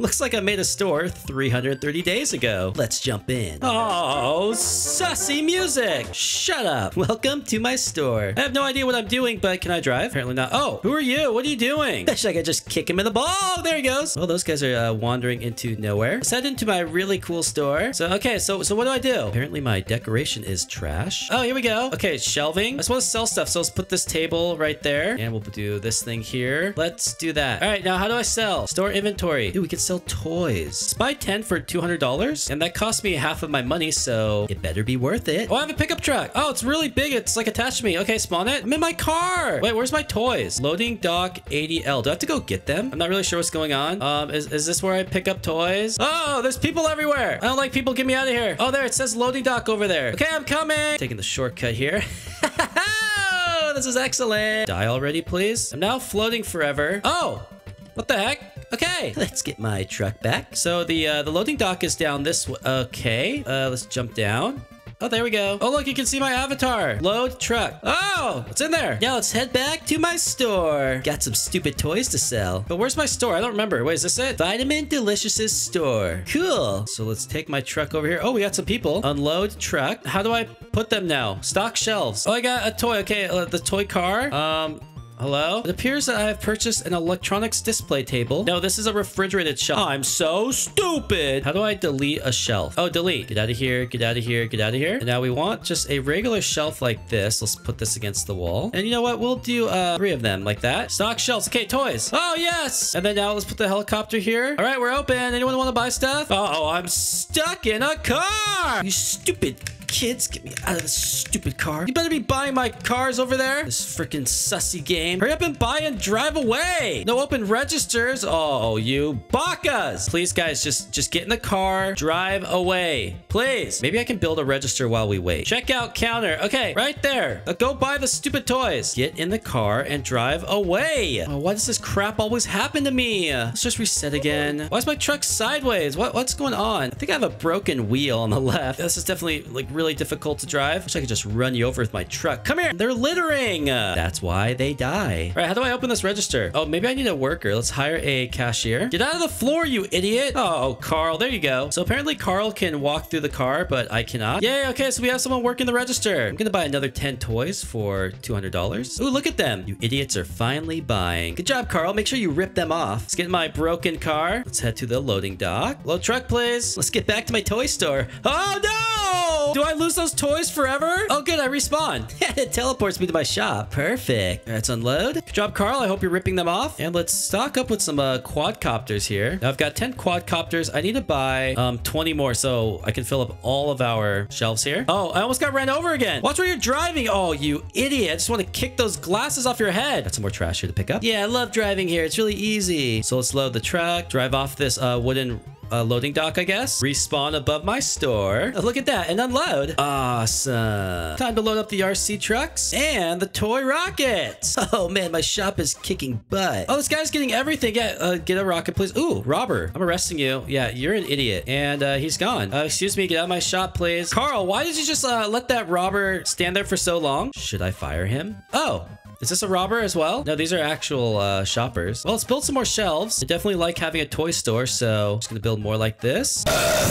Looks like I made a store 330 days ago. Let's jump in. Oh, sussy music. Shut up. Welcome to my store. I have no idea what I'm doing, but can I drive? Apparently not. Oh, who are you? What are you doing? I could just kick him in the ball. There he goes. Well, those guys are uh, wandering into nowhere. Let's head into my really cool store. So, okay, so so what do I do? Apparently my decoration is trash. Oh, here we go. Okay, shelving. I just want to sell stuff, so let's put this table right there. And we'll do this thing here. Let's do that. All right, now how do I sell? Store inventory. Ooh, we can sell toys. Buy 10 for $200. And that cost me half of my money, so it better be worth it. Oh, I have a pickup truck. Oh, it's really big. It's like attached to me. Okay, spawn it. I'm in my car. Wait, where's my toys? Loading dock 80L. Do I have to go get them? I'm not really sure what's going on. Um, is, is this where I pick up toys? Oh, there's people everywhere. I don't like people. Get me out of here. Oh, there. It says loading dock over there. Okay, I'm coming. Taking the shortcut here. this is excellent. Die already, please. I'm now floating forever. Oh, what the heck? Okay, let's get my truck back. So the uh, the loading dock is down this way. Okay, uh, let's jump down. Oh, there we go. Oh, look, you can see my avatar. Load truck. Oh, it's in there. Now let's head back to my store. Got some stupid toys to sell. But where's my store? I don't remember. Wait, is this it? Vitamin Delicious's store. Cool. So let's take my truck over here. Oh, we got some people. Unload truck. How do I put them now? Stock shelves. Oh, I got a toy. Okay, uh, the toy car. Um, Hello? It appears that I have purchased an electronics display table. No, this is a refrigerated shelf. I'm so stupid. How do I delete a shelf? Oh, delete. Get out of here. Get out of here. Get out of here. And now we want just a regular shelf like this. Let's put this against the wall. And you know what? We'll do uh, three of them like that. Stock shelves. Okay, toys. Oh, yes. And then now let's put the helicopter here. All right, we're open. Anyone want to buy stuff? Uh oh, I'm stuck in a car. You stupid kids, get me out of this stupid car. You better be buying my cars over there. This freaking sussy game. Hurry up and buy and drive away. No open registers. Oh, you bakas. Please, guys, just, just get in the car, drive away. Please. Maybe I can build a register while we wait. Checkout counter. Okay, right there. Go buy the stupid toys. Get in the car and drive away. Oh, why does this crap always happen to me? Let's just reset again. Why is my truck sideways? What, what's going on? I think I have a broken wheel on the left. This is definitely like really difficult to drive. Wish I could just run you over with my truck. Come here. They're littering. That's why they die. All right, how do I open this register? Oh, maybe I need a worker. Let's hire a cashier. Get out of the floor, you idiot. Oh, Carl. There you go. So apparently Carl can walk through the car, but I cannot. Yay. Okay, so we have someone working the register. I'm going to buy another 10 toys for $200. Ooh, look at them. You idiots are finally buying. Good job, Carl. Make sure you rip them off. Let's get my broken car. Let's head to the loading dock. Load truck, please. Let's get back to my toy store. Oh, no! Do I lose those toys forever? Oh, good. I respawn. it teleports me to my shop. Perfect. Let's unload. Good job, Carl. I hope you're ripping them off. And let's stock up with some uh, quadcopters here. Now, I've got 10 quadcopters. I need to buy um, 20 more so I can fill up all of our shelves here. Oh, I almost got ran over again. Watch where you're driving. Oh, you idiot. I just want to kick those glasses off your head. Got some more trash here to pick up. Yeah, I love driving here. It's really easy. So let's load the truck, drive off this uh, wooden uh, loading dock, I guess. Respawn above my store. Oh, look at that. And unload. Awesome. Time to load up the RC trucks and the toy rockets. Oh, man, my shop is kicking butt. Oh, this guy's getting everything. Yeah, uh, get a rocket, please. Ooh, robber. I'm arresting you. Yeah, you're an idiot. And uh, he's gone. Uh, excuse me, get out of my shop, please. Carl, why did you just uh, let that robber stand there for so long? Should I fire him? Oh, is this a robber as well? No, these are actual uh, shoppers. Well, let's build some more shelves. I definitely like having a toy store, so I'm just gonna build more like this.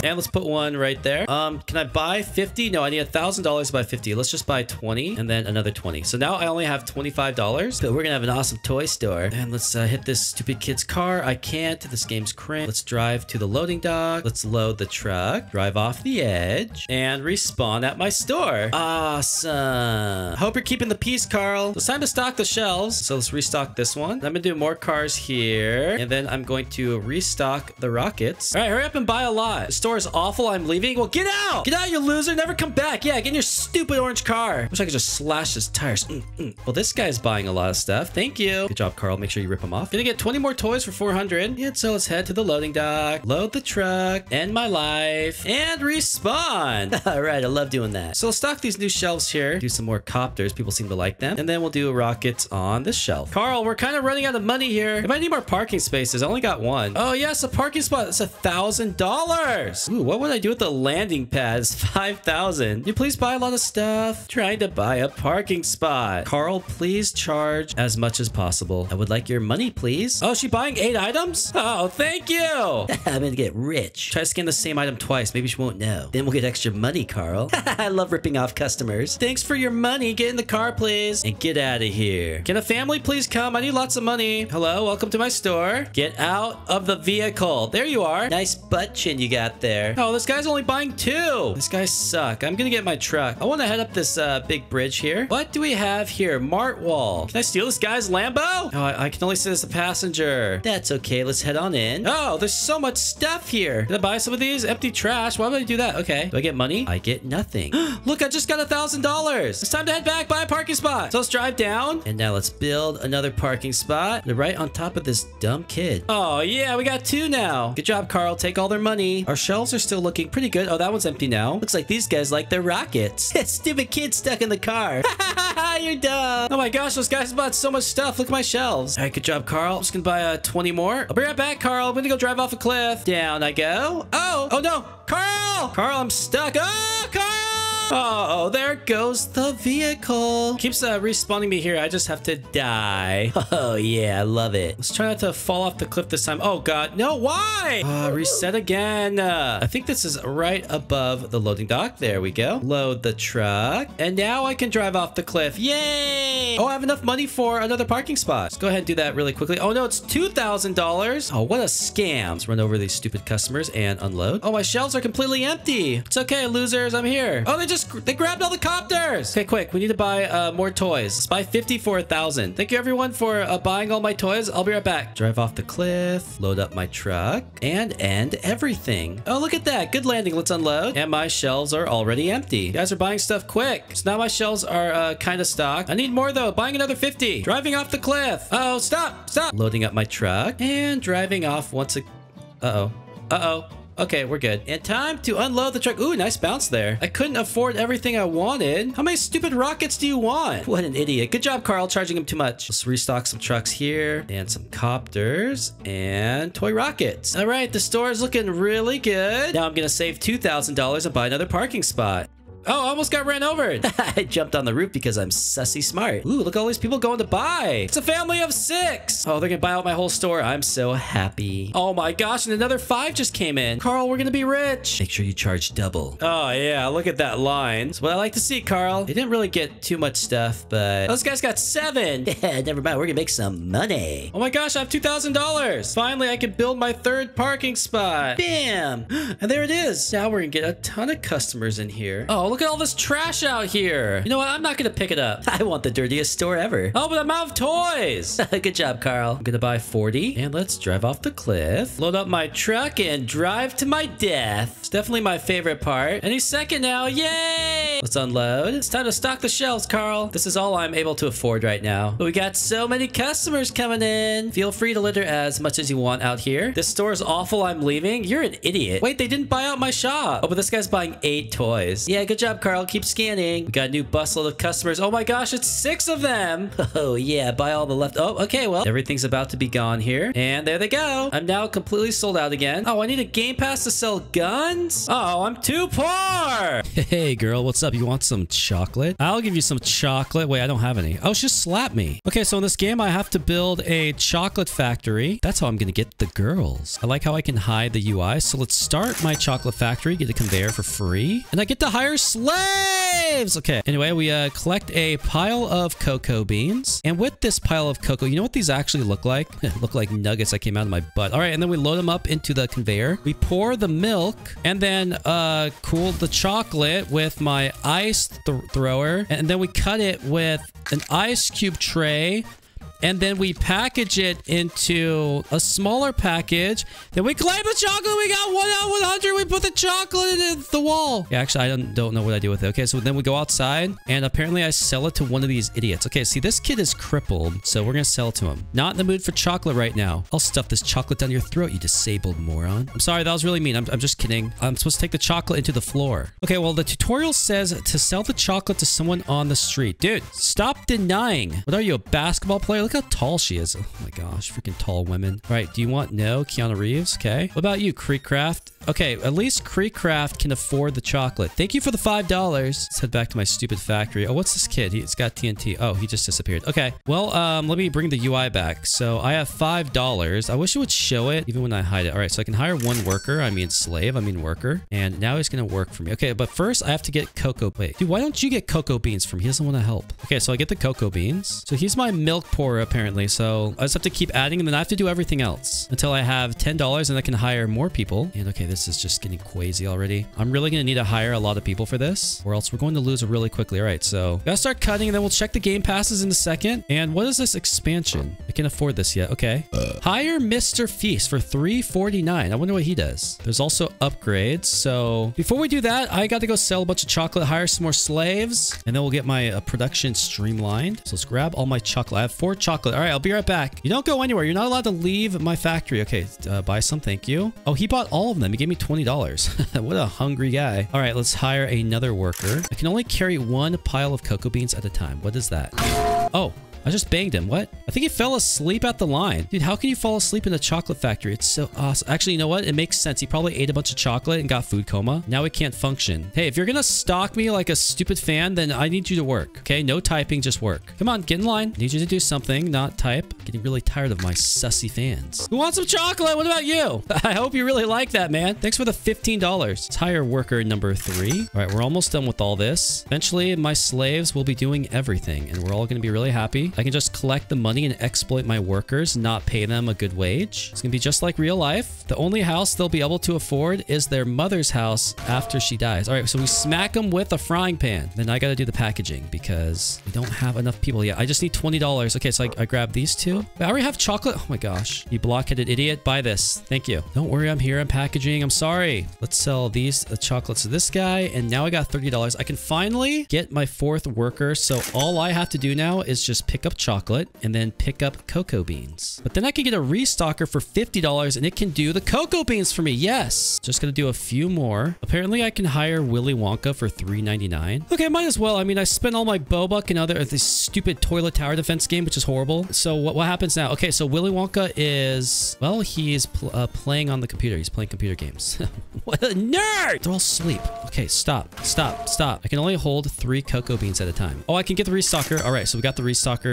And let's put one right there. Um, can I buy 50? No, I need a thousand dollars to buy 50. Let's just buy 20 and then another 20. So now I only have $25, but we're gonna have an awesome toy store. And let's uh, hit this stupid kid's car. I can't. This game's cramped. Let's drive to the loading dock. Let's load the truck, drive off the edge, and respawn at my store. Awesome. Hope you're keeping the peace, Carl. It's time to stock the shelves. So let's restock this one. I'm gonna do more cars here. And then I'm going to restock the rockets. All right, hurry up and buy a lot. The store is awful. I'm leaving. Well, get out. Get out, you loser. Never come back. Yeah, get in your stupid orange car. Wish I could just slash his tires. Mm, mm. Well, this guy's buying a lot of stuff. Thank you. Good job, Carl. Make sure you rip him off. Gonna get 20 more toys for 400. Yeah, so let's head to the loading dock, load the truck, end my life, and respawn. All right, I love doing that. So let's stock these new shelves here. Do some more copters. People seem to like them. And then we'll do a rocket rockets on this shelf. Carl, we're kind of running out of money here. If I need more parking spaces, I only got one. Oh, yes, a parking spot. It's a thousand dollars. Ooh, what would I do with the landing pads? 5,000. You please buy a lot of stuff. Trying to buy a parking spot. Carl, please charge as much as possible. I would like your money, please. Oh, she buying eight items? Oh, thank you. I'm gonna get rich. Try to scan the same item twice. Maybe she won't know. Then we'll get extra money, Carl. I love ripping off customers. Thanks for your money. Get in the car, please. And get out of here. Can a family please come? I need lots of money. Hello, welcome to my store. Get out of the vehicle. There you are. Nice butt chin you got there. Oh, this guy's only buying two. This guy suck. I'm gonna get my truck. I want to head up this uh, big bridge here. What do we have here? Mart wall. Can I steal this guy's Lambo? Oh, I, I can only sit as a passenger. That's okay. Let's head on in. Oh, there's so much stuff here. Can I buy some of these? Empty trash. Why would I do that? Okay. Do I get money? I get nothing. Look, I just got a thousand dollars. It's time to head back, buy a parking spot. So let's drive down. And now let's build another parking spot right on top of this dumb kid. Oh, yeah, we got two now. Good job, Carl. Take all their money. Our shelves are still looking pretty good. Oh, that one's empty now. Looks like these guys like their rockets. Stupid kid stuck in the car. You're dumb. Oh my gosh, those guys bought so much stuff. Look at my shelves. All right, good job, Carl. I'm just gonna buy uh, 20 more. I'll be right back, Carl. I'm gonna go drive off a cliff. Down I go. Oh, oh no. Carl! Carl, I'm stuck. Oh, Carl! Oh, there goes the vehicle. Keeps uh, respawning me here. I just have to die. Oh, yeah, I love it. Let's try not to fall off the cliff this time. Oh, God. No, why? Uh, reset again. Uh, I think this is right above the loading dock. There we go. Load the truck. And now I can drive off the cliff. Yay! Oh, I have enough money for another parking spot. Let's go ahead and do that really quickly. Oh, no, it's $2,000. Oh, what a scam. Let's run over these stupid customers and unload. Oh, my shelves are completely empty. It's okay, losers. I'm here. Oh, they just they grabbed all the copters. Okay, quick. We need to buy uh, more toys. Let's buy 50 for a thousand. Thank you everyone for uh, buying all my toys. I'll be right back. Drive off the cliff, load up my truck, and end everything. Oh, look at that. Good landing. Let's unload. And my shelves are already empty. You guys are buying stuff quick. So now my shelves are uh, kind of stocked. I need more though. Buying another 50. Driving off the cliff. Oh, stop, stop. Loading up my truck and driving off once a... Uh-oh. Uh-oh. Okay, we're good. And time to unload the truck. Ooh, nice bounce there. I couldn't afford everything I wanted. How many stupid rockets do you want? What an idiot. Good job, Carl, charging him too much. Let's restock some trucks here and some copters and toy rockets. All right, the store is looking really good. Now I'm going to save $2,000 and buy another parking spot. Oh, almost got ran over. I jumped on the roof because I'm sussy smart. Ooh, look at all these people going to buy. It's a family of six. Oh, they're gonna buy out my whole store. I'm so happy. Oh my gosh, and another five just came in. Carl, we're gonna be rich. Make sure you charge double. Oh yeah, look at that line. It's what I like to see, Carl. They didn't really get too much stuff, but those guys got seven. Yeah, never mind. We're gonna make some money. Oh my gosh, I have $2,000. Finally, I can build my third parking spot. Bam. And there it is. Now we're gonna get a ton of customers in here. Oh, look at all this trash out here. You know what? I'm not gonna pick it up. I want the dirtiest store ever. Oh, but I'm out of toys. Good job, Carl. I'm gonna buy 40 and let's drive off the cliff. Load up my truck and drive to my death. It's definitely my favorite part. Any second now. Yay! Let's unload. It's time to stock the shelves, Carl. This is all I'm able to afford right now. But we got so many customers coming in. Feel free to litter as much as you want out here. This store is awful. I'm leaving. You're an idiot. Wait, they didn't buy out my shop. Oh, but this guy's buying eight toys. Yeah, good job, Carl. Keep scanning. We got a new busload of customers. Oh my gosh, it's six of them. Oh yeah, buy all the left. Oh, okay, well, everything's about to be gone here. And there they go. I'm now completely sold out again. Oh, I need a game pass to sell guns? Oh, I'm too poor. Hey, girl, what's up? You want some chocolate? I'll give you some chocolate. Wait, I don't have any. Oh, she just slapped me. Okay, so in this game, I have to build a chocolate factory. That's how I'm going to get the girls. I like how I can hide the UI. So let's start my chocolate factory, get a conveyor for free. And I get to hire slaves. Okay. Anyway, we uh, collect a pile of cocoa beans. And with this pile of cocoa, you know what these actually look like? look like nuggets that came out of my butt. All right. And then we load them up into the conveyor. We pour the milk and then uh, cool the chocolate with my ice th thrower. And then we cut it with an ice cube tray and then we package it into a smaller package. Then we claim the chocolate. We got one out of 100. We put the chocolate in the wall. Yeah, actually, I don't, don't know what I do with it. Okay, so then we go outside, and apparently I sell it to one of these idiots. Okay, see, this kid is crippled, so we're gonna sell it to him. Not in the mood for chocolate right now. I'll stuff this chocolate down your throat, you disabled moron. I'm sorry, that was really mean. I'm, I'm just kidding. I'm supposed to take the chocolate into the floor. Okay, well, the tutorial says to sell the chocolate to someone on the street. Dude, stop denying. What are you, a basketball player? Look how tall she is. Oh my gosh, freaking tall women. All right, do you want no? Keanu Reeves? Okay. What about you, Creekcraft? Okay, at least Creekcraft can afford the chocolate. Thank you for the $5. Let's head back to my stupid factory. Oh, what's this kid? He's got TNT. Oh, he just disappeared. Okay, well, um, let me bring the UI back. So I have $5. I wish it would show it even when I hide it. All right, so I can hire one worker. I mean slave. I mean worker. And now he's going to work for me. Okay, but first I have to get cocoa. Wait, dude, why don't you get cocoa beans from? He doesn't want to help. Okay, so I get the cocoa beans. So he's my milk pourer apparently. So I just have to keep adding them and then I have to do everything else until I have $10 and I can hire more people. And okay, this is just getting crazy already. I'm really going to need to hire a lot of people for this or else we're going to lose really quickly. All right, so gotta start cutting and then we'll check the game passes in a second. And what is this expansion? I can't afford this yet. Okay. Hire Mr. Feast for 349. I wonder what he does. There's also upgrades. So before we do that, I got to go sell a bunch of chocolate, hire some more slaves, and then we'll get my uh, production streamlined. So let's grab all my chocolate. I have four chocolate. All right, I'll be right back. You don't go anywhere. You're not allowed to leave my factory. Okay, uh, buy some. Thank you. Oh, he bought all of them. He gave me $20. what a hungry guy. All right, let's hire another worker. I can only carry one pile of cocoa beans at a time. What is that? Oh, I just banged him. What? I think he fell asleep at the line. Dude, how can you fall asleep in a chocolate factory? It's so awesome. Actually, you know what? It makes sense. He probably ate a bunch of chocolate and got food coma. Now he can't function. Hey, if you're gonna stalk me like a stupid fan, then I need you to work. Okay? No typing, just work. Come on, get in line. I need you to do something, not type. Getting really tired of my sussy fans. Who wants some chocolate? What about you? I hope you really like that, man. Thanks for the $15. Let's hire worker number three. All right, we're almost done with all this. Eventually, my slaves will be doing everything, and we're all gonna be really happy. I can just collect the money and exploit my workers, not pay them a good wage. It's gonna be just like real life. The only house they'll be able to afford is their mother's house after she dies. All right, so we smack them with a frying pan. Then I gotta do the packaging because we don't have enough people yet. I just need $20. Okay, so I, I grab these two. I already have chocolate. Oh my gosh. You blockheaded idiot. Buy this. Thank you. Don't worry, I'm here. I'm packaging. I'm sorry. Let's sell these uh, chocolates to this guy. And now I got $30. I can finally get my fourth worker. So all I have to do now is just pick up chocolate and then pick up cocoa beans. But then I can get a restocker for $50 and it can do the cocoa beans for me. Yes. Just gonna do a few more. Apparently I can hire Willy Wonka for $3.99. Okay, might as well. I mean, I spent all my Bobuck and other this stupid toilet tower defense game, which is horrible. So what, what happens now? Okay, so Willy Wonka is, well, he is pl uh, playing on the computer. He's playing computer games. what a nerd! They're all asleep. Okay, stop, stop, stop. I can only hold three cocoa beans at a time. Oh, I can get the restocker. All right, so we got the restocker.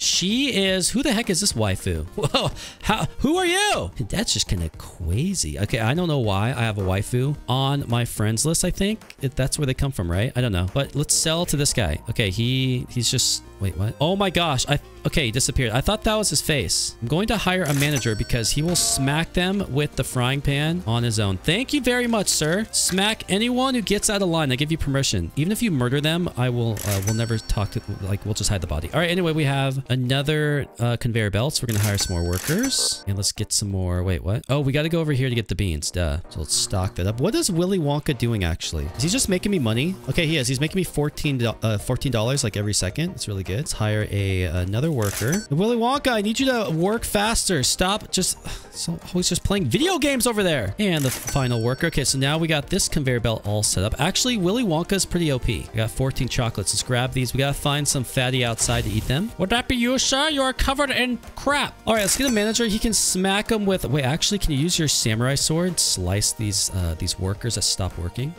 She is, who the heck is this waifu? Whoa, how, who are you? That's just kind of crazy. Okay, I don't know why I have a waifu on my friends list, I think. That's where they come from, right? I don't know. But let's sell to this guy. Okay, he he's just, wait, what? Oh my gosh, I, okay, he disappeared. I thought that was his face. I'm going to hire a manager because he will smack them with the frying pan on his own. Thank you very much, sir. Smack anyone who gets out of line. I give you permission. Even if you murder them, I will, uh, we'll never talk to, like, we'll just hide the body. All right, anyway, we have another uh, conveyor belt. So we're going to hire some more workers. And let's get some more. Wait, what? Oh, we got to go over here to get the beans. Duh. So let's stock that up. What is Willy Wonka doing, actually? Is he just making me money? Okay, he is. He's making me $14, uh, $14 like every second. It's really good. Let's hire a another worker. Willy Wonka, I need you to work faster. Stop just so always just playing video games over there. And the final worker. Okay, so now we got this conveyor belt all set up. Actually, Willy Wonka is pretty OP. We got 14 chocolates. Let's grab these. We got to find some fatty outside to eat them. Would that be you, sir? You are covered in crap. All right, let's get a manager. He can smack him with... Wait, actually, can you use your samurai sword? Slice these uh, these workers that stop working.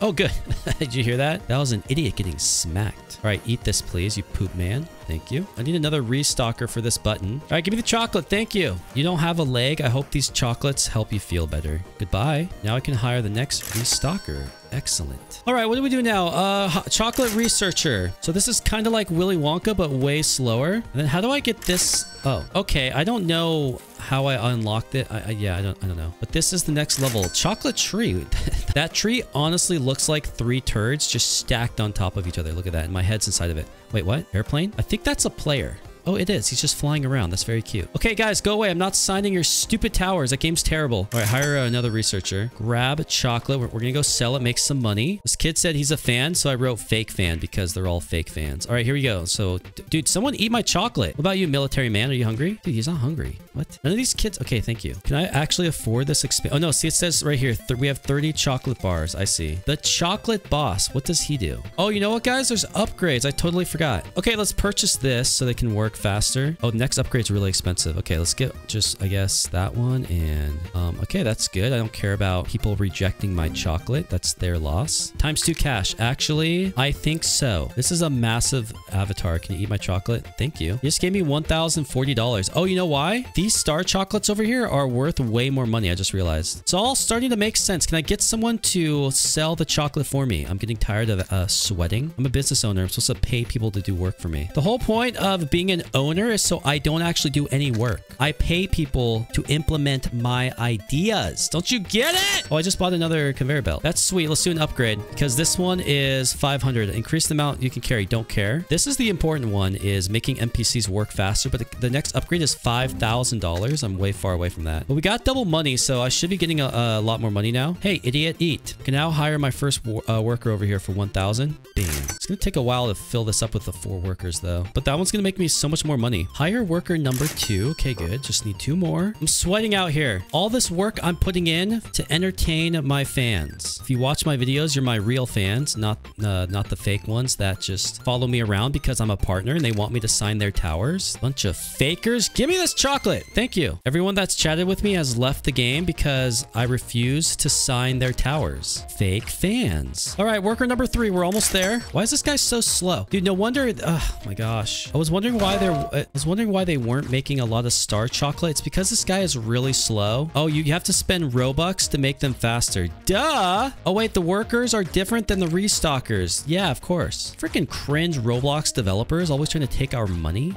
Oh, good. Did you hear that? That was an idiot getting smacked. All right, eat this, please, you poop man. Thank you. I need another restocker for this button. All right, give me the chocolate. Thank you. You don't have a leg. I hope these chocolates help you feel better. Goodbye. Now I can hire the next restocker. Excellent. All right, what do we do now? Uh, chocolate researcher. So this is kind of like Willy Wonka, but way slower. And then how do I get this? Oh, okay. I don't know how I unlocked it. I, I, yeah, I don't, I don't know. But this is the next level. Chocolate tree. that tree honestly looks like three turds just stacked on top of each other. Look at that. And my head's inside of it. Wait, what? Airplane? I think that's a player. Oh, it is. He's just flying around. That's very cute. Okay, guys, go away. I'm not signing your stupid towers. That game's terrible. All right, hire another researcher. Grab chocolate. We're, we're gonna go sell it, make some money. This kid said he's a fan, so I wrote fake fan because they're all fake fans. All right, here we go. So, dude, someone eat my chocolate. What about you, military man? Are you hungry? Dude, he's not hungry. What? None of these kids. Okay, thank you. Can I actually afford this? Oh no, see, it says right here. we have 30 chocolate bars. I see. The chocolate boss. What does he do? Oh, you know what, guys? There's upgrades. I totally forgot. Okay, let's purchase this so they can work faster. Oh, next upgrade's really expensive. Okay, let's get just, I guess, that one. And, um, okay, that's good. I don't care about people rejecting my chocolate. That's their loss. Times two cash. Actually, I think so. This is a massive avatar. Can you eat my chocolate? Thank you. You just gave me $1,040. Oh, you know why? These star chocolates over here are worth way more money. I just realized. It's all starting to make sense. Can I get someone to sell the chocolate for me? I'm getting tired of uh, sweating. I'm a business owner. I'm supposed to pay people to do work for me. The whole point of being an owner is so I don't actually do any work. I pay people to implement my ideas. Don't you get it? Oh, I just bought another conveyor belt. That's sweet. Let's do an upgrade because this one is 500. Increase the amount you can carry. Don't care. This is the important one is making NPCs work faster, but the, the next upgrade is $5,000. I'm way far away from that. But we got double money, so I should be getting a, a lot more money now. Hey, idiot, eat. I can now hire my first uh, worker over here for 1,000. Bam. It's going to take a while to fill this up with the four workers, though. But that one's going to make me so much more money. Hire worker number two. Okay, good. Just need two more. I'm sweating out here. All this work I'm putting in to entertain my fans. If you watch my videos, you're my real fans, not uh, not the fake ones that just follow me around because I'm a partner and they want me to sign their towers. Bunch of fakers. Give me this chocolate. Thank you. Everyone that's chatted with me has left the game because I refuse to sign their towers. Fake fans. All right, worker number three. We're almost there. Why is this guy so slow? Dude, no wonder. Oh my gosh. I was wondering why they're. I was wondering why they weren't making a lot of star chocolate. It's because this guy is really slow. Oh, you, you have to spend Robux to make them faster. Duh. Oh, wait. The workers are different than the restockers. Yeah, of course. Freaking cringe Roblox developers always trying to take our money.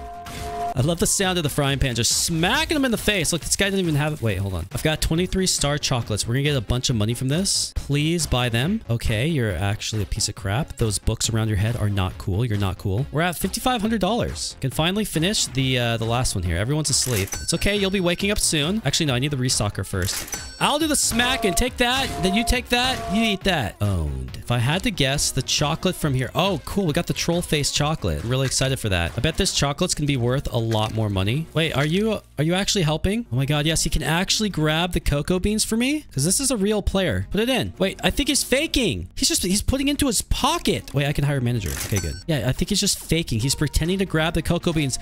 I love the sound of the frying pan just smacking him in the face. Look, this guy doesn't even have it. Wait, hold on. I've got 23 star chocolates. We're gonna get a bunch of money from this. Please buy them. Okay, you're actually a piece of crap. Those books around your head are not cool. You're not cool. We're at $5,500. Can finally finish the uh, the last one here. Everyone's asleep. It's okay. You'll be waking up soon. Actually, no, I need the restocker first. I'll do the smack and take that. Then you take that. You eat that. Owned. If I had to guess, the chocolate from here. Oh, cool. We got the troll face chocolate. Really excited for that. I bet this chocolate's gonna be worth a lot more money. Wait, are you are you actually helping? Oh my god, yes, he can actually grab the cocoa beans for me? Because this is a real player. Put it in. Wait, I think he's faking. He's just, he's putting into his pocket. Wait, I can hire a manager. Okay, good. Yeah, I think he's just faking. He's pretending to grab the cocoa beans.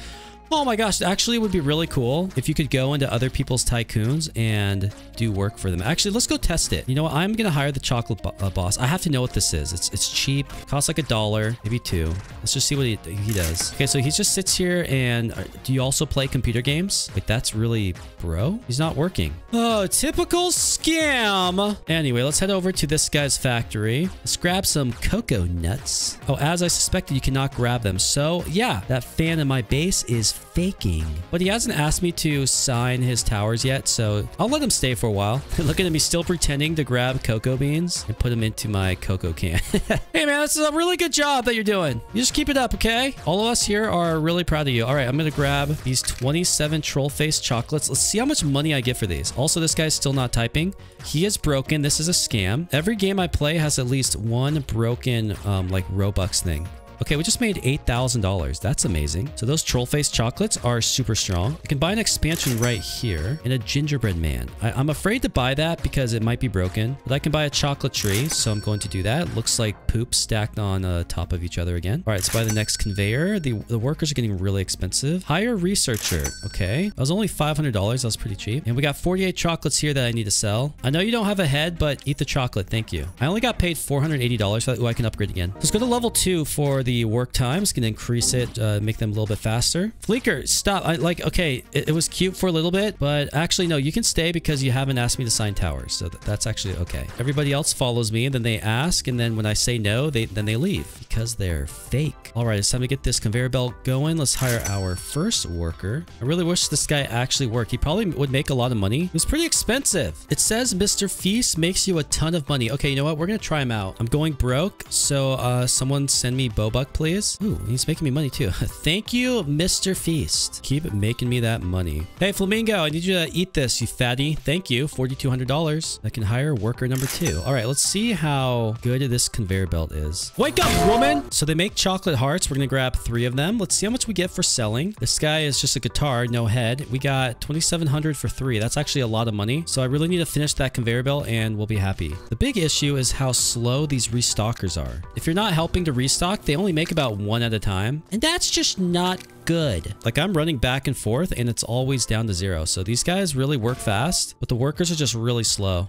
Oh my gosh, actually it would be really cool if you could go into other people's tycoons and do work for them. Actually, let's go test it. You know what? I'm going to hire the chocolate bo uh, boss. I have to know what this is. It's it's cheap. costs like a dollar, maybe two. Let's just see what he, he does. Okay, so he just sits here and uh, do you also play computer games? Like that's really bro? He's not working. Oh, typical scam. Anyway, let's head over to this guy's factory. Let's grab some cocoa nuts. Oh, as I suspected, you cannot grab them. So yeah, that fan in my base is faking. But he hasn't asked me to sign his towers yet, so I'll let him stay for a while. Look at he's still pretending to grab cocoa beans and put them into my cocoa can. hey man, this is a really good job that you're doing. You just keep it up, okay? All of us here are really proud of you. All right, I'm gonna grab these 27 troll face chocolates. Let's see how much money I get for these. Also, this guy's still not typing. He is broken. This is a scam. Every game I play has at least one broken um, like Robux thing. Okay, we just made $8,000. That's amazing. So those troll face chocolates are super strong. I can buy an expansion right here and a gingerbread man. I, am afraid to buy that because it might be broken, but I can buy a chocolate tree. So I'm going to do that. It looks like poop stacked on uh, top of each other again. All right, let's buy the next conveyor. The, the workers are getting really expensive. Hire researcher. Okay. That was only $500. That was pretty cheap. And we got 48 chocolates here that I need to sell. I know you don't have a head, but eat the chocolate. Thank you. I only got paid $480 for that. Ooh, I can upgrade again. Let's go to level two for the work times. Can increase it, uh, make them a little bit faster. Fleeker, stop. I like, okay, it, it, was cute for a little bit, but actually, no, you can stay because you haven't asked me to sign towers. So th that's actually okay. Everybody else follows me and then they ask. And then when I say no, they then they leave because they're fake. All right, it's time to get this conveyor belt going. Let's hire our first worker. I really wish this guy actually worked. He probably would make a lot of money. It was pretty expensive. It says Mr. Feast makes you a ton of money. Okay, you know what? We're going to try him out. I'm going broke. So uh, someone send me Boba Bobuck, please. Ooh, he's making me money too. Thank you, Mr. Feast. Keep making me that money. Hey, Flamingo, I need you to eat this, you fatty. Thank you, $4,200. I can hire worker number two. All right, let's see how good this conveyor belt is. Wake up, woman! So they make chocolate hearts. We're gonna grab three of them. Let's see how much we get for selling. This guy is just a guitar, no head. We got 2,700 for three. That's actually a lot of money. So I really need to finish that conveyor belt and we'll be happy. The big issue is how slow these restockers are. If you're not helping to restock, they only make about one at a time. And that's just not good. Like I'm running back and forth and it's always down to zero. So these guys really work fast, but the workers are just really slow.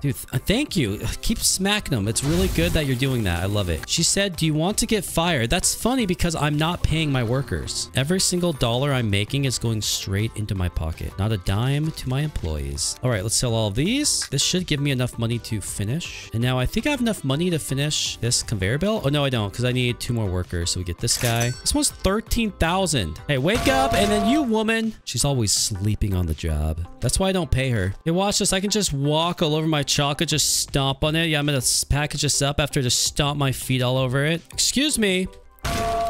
Dude, th uh, thank you. Keep smacking them. It's really good that you're doing that. I love it. She said, do you want to get fired? That's funny because I'm not paying my workers. Every single dollar I'm making is going straight into my pocket. Not a dime to my employees. All right, let's sell all these. This should give me enough money to finish. And now I think I have enough money to finish this conveyor belt. Oh, no, I don't because I need two more workers. So we get this guy. This one's 13,000. Hey, wake up. And then you, woman. She's always sleeping on the job. That's why I don't pay her. Hey, watch this. I can just walk all over my chocolate, just stomp on it. Yeah, I'm gonna package this up after just stomp my feet all over it. Excuse me.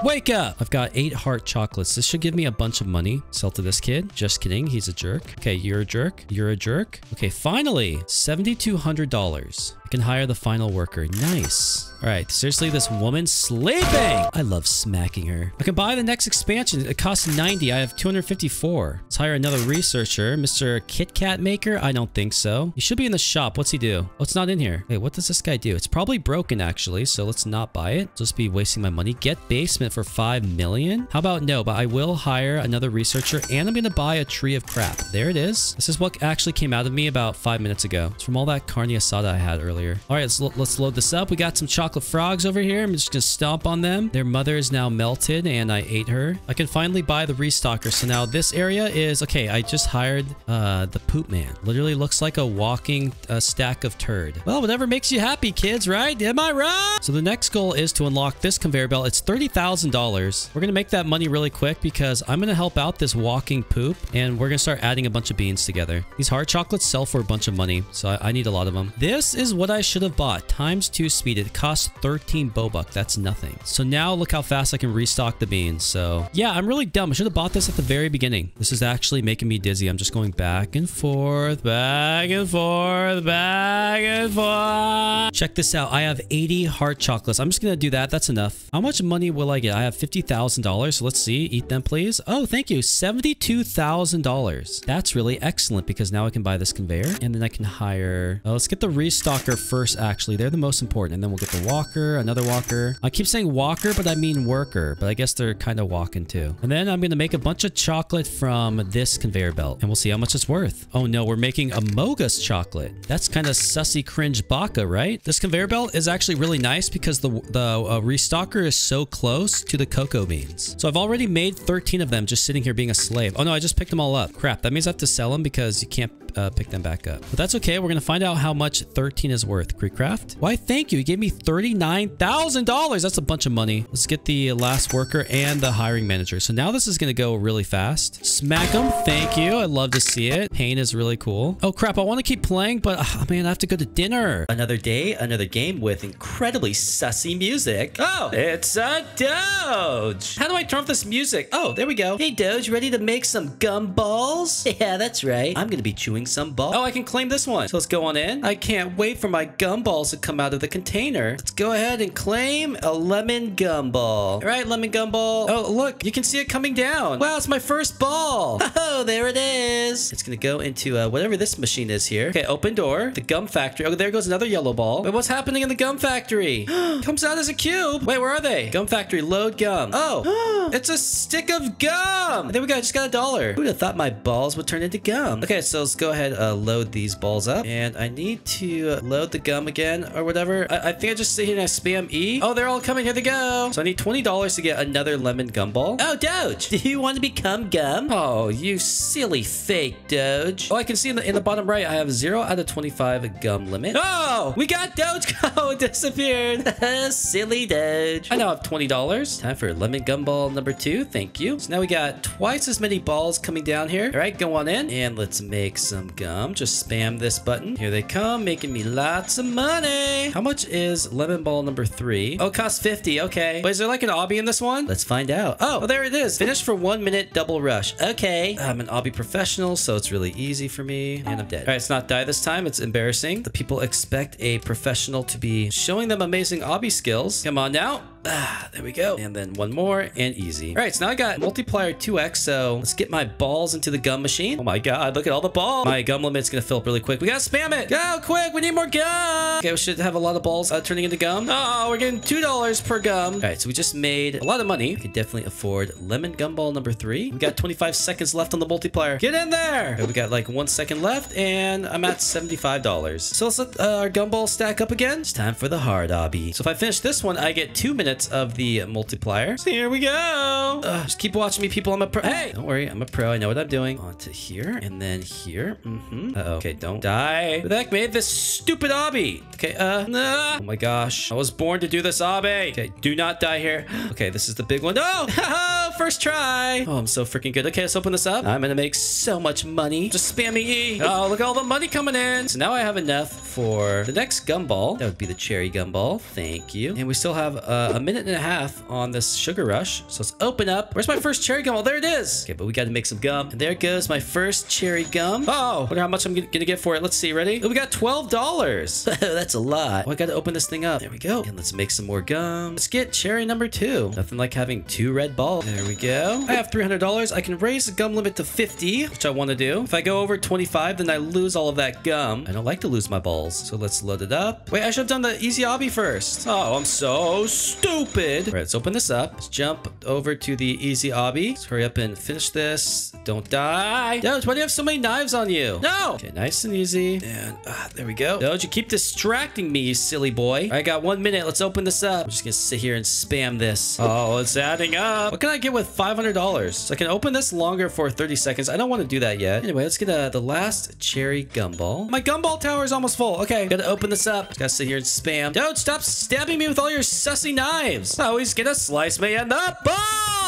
Wake up! I've got eight heart chocolates. This should give me a bunch of money. Sell to this kid. Just kidding. He's a jerk. Okay, you're a jerk. You're a jerk. Okay, finally, $7,200. I can hire the final worker. Nice. All right, seriously, this woman sleeping. I love smacking her. I can buy the next expansion. It costs 90. I have 254. Let's hire another researcher. Mr. Kit Kat Maker? I don't think so. He should be in the shop. What's he do? Oh, it's not in here. Wait, what does this guy do? It's probably broken, actually, so let's not buy it. Just be wasting my money. Get basement for 5 million? How about no, but I will hire another researcher, and I'm going to buy a tree of crap. There it is. This is what actually came out of me about five minutes ago. It's from all that carne asada I had earlier earlier. All right, let's, let's load this up. We got some chocolate frogs over here. I'm just gonna stomp on them. Their mother is now melted and I ate her. I can finally buy the restocker. So now this area is, okay, I just hired uh, the poop man. Literally looks like a walking uh, stack of turd. Well, whatever makes you happy, kids, right? Am I right? So the next goal is to unlock this conveyor belt. It's $30,000. We're gonna make that money really quick because I'm gonna help out this walking poop and we're gonna start adding a bunch of beans together. These hard chocolates sell for a bunch of money, so I, I need a lot of them. This is what I should have bought. Times 2 speed. It costs 13 Bobuck. That's nothing. So now look how fast I can restock the beans. So yeah, I'm really dumb. I should have bought this at the very beginning. This is actually making me dizzy. I'm just going back and forth, back and forth, back and forth. Check this out. I have 80 heart chocolates. I'm just going to do that. That's enough. How much money will I get? I have $50,000. So let's see. Eat them, please. Oh, thank you. $72,000. That's really excellent because now I can buy this conveyor and then I can hire... Oh, let's get the restocker first, actually. They're the most important. And then we'll get the walker, another walker. I keep saying walker, but I mean worker. But I guess they're kind of walking too. And then I'm going to make a bunch of chocolate from this conveyor belt. And we'll see how much it's worth. Oh no, we're making a Mogus chocolate. That's kind of sussy cringe baka, right? This conveyor belt is actually really nice because the, the uh, restocker is so close to the cocoa beans. So I've already made 13 of them just sitting here being a slave. Oh no, I just picked them all up. Crap, that means I have to sell them because you can't uh, pick them back up. But that's okay. We're going to find out how much 13 is worth. Creekcraft. Why, thank you. You gave me $39,000. That's a bunch of money. Let's get the last worker and the hiring manager. So now this is going to go really fast. Smack them. Thank you. I love to see it. Pain is really cool. Oh, crap. I want to keep playing, but oh, man, I have to go to dinner. Another day, another game with incredibly sussy music. Oh, it's a Doge. How do I turn off this music? Oh, there we go. Hey, Doge, ready to make some gumballs? Yeah, that's right. I'm going to be chewing some ball. Oh, I can claim this one. So let's go on in. I can't wait for my gumballs to come out of the container. Let's go ahead and claim a lemon gumball. All right, lemon gumball. Oh, look, you can see it coming down. Wow, it's my first ball. Oh, there it is. It's gonna go into uh, whatever this machine is here. Okay, open door. The gum factory. Oh, there goes another yellow ball. Wait, what's happening in the gum factory? Comes out as a cube. Wait, where are they? Gum factory, load gum. Oh, it's a stick of gum. There we go. I just got a dollar. Who'd have thought my balls would turn into gum? Okay, so let's go ahead uh, load these balls up. And I need to uh, load the gum again or whatever. I, I think I just sit here and I spam E. Oh, they're all coming. Here they go. So I need $20 to get another lemon gumball. Oh, Doge, do you want to become gum? Oh, you silly fake Doge. Oh, I can see in the, in the bottom right, I have 0 out of 25 gum limit. Oh, we got Doge. Oh, disappeared. silly Doge. I now have $20. Time for lemon gumball number two. Thank you. So now we got twice as many balls coming down here. All right, go on in and let's make some gum. Just spam this button. Here they come, making me lots of money. How much is lemon ball number three? Oh, it costs 50. Okay. Wait, is there like an obby in this one? Let's find out. Oh, oh there it is. Finish for one minute double rush. Okay. I'm an obby professional, so it's really easy for me. And I'm dead. All right, it's not die this time. It's embarrassing. The people expect a professional to be showing them amazing obby skills. Come on now. Ah, there we go. And then one more and easy. All right, so now I got multiplier 2x. So let's get my balls into the gum machine. Oh my God, look at all the balls. My gum limit's gonna fill up really quick. We gotta spam it. Go quick, we need more gum. Okay, we should have a lot of balls uh, turning into gum. Oh, we're getting $2 per gum. All right, so we just made a lot of money. We could definitely afford lemon gumball number three. We got 25 seconds left on the multiplier. Get in there. Okay, we got like one second left and I'm at $75. So let's let uh, our gumball stack up again. It's time for the hard obby. So if I finish this one, I get two minutes of the multiplier. So here we go. Uh, just keep watching me, people. I'm a pro. Hey, don't worry. I'm a pro. I know what I'm doing. On to here and then here. Mm-hmm. Uh -oh. Okay, don't die. Who the heck made this stupid obby? Okay, uh, nah. Oh my gosh. I was born to do this obby. Okay, do not die here. Okay, this is the big one. Oh, first try. Oh, I'm so freaking good. Okay, let's open this up. I'm gonna make so much money. Just spam me E. Oh, look at all the money coming in. So now I have enough for the next gumball. That would be the cherry gumball. Thank you. And we still have uh, a minute and a half on this sugar rush. So let's open up. Where's my first cherry gum? Oh, there it is. Okay, but we got to make some gum. And there goes my first cherry gum. Oh, wonder how much I'm gonna get for it. Let's see. Ready? Oh, we got $12. That's a lot. Oh, I got to open this thing up. There we go. And let's make some more gum. Let's get cherry number two. Nothing like having two red balls. There we go. I have $300. I can raise the gum limit to 50, which I want to do. If I go over 25, then I lose all of that gum. I don't like to lose my balls. So let's load it up. Wait, I should have done the easy obby first. Oh, I'm so stupid. All right, let's open this up. Let's jump over to the easy obby. Let's hurry up and finish this. Don't die. Doge, why do you have so many knives on you? No. Okay, nice and easy. And uh, there we go. Doge, you keep distracting me, you silly boy. I got one minute. Let's open this up. I'm just gonna sit here and spam this. Oh, it's adding up. What can I get with $500? So I can open this longer for 30 seconds. I don't want to do that yet. Anyway, let's get uh, the last cherry gumball. My gumball tower is almost full. Okay, gotta open this up. Just gotta sit here and spam. Don't stop stabbing me with all your sussy knives. Oh, he's gonna slice me in the ball.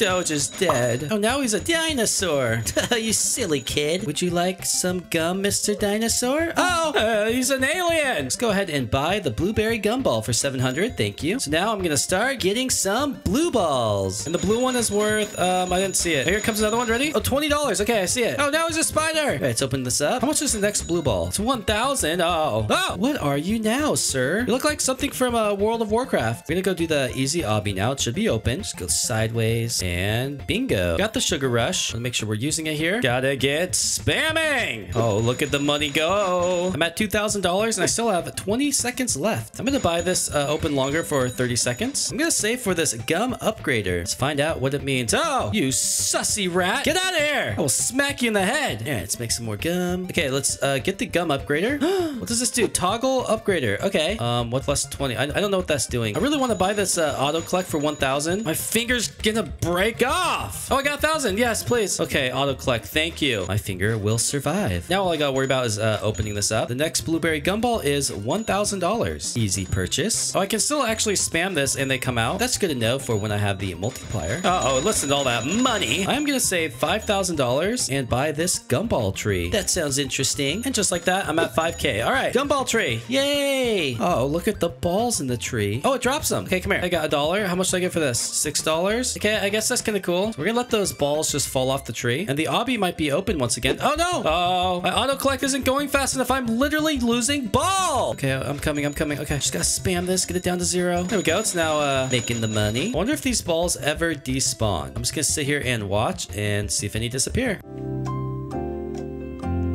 Doge is dead. Oh, now he's a dinosaur. you silly kid. Would you like some gum, Mr. Dinosaur? Oh, uh, he's an alien. Let's go ahead and buy the blueberry gumball for 700. Thank you. So now I'm gonna start getting some blue balls. And the blue one is worth, um, I didn't see it. Here comes another one. Ready? Oh, $20. Okay, I see it. Oh, now he's a spider. All right, let's open this up. How much is the next blue ball? It's 1,000. Oh. Oh, what are you now, sir? You look like something from uh, World of Warcraft. We're gonna go do the easy obby now. It should be open. Just go sideways and bingo. Got the sugar rush. Let's make sure we're using it here. Gotta get spamming. Oh, look at the money go. I'm at $2,000 and I still have 20 seconds left. I'm gonna buy this uh, open longer for 30 seconds. I'm gonna save for this gum upgrader. Let's find out what it means. Oh, you sussy rat. Get out of here. I will smack you in the head. All right, let's make some more gum. Okay, let's uh, get the gum upgrader. what does this do? Toggle upgrader. Okay. Um, what plus 20? I, I don't know what that's doing. I really want to buy this uh, auto collect for 1,000. My finger's gonna break off. Oh, I got thousand. Yes, please. Okay, auto collect. Thank you. My finger will survive. Now all I gotta worry about is uh, opening this up. The next blueberry gumball is $1,000. Easy purchase. Oh, I can still actually spam this and they come out. That's good to know for when I have the multiplier. Uh oh, listen to all that money. I'm gonna save $5,000 and buy this gumball tree. That sounds interesting. And just like that, I'm at 5K. All right, gumball tree. Yay. Oh, look at the balls in the tree. Oh, it drops them. Okay, come here. I got a dollar. How much do I get for this? Six dollars. Okay, I guess that's kind of cool. We're gonna let those balls just fall off the tree. And the obby might be open once again. Oh no! Oh, my auto collect isn't going fast enough. I'm literally losing ball. Okay, I'm coming. I'm coming. Okay, just gotta spam this. Get it down to zero. There we go. It's now uh, making the money. I wonder if these balls ever despawn. I'm just gonna sit here and watch and see if any disappear.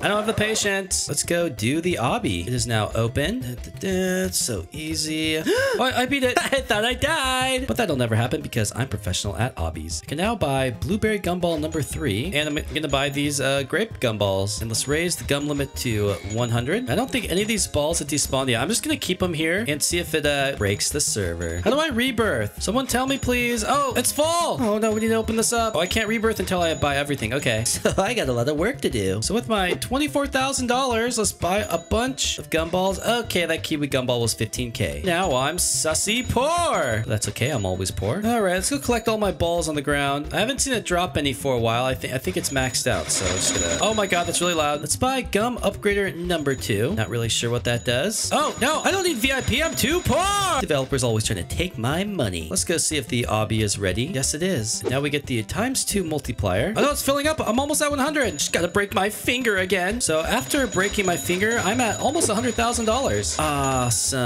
I don't have the patience. Let's go do the obby. It is now open. It's so easy. oh, I beat it. I thought I died. But that'll never happen because I'm professional at obbies. I can now buy blueberry gumball number three. And I'm gonna buy these uh, grape gumballs. And let's raise the gum limit to 100. I don't think any of these balls have despawned yet. I'm just gonna keep them here and see if it uh, breaks the server. How do I rebirth? Someone tell me, please. Oh, it's full. Oh no, we need to open this up. Oh, I can't rebirth until I buy everything. Okay. So I got a lot of work to do. So with my 20 $24,000. Let's buy a bunch of gumballs. Okay, that Kiwi gumball was 15k. Now I'm sussy poor. That's okay, I'm always poor. All right, let's go collect all my balls on the ground. I haven't seen it drop any for a while. I think I think it's maxed out, so I'm just gonna... Oh my god, that's really loud. Let's buy gum upgrader number two. Not really sure what that does. Oh, no, I don't need VIP. I'm too poor. Developers always trying to take my money. Let's go see if the obby is ready. Yes, it is. Now we get the times two multiplier. Oh no, it's filling up. I'm almost at 100. Just gotta break my finger again. So after breaking my finger, I'm at almost $100,000. Awesome.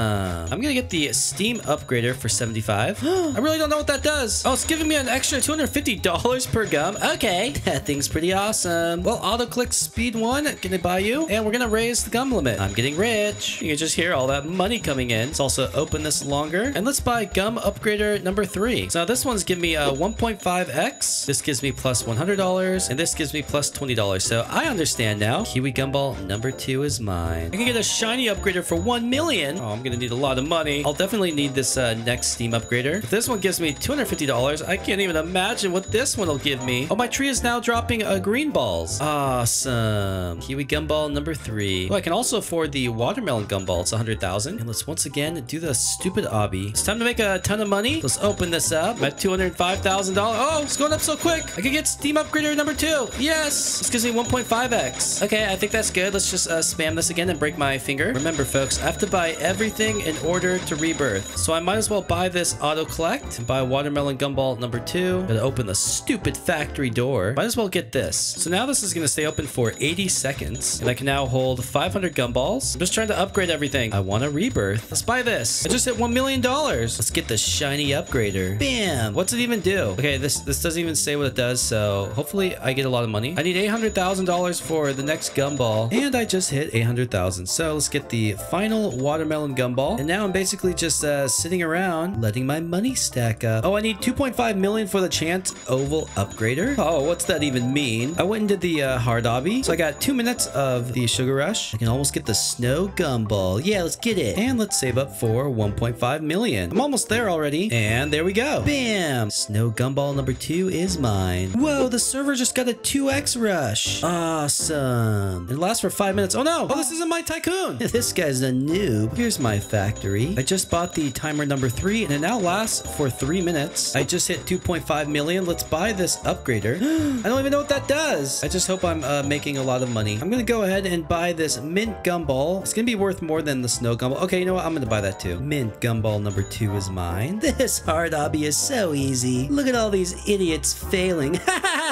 I'm gonna get the Steam upgrader for 75. I really don't know what that does. Oh, it's giving me an extra $250 per gum. Okay, that thing's pretty awesome. Well, auto click speed one, gonna buy you, and we're gonna raise the gum limit. I'm getting rich. You can just hear all that money coming in. Let's also open this longer, and let's buy gum upgrader number three. So this one's giving me a 1.5x. This gives me plus $100, and this gives me plus $20. So I understand now. Kiwi gumball number two is mine. I can get a shiny upgrader for 1 million. Oh, I'm gonna need a lot of money. I'll definitely need this uh, next Steam upgrader. If this one gives me $250, I can't even imagine what this one will give me. Oh, my tree is now dropping uh, green balls. Awesome. Kiwi gumball number three. Oh, I can also afford the watermelon gumball. It's 100,000. And let's once again do the stupid obby. It's time to make a ton of money. Let's open this up. I'm at $205,000. Oh, it's going up so quick. I can get Steam upgrader number two. Yes. This gives me 1.5x. Okay, I think that's good. Let's just uh, spam this again and break my finger. Remember, folks, I have to buy everything in order to rebirth. So I might as well buy this auto collect and buy watermelon gumball number two. Gotta open the stupid factory door. Might as well get this. So now this is gonna stay open for 80 seconds. And I can now hold 500 gumballs. I'm just trying to upgrade everything. I want a rebirth. Let's buy this. I just hit $1 million. Let's get the shiny upgrader. Bam. What's it even do? Okay, this, this doesn't even say what it does. So hopefully I get a lot of money. I need $800,000 for the next gumball. And I just hit 800,000. So let's get the final watermelon gumball. And now I'm basically just uh, sitting around letting my money stack up. Oh, I need 2.5 million for the chance oval upgrader. Oh, what's that even mean? I went and did the uh, hard obby. So I got two minutes of the sugar rush. I can almost get the snow gumball. Yeah, let's get it. And let's save up for 1.5 million. I'm almost there already. And there we go. Bam. Snow gumball number two is mine. Whoa, the server just got a 2x rush. Awesome. It lasts for five minutes. Oh no. Oh, this isn't my tycoon. this guy's a noob. Here's my factory. I just bought the timer number three and it now lasts for three minutes. I just hit 2.5 million. Let's buy this upgrader. I don't even know what that does. I just hope I'm uh, making a lot of money. I'm to go ahead and buy this mint gumball. It's to be worth more than the snow gumball. Okay, you know what? I'm to buy that too. Mint gumball number two is mine. This hard obby is so easy. Look at all these idiots failing.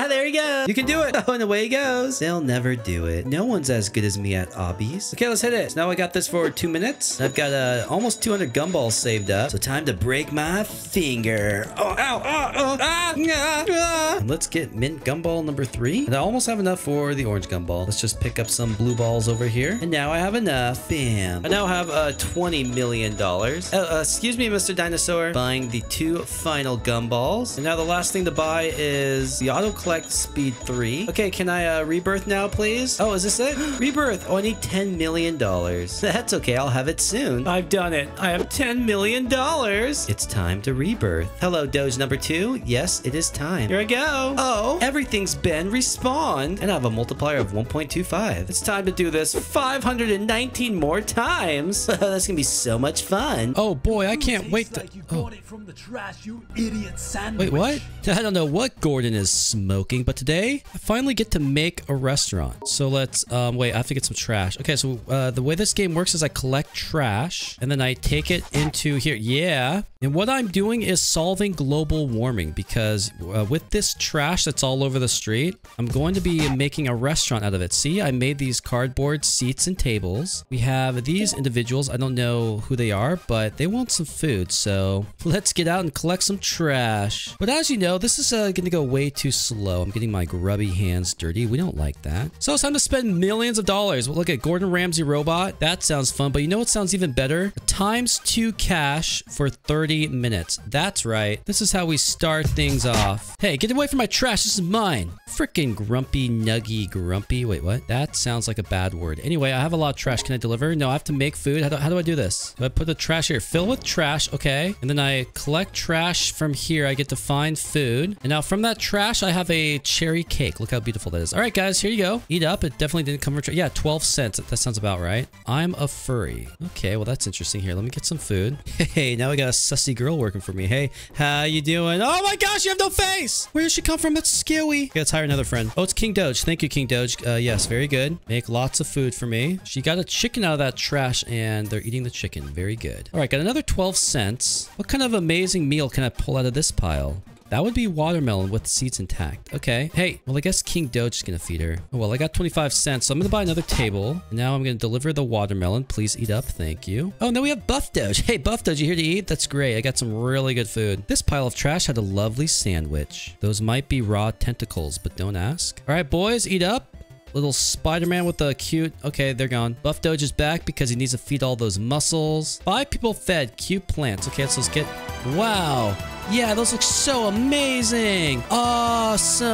there you go. You can do it. Oh, and away he goes. They'll never do it. No one's as good as me at obbies. Okay, let's hit it. So now I got this for two minutes. I've got uh, almost 200 gumballs saved up. So time to break my finger. Oh, ow, oh, oh, ah, ah, ah. Let's get mint gumball number three. And I almost have enough for the orange gumball. Let's just pick up some blue balls over here. And now I have enough. Bam. I now have uh, $20 million. Uh, uh, excuse me, Mr. Dinosaur. Buying the two final gumballs. And now the last thing to buy is the auto collect speed three. Okay, can I uh, rebirth now, please? Oh, is this it? rebirth. Oh, I need $10 million. That's okay. I'll have it soon. I've done it. I have $10 million. It's time to rebirth. Hello, Doge number two. Yes, it is time. Here I go. Oh, everything's been respawned. And I have a multiplier of 1.25. It's time to do this 519 more times. That's gonna be so much fun. Oh boy, I can't wait to. Like you Oh. got it from the trash, you idiot sandwich. Wait, what? I don't know what Gordon is smoking, but today I finally get to make a restaurant. So let's, um, wait, I have to get some trash. Okay, so uh, the way this game works is I collect trash and then I take it into here. Yeah. And what I'm doing is solving global warming because uh, with this trash that's all over the street, I'm going to be making a restaurant out of it. See, I made these cardboard seats and tables. We have these individuals. I don't know who they are, but they want some food. So let's get out and collect some trash. But as you know, this is uh, going to go way too slow. I'm getting my grubby hands dirty. We don't like that. So it's time to spend millions of dollars. Well, look at Gordon Ramsay robot. That sounds fun. But you know what sounds even better? Times two cash for 30 minutes. That's right. This is how we start things off. Hey, get away from my trash. This is mine. Freaking grumpy, nuggy, grumpy. Wait, what? That sounds like a bad word. Anyway, I have a lot of trash. Can I deliver? No, I have to make food. How do, how do I do this? Do I put the trash here? Fill with trash. Okay. And then I collect trash from here. I get to find food. And now from that trash, I have a cherry cake. Look how beautiful that is. All right, guys, here you go. Eat up. Up. It definitely didn't come from... Yeah, 12 cents. That sounds about right. I'm a furry. Okay, well, that's interesting here. Let me get some food. Hey, now we got a sussy girl working for me. Hey, how you doing? Oh my gosh, you have no face! Where did she come from? It's. Okay, let's hire another friend. Oh, it's King Doge. Thank you, King Doge. Uh, yes, very good. Make lots of food for me. She got a chicken out of that trash, and they're eating the chicken. Very good. All right, got another 12 cents. What kind of amazing meal can I pull out of this pile? That would be watermelon with seeds intact. Okay. Hey, well, I guess King Doge is going to feed her. Oh, well, I got 25 cents, so I'm going to buy another table. Now I'm going to deliver the watermelon. Please eat up. Thank you. Oh, no, we have Buff Doge. Hey, Buff Doge, you here to eat? That's great. I got some really good food. This pile of trash had a lovely sandwich. Those might be raw tentacles, but don't ask. All right, boys, eat up. Little Spider-Man with the cute... Okay, they're gone. Buff Doge is back because he needs to feed all those muscles. Five people fed. Cute plants. Okay, so let's get... Wow. Yeah, those look so amazing. Awesome.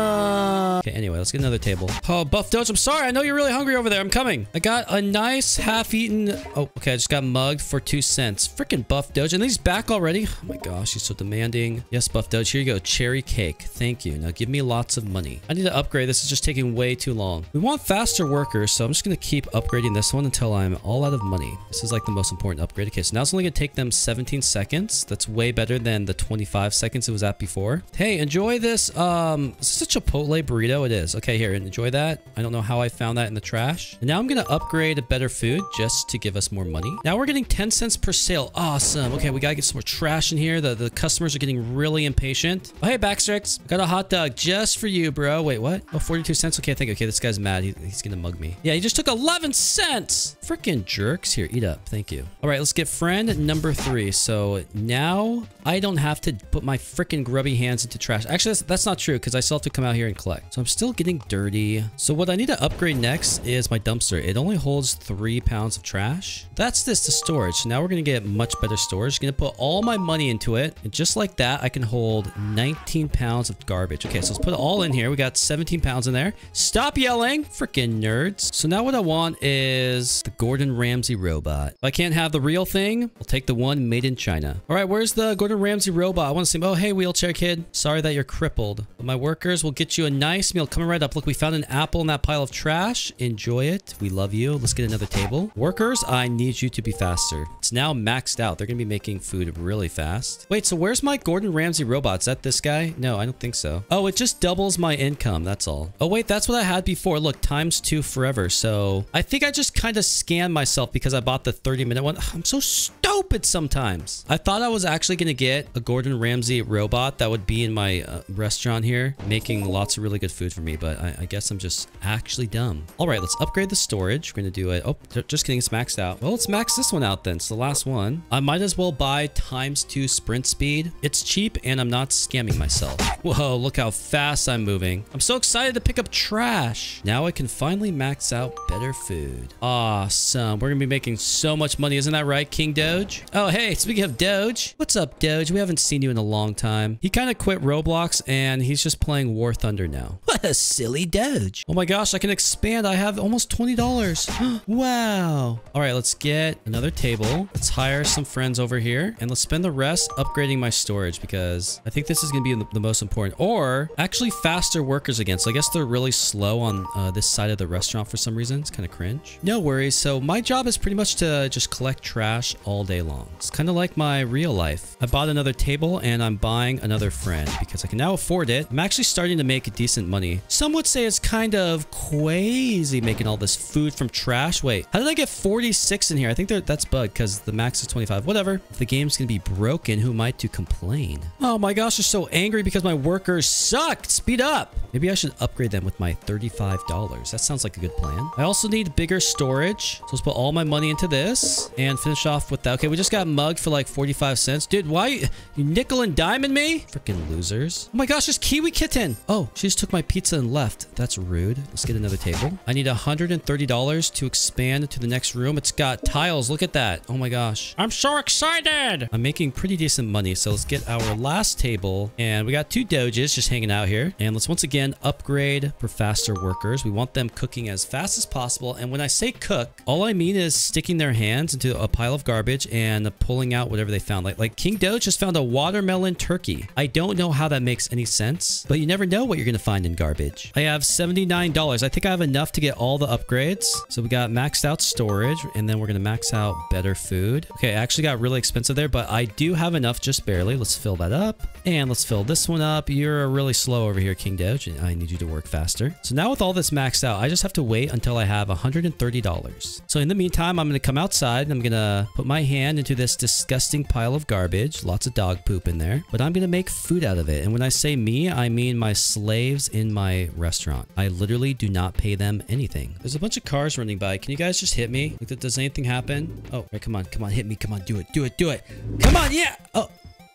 Okay, anyway, let's get another table. Oh, Buff Doge, I'm sorry. I know you're really hungry over there. I'm coming. I got a nice half-eaten... Oh, okay. I just got mugged for two cents. Freaking Buff Doge. And he's back already. Oh my gosh, he's so demanding. Yes, Buff Doge. Here you go. Cherry cake. Thank you. Now give me lots of money. I need to upgrade. This is just taking way too long. We want faster workers, so I'm just going to keep upgrading this one until I'm all out of money. This is like the most important upgrade. Okay, so now it's only going to take them 17 seconds. That's way better than the 25 seconds it was at before. Hey, enjoy this. Um, is this a Chipotle burrito? It is. Okay, here, enjoy that. I don't know how I found that in the trash. And now I'm going to upgrade a better food just to give us more money. Now we're getting 10 cents per sale. Awesome. Okay, we got to get some more trash in here. The, the customers are getting really impatient. Oh, hey, Backstrix. Got a hot dog just for you, bro. Wait, what? Oh, 42 cents. Okay, I think, okay, this guy's mad. He, he's going to mug me. Yeah, he just took 11 cents. Freaking jerks. Here, eat up. Thank you. All right, let's get friend number three. So now I don't have to put my freaking grubby hands into trash. Actually, that's, that's not true because I still have to come out here and collect. So I'm still getting dirty. So what I need to upgrade next is my dumpster. It only holds three pounds of trash. That's this, the storage. Now we're going to get much better storage. Going to put all my money into it. And just like that, I can hold 19 pounds of garbage. Okay, so let's put it all in here. We got 17 pounds in there. Stop yelling, freaking nerds. So now what I want is the Gordon Ramsay robot. If I can't have the real thing, I'll take the one made in China. All right, where's the Gordon Ramsay robot? To see, oh, hey, wheelchair kid. Sorry that you're crippled. But my workers will get you a nice meal coming right up. Look, we found an apple in that pile of trash. Enjoy it. We love you. Let's get another table. Workers, I need you to be faster. It's now maxed out. They're going to be making food really fast. Wait, so where's my Gordon Ramsay robot? Is that this guy? No, I don't think so. Oh, it just doubles my income. That's all. Oh, wait, that's what I had before. Look, times two forever. So I think I just kind of scanned myself because I bought the 30 minute one. I'm so stupid sometimes. I thought I was actually going to get a Gordon Ramsay robot that would be in my uh, restaurant here making lots of really good food for me, but I, I, guess I'm just actually dumb. All right, let's upgrade the storage. We're to do it. Oh, just kidding. It's maxed out. Well, let's max this one out then. It's the last one. I might as well buy times two sprint speed. It's cheap and I'm not scamming myself. Whoa, look how fast I'm moving. I'm so excited to pick up trash. Now I can finally max out better food. Awesome. We're to be making so much money. Isn't that right, King Doge? Oh, hey, speaking of Doge, what's up, Doge? We haven't seen you in a long time. He kind of quit Roblox and he's just playing War Thunder now. What a silly Doge. Oh my gosh, I can expand. I have almost $20. wow. All right, let's get another table. Let's hire some friends over here and let's spend the rest upgrading my storage because I think this is going to be the most important or actually faster workers again. So I guess they're really slow on uh, this side of the restaurant for some reason. It's kind of cringe. No worries. So my job is pretty much to just collect trash all day long. It's kind of like my real life. I bought another table and I'm buying another friend because I can now afford it. I'm actually starting to make decent money. Some would say it's kind of crazy making all this food from trash. Wait, how did I get 46 in here? I think that's bugged because the max is 25. Whatever. If the game's going to be broken, who am I to complain? Oh my gosh, they're so angry because my workers suck. Speed up. Maybe I should upgrade them with my $35. That sounds like a good plan. I also need bigger storage. So let's put all my money into this and finish off with that. Okay, we just got mugged for like 45 cents. Dude, why you nickel and diamond me? Freaking losers. Oh my gosh, there's Kiwi Kitten. Oh, she just took my pizza and left. That's rude. Let's get another table. I need $130 to expand to the next room. It's got tiles. Look at that. Oh my gosh. I'm so excited. I'm making pretty decent money. So let's get our last table. And we got two doges just hanging out here. And let's once again upgrade for faster workers. We want them cooking as fast as possible. And when I say cook, all I mean is sticking their hands into a pile of garbage and pulling out whatever they found. Like, like King Doge just found a watermelon turkey. I don't know how that makes any sense, but you never know what you're going to find in garbage. I have $79. I think I have enough to get all the upgrades. So we got maxed out storage and then we're going to max out better food. Okay, I actually got really expensive there, but I do have enough just barely. Let's fill that up and let's fill this one up. You're really slow over here, King Doge. I need you to work faster. So now with all this maxed out, I just have to wait until I have $130. So in the meantime, I'm going to come outside and I'm going to put my hand into this disgusting pile of garbage. Lots of dog poop in there, but I'm going to make food out of it. And when I say me, I mean my slaves in my restaurant. I literally do not pay them anything. There's a bunch of cars running by. Can you guys just hit me? Like, does anything happen? Oh, right, come on, come on, hit me. Come on, do it, do it, do it. Come on, yeah. Oh,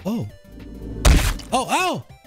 oh, oh, ow.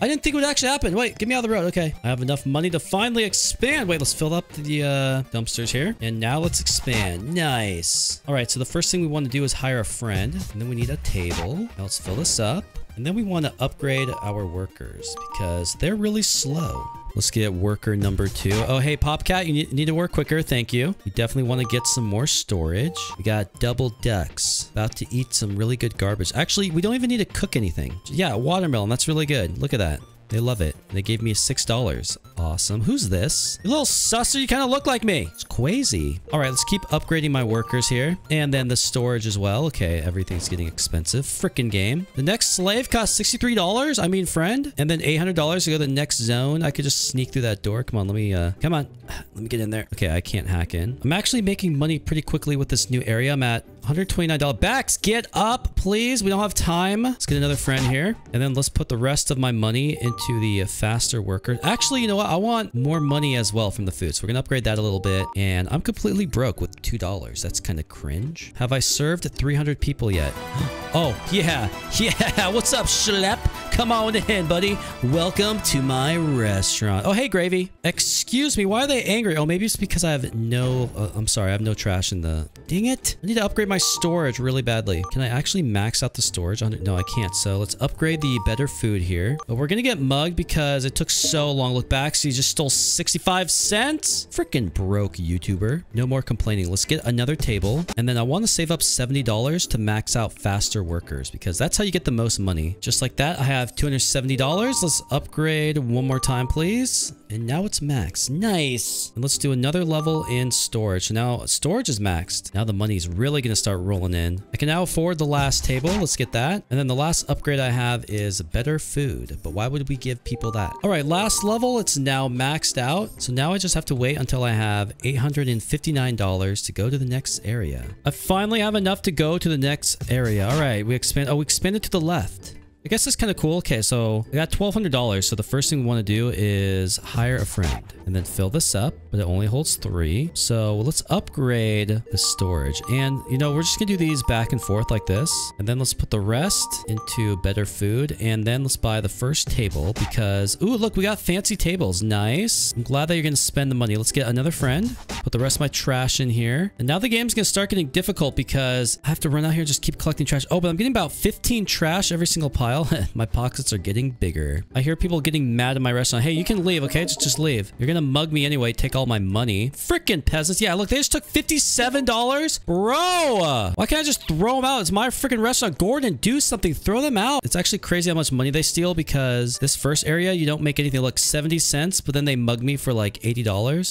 I didn't think it would actually happen. Wait, get me out of the road. Okay. I have enough money to finally expand. Wait, let's fill up the uh, dumpsters here. And now let's expand. Nice. All right, so the first thing we want to do is hire a friend. And then we need a table. Now let's fill this up. And then we want to upgrade our workers because they're really slow. Let's get worker number two. Oh, hey, Popcat, you need, need to work quicker. Thank you. We definitely want to get some more storage. We got double decks. About to eat some really good garbage. Actually, we don't even need to cook anything. Yeah, watermelon. That's really good. Look at that. They love it. They gave me $6. Awesome. Who's this? You little susser, you kind of look like me. It's crazy. All right, let's keep upgrading my workers here. And then the storage as well. Okay, everything's getting expensive. Freaking game. The next slave costs $63. I mean, friend. And then $800 to go to the next zone. I could just sneak through that door. Come on, let me, uh, come on. Let me get in there. Okay, I can't hack in. I'm actually making money pretty quickly with this new area. I'm at $129. Bax, get up, please. We don't have time. Let's get another friend here. And then let's put the rest of my money into the faster worker. Actually, you know what? I want more money as well from the food. So we're going to upgrade that a little bit. And I'm completely broke with $2. That's kind of cringe. Have I served 300 people yet? Oh, yeah. Yeah. What's up, Schlep? Come on in, buddy. Welcome to my restaurant. Oh, hey, Gravy. Excuse me. Why are they angry? Oh, maybe it's because I have no... Uh, I'm sorry. I have no trash in the... Dang it. I need to upgrade my storage really badly. Can I actually max out the storage? on it? No, I can't. So let's upgrade the better food here. But we're going to get mugged because it took so long. Look back. So you just stole 65 cents. Freaking broke YouTuber. No more complaining. Let's get another table. And then I want to save up $70 to max out faster workers because that's how you get the most money. Just like that, I have $270. Let's upgrade one more time, please. And now it's maxed. Nice. And let's do another level in storage. Now storage is maxed. Now the money's really going to start rolling in. I can now afford the last table. Let's get that. And then the last upgrade I have is better food. But why would we give people that? All right, last level. It's now maxed out. So now I just have to wait until I have $859 to go to the next area. I finally have enough to go to the next area. All right, we expand. Oh, we expanded to the left. I guess that's kind of cool. Okay, so I got $1,200. So the first thing we want to do is hire a friend and then fill this up, but it only holds three. So let's upgrade the storage. And, you know, we're just going to do these back and forth like this. And then let's put the rest into better food. And then let's buy the first table because, ooh, look, we got fancy tables. Nice. I'm glad that you're going to spend the money. Let's get another friend. Put the rest of my trash in here. And now the game's going to start getting difficult because I have to run out here and just keep collecting trash. Oh, but I'm getting about 15 trash every single pile. my pockets are getting bigger. I hear people getting mad at my restaurant. Hey, you can leave, okay? Just, just leave. You're gonna mug me anyway, take all my money. Freaking peasants. Yeah, look, they just took $57? Bro! Why can't I just throw them out? It's my freaking restaurant. Gordon, do something. Throw them out. It's actually crazy how much money they steal because this first area, you don't make anything look 70 cents, but then they mug me for like $80.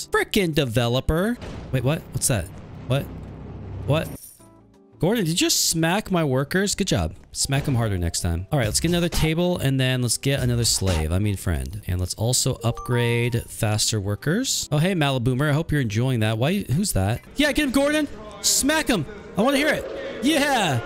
Freaking developer. Wait, what? What's that? What? What? Gordon, did you just smack my workers? Good job. Smack them harder next time. All right, let's get another table and then let's get another slave. I mean friend. And let's also upgrade faster workers. Oh, hey, Maliboomer. I hope you're enjoying that. Why? Who's that? Yeah, get him, Gordon. Smack him. I want to hear it. Yeah.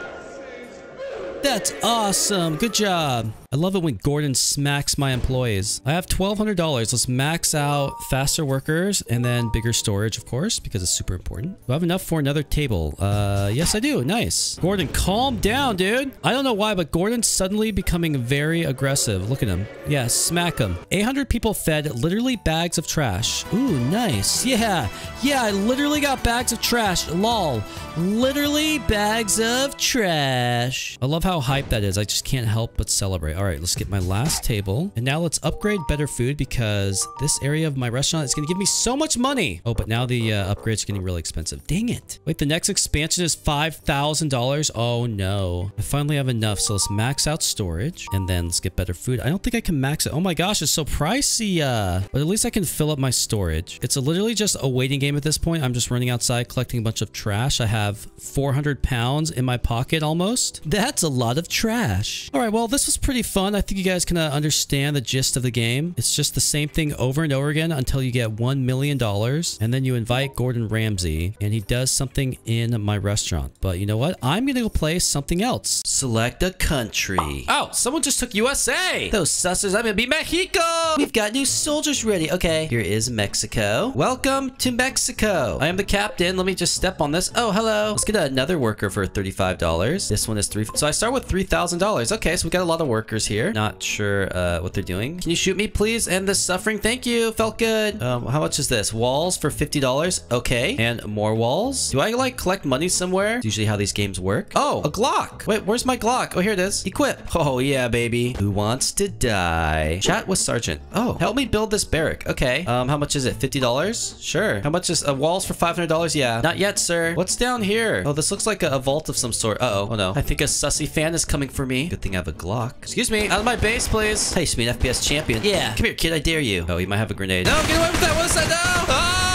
That's awesome. Good job. I love it when Gordon smacks my employees. I have $1,200. Let's max out faster workers and then bigger storage, of course, because it's super important. Do I have enough for another table? Uh, yes, I do. Nice. Gordon, calm down, dude. I don't know why, but Gordon's suddenly becoming very aggressive. Look at him. Yeah, smack him. 800 people fed literally bags of trash. Ooh, nice. Yeah. Yeah, I literally got bags of trash. Lol. Literally bags of trash. I love how hype that is. I just can't help but celebrate. All right, let's get my last table. And now let's upgrade better food because this area of my restaurant is going to give me so much money. Oh, but now the uh, upgrade's getting really expensive. Dang it. Wait, the next expansion is $5,000. Oh, no. I finally have enough. So let's max out storage and then let's get better food. I don't think I can max it. Oh my gosh, it's so pricey. Uh, but at least I can fill up my storage. It's literally just a waiting game at this point. I'm just running outside collecting a bunch of trash. I have 400 pounds in my pocket almost. That's a lot of trash. All right, well, this was pretty fun. I think you guys can uh, understand the gist of the game. It's just the same thing over and over again until you get $1 million. And then you invite Gordon Ramsay and he does something in my restaurant. But you know what? I'm going to go play something else. Select a country. Oh, someone just took USA. Those sussers, I'm gonna be Mexico! We've got new soldiers ready. Okay, here is Mexico. Welcome to Mexico. I am the captain. Let me just step on this. Oh, hello. Let's get another worker for $35. This one is three. So I start with $3,000. Okay, so we got a lot of workers here. Not sure uh, what they're doing. Can you shoot me, please? End the suffering. Thank you. Felt good. Um, how much is this? Walls for $50. Okay, and more walls. Do I like collect money somewhere? It's usually how these games work. Oh, a Glock. Wait, where's my Glock? Oh, here it is. Equip. Oh, yeah, baby. Who wants to die? Chat with Sergeant. Oh, help me build this barrack. Okay. Um, how much is it? $50? Sure. How much is uh, walls for $500? Yeah. Not yet, sir. What's down here? Oh, this looks like a, a vault of some sort. Uh oh. Oh, no. I think a sussy fan is coming for me. Good thing I have a Glock. Excuse me. Out of my base, please. Hey, Smee, FPS champion. Yeah. Come here, kid. I dare you. Oh, you might have a grenade. No, get away with that. What is that? No. Ah!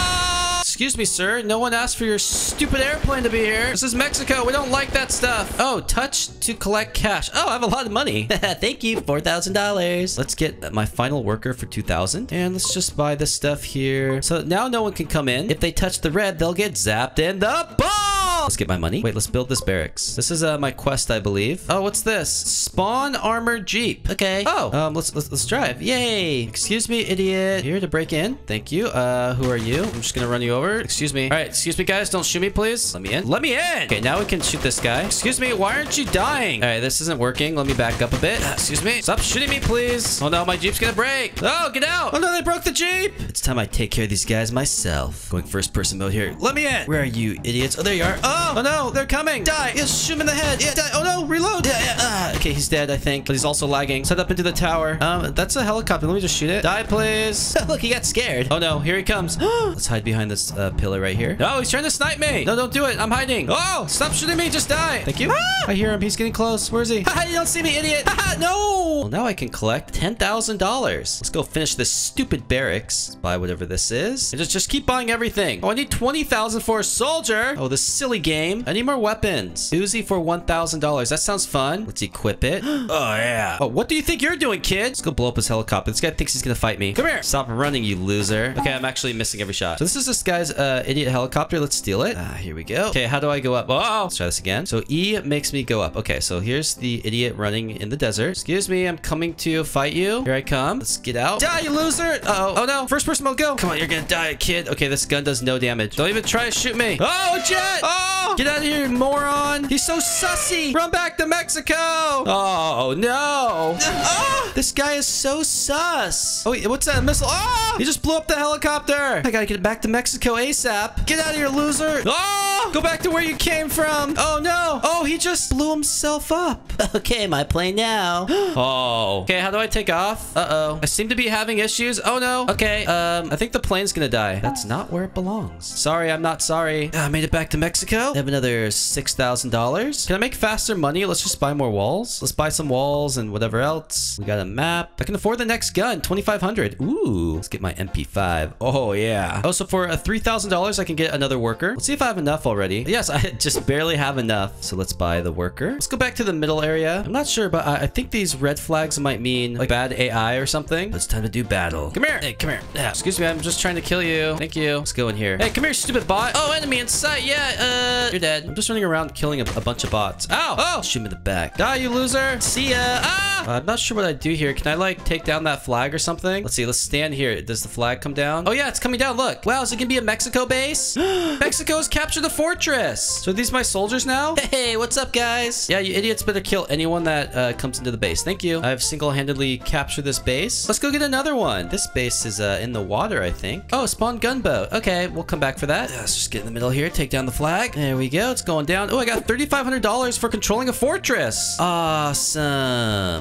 Excuse me, sir. No one asked for your stupid airplane to be here. This is Mexico. We don't like that stuff. Oh, touch to collect cash. Oh, I have a lot of money. Thank you. $4,000. Let's get my final worker for 2000 And let's just buy this stuff here. So now no one can come in. If they touch the red, they'll get zapped in the ball. Let's get my money. Wait, let's build this barracks. This is uh, my quest, I believe. Oh, what's this? Spawn armored jeep. Okay. Oh, um, let's, let's let's drive. Yay! Excuse me, idiot. Here to break in. Thank you. Uh, who are you? I'm just gonna run you over. Excuse me. All right, excuse me, guys. Don't shoot me, please. Let me in. Let me in. Okay, now we can shoot this guy. Excuse me. Why aren't you dying? All right, this isn't working. Let me back up a bit. Uh, excuse me. Stop shooting me, please. Oh no, my jeep's gonna break. Oh, get out. Oh no, they broke the jeep. It's time I take care of these guys myself. Going first person mode here. Let me in. Where are you, idiots? Oh, there you are. Oh, oh no, they're coming. Die. Yes, shoot him in the head. Yeah, die. Oh no, reload. Yeah, yeah. Ah. Okay, he's dead, I think, but he's also lagging. Set up into the tower. Um, that's a helicopter. Let me just shoot it. Die, please. Look, he got scared. Oh no, here he comes. Let's hide behind this uh, pillar right here. No, he's trying to snipe me. No, don't do it. I'm hiding. Oh, stop shooting me. Just die. Thank you. Ah! I hear him. He's getting close. Where is he? you don't see me, idiot. no. Well, now I can collect $10,000. Let's go finish this stupid barracks. Let's buy whatever this is. And just, just keep buying everything. Oh, I need 20,000 for a soldier. Oh, this silly game. I need more weapons. Uzi for $1,000. That sounds fun. Let's equip it. oh, yeah. Oh, what do you think you're doing, kid? Let's go blow up his helicopter. This guy thinks he's gonna fight me. Come here. Stop running, you loser. Okay, I'm actually missing every shot. So this is this guy's uh, idiot helicopter. Let's steal it. Ah, here we go. Okay, how do I go up? Oh, let's try this again. So E makes me go up. Okay, so here's the idiot running in the desert. Excuse me, I'm coming to fight you. Here I come. Let's get out. Die, you loser. Uh oh. Oh no. First person mode, go. Come on, you're gonna die, kid. Okay, this gun does no damage. Don't even try to shoot me. Oh, jet. Oh, get out of here, moron. He's so sussy. Run back to Mexico. Oh, no. Oh, this guy is so sus. Oh, wait, what's that missile? Oh, he just blew up the helicopter. I gotta get back to Mexico ASAP. Get out of here, loser. Oh, go back to where you came from. Oh, no. Oh, he just blew himself up. Okay, my plane now. oh. Okay, how do I take off? Uh-oh. I seem to be having issues. Oh, no. Okay, um, I think the plane's gonna die. That's not where it belongs. Sorry, I'm not sorry. Ah, I made it back to Mexico. I have another $6,000. Can I make faster money? Let's just buy more walls. Let's buy some walls and whatever else. We got a map. I can afford the next gun, 2500 Ooh, let's get my MP5. Oh, yeah. Oh, so for a $3,000, I can get another worker. Let's see if I have enough already. Yes, I just barely have enough. So let's buy the worker. Let's go back to the middle area. I'm not sure, but I, I think these red flags might mean like bad AI or something. It's time to do battle. Come here. Hey, come here. Yeah, excuse me. I'm just trying to kill you. Thank you. Let's go in here. Hey, come here, stupid bot. Oh, enemy in sight. Yeah, uh, you're dead. I'm just running around killing a, a bunch of bots. Ow. Oh, shoot me in the back. Die, you loser. See ya. Ah. Uh, I'm not sure what I do here. Can I like take down that flag or something? Let's see. Let's stand here. Does the flag come down? Oh yeah, it's coming down. Look. Wow, is it gonna be a Mexico base? Mexico has captured the fortress. So are these my soldiers now? Hey, what's up, guys? Yeah, you idiots better kill anyone that uh, comes into the base. Thank you. I've single-handedly captured this base. Let's go get another one. This base is uh, in the water, I think. Oh, spawn gunboat. Okay, we'll come back for that. Let's just get in the middle here. Take down the flag. There we go. It's going down. Oh, I got $3,500 for controlling a fortress. Awesome.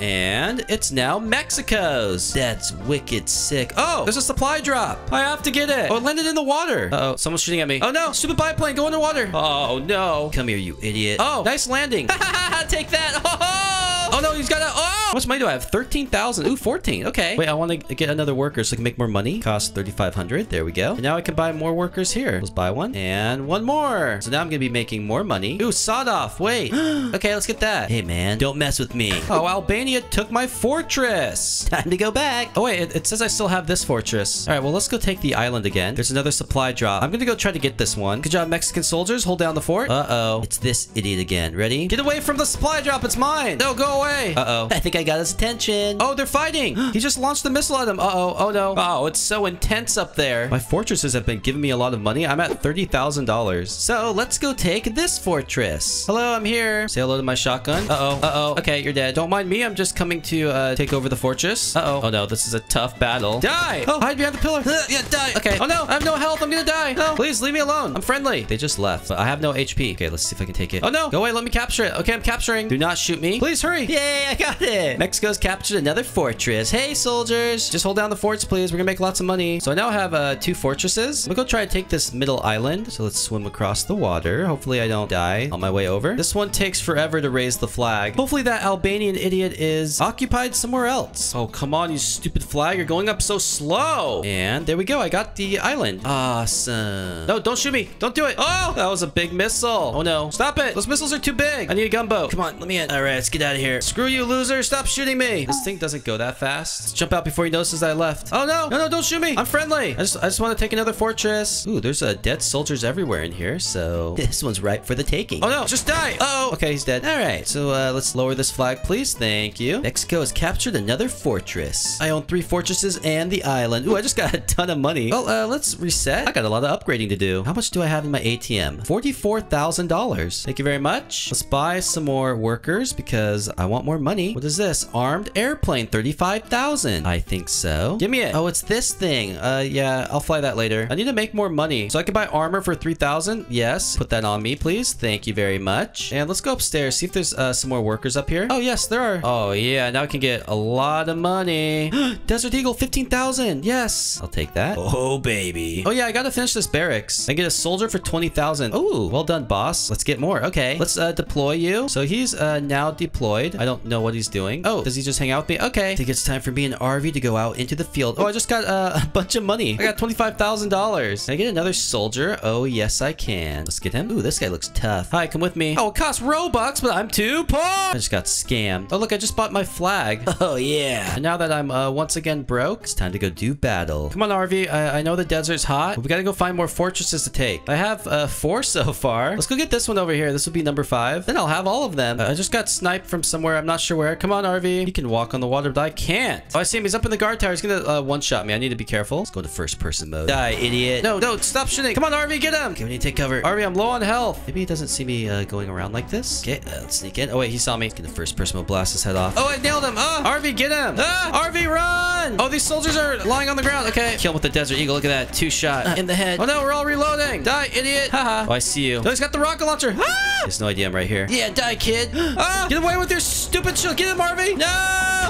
And it's now Mexico's. That's wicked sick. Oh, there's a supply drop. I have to get it. Oh, it landed in the water. Uh oh someone's shooting at me. Oh no, stupid biplane, go underwater. Oh no. Come here, you idiot. Oh, nice landing. Take that. Oh, oh no, he's got a. Oh, how much money do I have? 13,000. Ooh, 14. Okay. Wait, I want to get another worker so I can make more money. Cost 3,500. There we go. And now I can buy more workers here. Let's buy one. And one more. So now I'm going to be making more money. Ooh, sawed off. Wait. okay, let's get that. Hey, man, don't mess with me. Oh, Albania took my fortress. Time to go back. Oh, wait, it, it says I still have this fortress. All right, well, let's go take the island again. There's another supply drop. I'm going to go try to get this one. Good job, Mexican soldiers. Hold down the fort. Uh-oh. It's this idiot again. Ready? Get away from the supply drop. It's mine. No, go away. Uh-oh. I think I got his attention. Oh, they're fighting. he just launched the missile at him. Uh-oh. Oh, no. Oh, it's so intense up there. My fortresses have been giving me a lot of money. I'm at $30,000. So let's go take this fortress. Hello, I'm here. Say hello to my shotgun. Uh-oh. Uh-oh. Okay, you're dead. Don't mind me. I'm just coming to uh, take over the fortress. Uh-oh. Oh, no. This is a tough battle. Die. Oh, hide behind the pillar. Yeah, die. Okay. Oh, no. I have no health. I'm gonna die. No. Please leave me alone. I'm friendly. They just left, but I have no HP. Okay, let's see if I can take it. Oh, no. Go away. Let me capture it. Okay, I'm capturing. Do not shoot me. Please hurry. Yay, I got it. Mexico's captured another fortress. Hey, soldiers. Just hold down the forts, please. We're gonna make lots of money. So I now have uh, two fortresses. Gonna go try to take this middle island. So let's swim across the water. Hopefully I don't die on my way over. This one takes forever to raise the flag. Hopefully that Albanian idiot is occupied somewhere else. Oh, come on, you stupid flag. You're going up so slow. And there we go. I got the island. Awesome. No, don't shoot me. Don't do it. Oh, that was a big missile. Oh, no. Stop it. Those missiles are too big. I need a gunboat. Come on, let me in. All right, let's get out of here. Screw you, loser. Stop shooting me. This thing doesn't go that fast. Let's jump out before he notices I left. Oh, no. No, no, don't shoot me. I'm friendly. I just, I just want to take another fortress. Ooh, there's uh, dead soldiers everywhere in here, so this one's right for the taking. Oh, no. Just die. Uh oh Okay, he's dead. All right, so uh, let's lower this flag, please. Thank you. Mexico has captured another fortress. I own three fortresses and the island. Ooh, I just got a ton of money. Well, uh, let's reset. I got a lot of upgrading to do. How much do I have in my ATM? $44,000. Thank you very much. Let's buy some more workers because I want more money. What is this? Armed airplane, 35,000. I think so. Give me it. Oh, it's this thing. Uh, yeah, I'll fly that later. I need to make more money. So I can buy armor for 3,000. Yes. Put that on me, please. Thank you very much. And let's go upstairs. See if there's uh, some more workers up here. Oh, yes, there are. Oh, yeah. Now I can get a lot of money. Desert Eagle, 15,000. Yes. I'll take that. Oh, baby. Oh, yeah. I got to finish this barracks. I get a soldier for 20,000. Oh, well done, boss. Let's get more. Okay. Let's uh, deploy you. So he's uh, now deployed. I don't know what he's doing. Oh, does he just hang out with me? Okay. I think it's time for me and RV to go out into the field. Oh, I just got uh, a bunch of money. I got $25,000. Can I get another soldier? Oh, yes, I can. Let's get him. Ooh, this guy looks tough. Hi, come with me. Oh, it costs Robux, but I'm too poor. I just got scammed. Oh, look, I just bought my flag. Oh, yeah. And now that I'm uh, once again broke, it's time to go do battle. Come on, RV. I, I know the desert's hot. we gotta go find more fortresses to take. I have uh, four so far. Let's go get this one over here. This will be number five. Then I'll have all of them. I just got sniped from somewhere. I'm not sure where. Come on, RV. You can walk on the water, but I can't. Oh, I see him. He's up in the guard tower. He's gonna uh, one-shot me. I need to be careful. Let's go to first person mode. Die, idiot. No, no, stop shooting. Come on, RV, get him. Okay, we need to take cover. RV, I'm low on health. Maybe he doesn't see me uh, going around like this. Okay, uh, let's sneak in. Oh, wait, he saw me. Get the first person mode, blast his head off. Oh, I nailed him. Ah, RV, get him. Ah, RV, run. Oh, these soldiers are lying on the ground. Okay, kill him with the Desert Eagle. Look at that. Two shot uh, in the head. Oh, no, we're all reloading. Die, idiot. Haha. oh, I see you. No, he's got the rocket launcher. Ah! He has no idea I'm right here. Yeah, die, kid. ah, get away with your stupid shield. Get him, RV. No.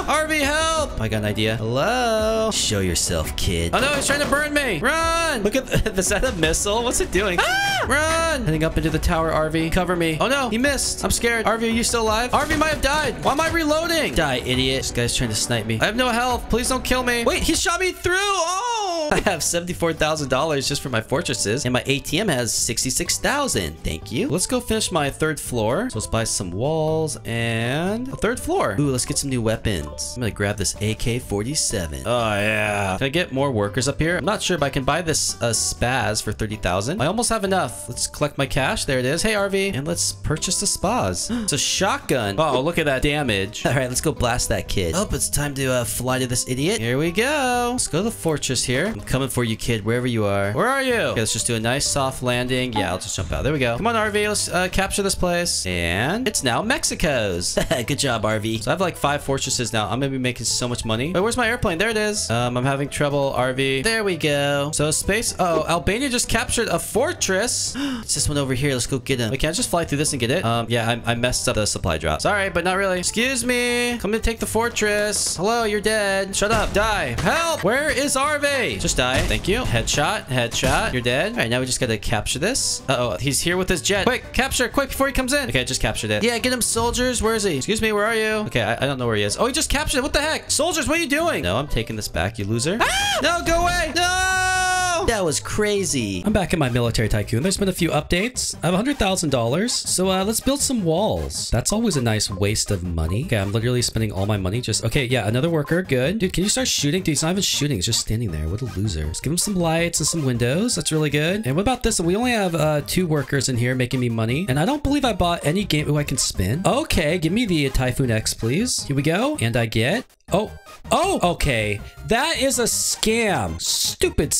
RV, help. I got an idea. Hello. Show yourself, kid. Oh, no, he's trying to burn me. Run. Look at the, is that a missile? What's it doing? Ah! Run. Heading up into the tower, RV. Cover me. Oh, no, he missed. I'm scared. RV, are you still alive? RV might have died. Why am I reloading? Die, idiot. This guy's trying to snipe me. I have no health. Please don't kill me. Wait, he shot me through. Oh. I have $74,000 just for my fortresses, and my ATM has 66,000. Thank you. Let's go finish my third floor. So let's buy some walls and a third floor. Ooh, let's get some new weapons. I'm gonna grab this AK-47. Oh, yeah. Can I get more workers up here? I'm not sure, but I can buy this uh, spaz for 30,000. I almost have enough. Let's collect my cash. There it is. Hey, RV. And let's purchase the spas. it's a shotgun. Oh, look at that damage. All right, let's go blast that kid. Oh, it's time to uh, fly to this idiot. Here we go. Let's go to the fortress here. I'm coming for you, kid, wherever you are. Where are you? Okay, let's just do a nice soft landing. Yeah, I'll just jump out. There we go. Come on, RV. Let's uh, capture this place. And it's now Mexico's. Good job, RV. So I have like five fortresses now. I'm gonna be making so much money. Wait, where's my airplane? There it is. Um, I'm having trouble, RV. There we go. So space. Oh, Albania just captured a fortress. it's this one over here. Let's go get him. Wait, can I just fly through this and get it? Um, yeah, I, I messed up the supply drop. Sorry, but not really. Excuse me. Come to take the fortress. Hello, you're dead. Shut up. Die. Help. Where is RV? Just die. Thank you. Headshot. Headshot. You're dead. All right, now we just gotta capture this. Uh-oh, he's here with his jet. Quick, capture. Quick, before he comes in. Okay, I just captured it. Yeah, get him, soldiers. Where is he? Excuse me, where are you? Okay, I, I don't know where he is. Oh, he just captured it. What the heck? Soldiers, what are you doing? No, I'm taking this back, you loser. Ah! No, go away. No! That was crazy. I'm back in my military tycoon. There's been a few updates. I have $100,000. So uh, let's build some walls. That's always a nice waste of money. Okay, I'm literally spending all my money just... Okay, yeah, another worker. Good. Dude, can you start shooting? Dude, he's not even shooting. He's just standing there. What a loser. Let's give him some lights and some windows. That's really good. And what about this? We only have uh, two workers in here making me money. And I don't believe I bought any game... Oh, I can spin. Okay, give me the Typhoon X, please. Here we go. And I get... Oh, oh, okay. That is a scam. Stupid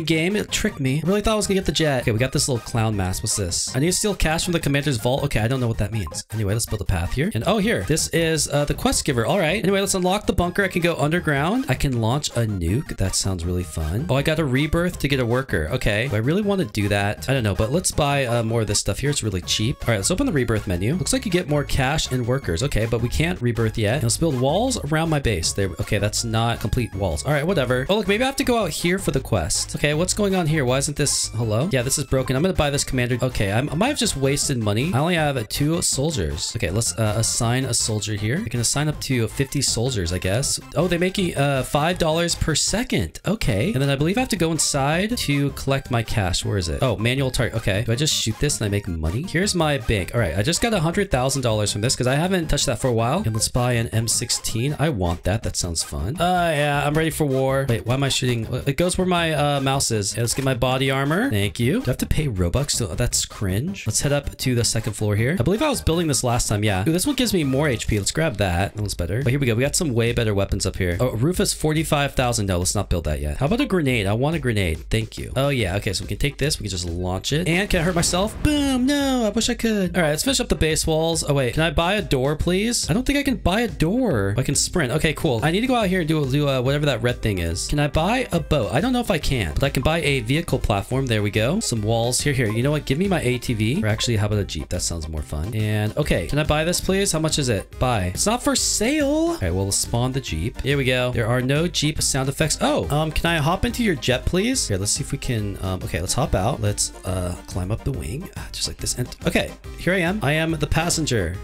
scamming game. It tricked me. I really thought I was gonna get the jet. Okay, we got this little clown mask. What's this? I need to steal cash from the commander's vault. Okay, I don't know what that means. Anyway, let's build a path here. And oh, here. This is uh, the quest giver. All right. Anyway, let's unlock the bunker. I can go underground. I can launch a nuke. That sounds really fun. Oh, I got a rebirth to get a worker. Okay. Do I really want to do that? I don't know, but let's buy uh, more of this stuff here. It's really cheap. All right, let's open the rebirth menu. Looks like you get more cash and workers. Okay, but we can't rebirth yet. And let's build walls around my base. There. Okay, that's not complete walls. All right, whatever. Oh, look, maybe I have to go out here for the quest. Okay, what's going on here? Why isn't this... Hello? Yeah, this is broken. I'm gonna buy this commander. Okay, I'm, i might have just wasted money. I only have two soldiers. Okay, let's uh, assign a soldier here. I can assign up to 50 soldiers, I guess. Oh, they make you uh, $5 per second. Okay. And then I believe I have to go inside to collect my cash. Where is it? Oh, manual target. Okay. Do I just shoot this and I make money? Here's my bank. All right, I just got $100,000 from this because I haven't touched that for a while. And let's buy an M16. I want that. That sounds fun. Uh, yeah, I'm ready for war. Wait, why am I shooting? It goes where my uh, mouse is. Yeah, let's get my body armor. Thank you. Do I have to pay Robux? So that's cringe. Let's head up to the second floor here. I believe I was building this last time. Yeah. Ooh, this one gives me more HP. Let's grab that. That one's better. But here we go. We got some way better weapons up here. Oh, Rufus 45,000. No, let's not build that yet. How about a grenade? I want a grenade. Thank you. Oh, yeah. Okay, so we can take this. We can just launch it. And can I hurt myself? Boom. No, I wish I could. All right, let's finish up the base walls. Oh, wait. Can I buy a door, please? I don't think I can buy a door. I can sprint. Okay, cool. I need to go out here and do, do uh, whatever that red thing is. Can I buy a boat? I don't know if I can, but I can buy a vehicle platform. There we go. Some walls. Here, here. You know what? Give me my ATV. Or actually, how about a Jeep? That sounds more fun. And okay, can I buy this, please? How much is it? Buy. It's not for sale. All right, well, spawn the Jeep. Here we go. There are no Jeep sound effects. Oh, um, can I hop into your jet, please? Here, let's see if we can, um, okay, let's hop out. Let's, uh, climb up the wing, ah, just like this. And okay, here I am. I am the passenger.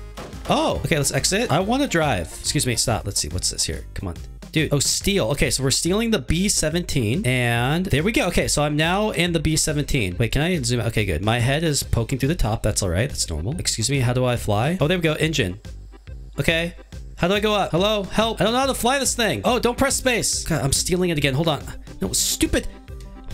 Oh, okay, let's exit. I want to drive. Excuse me, stop. Let's see. What's this here? Come on. Dude, oh, steal. Okay, so we're stealing the B-17. And there we go. Okay, so I'm now in the B-17. Wait, can I zoom out? Okay, good. My head is poking through the top. That's all right. That's normal. Excuse me, how do I fly? Oh, there we go. Engine. Okay. How do I go up? Hello? Help. I don't know how to fly this thing. Oh, don't press space. God, I'm stealing it again. Hold on. No, stupid.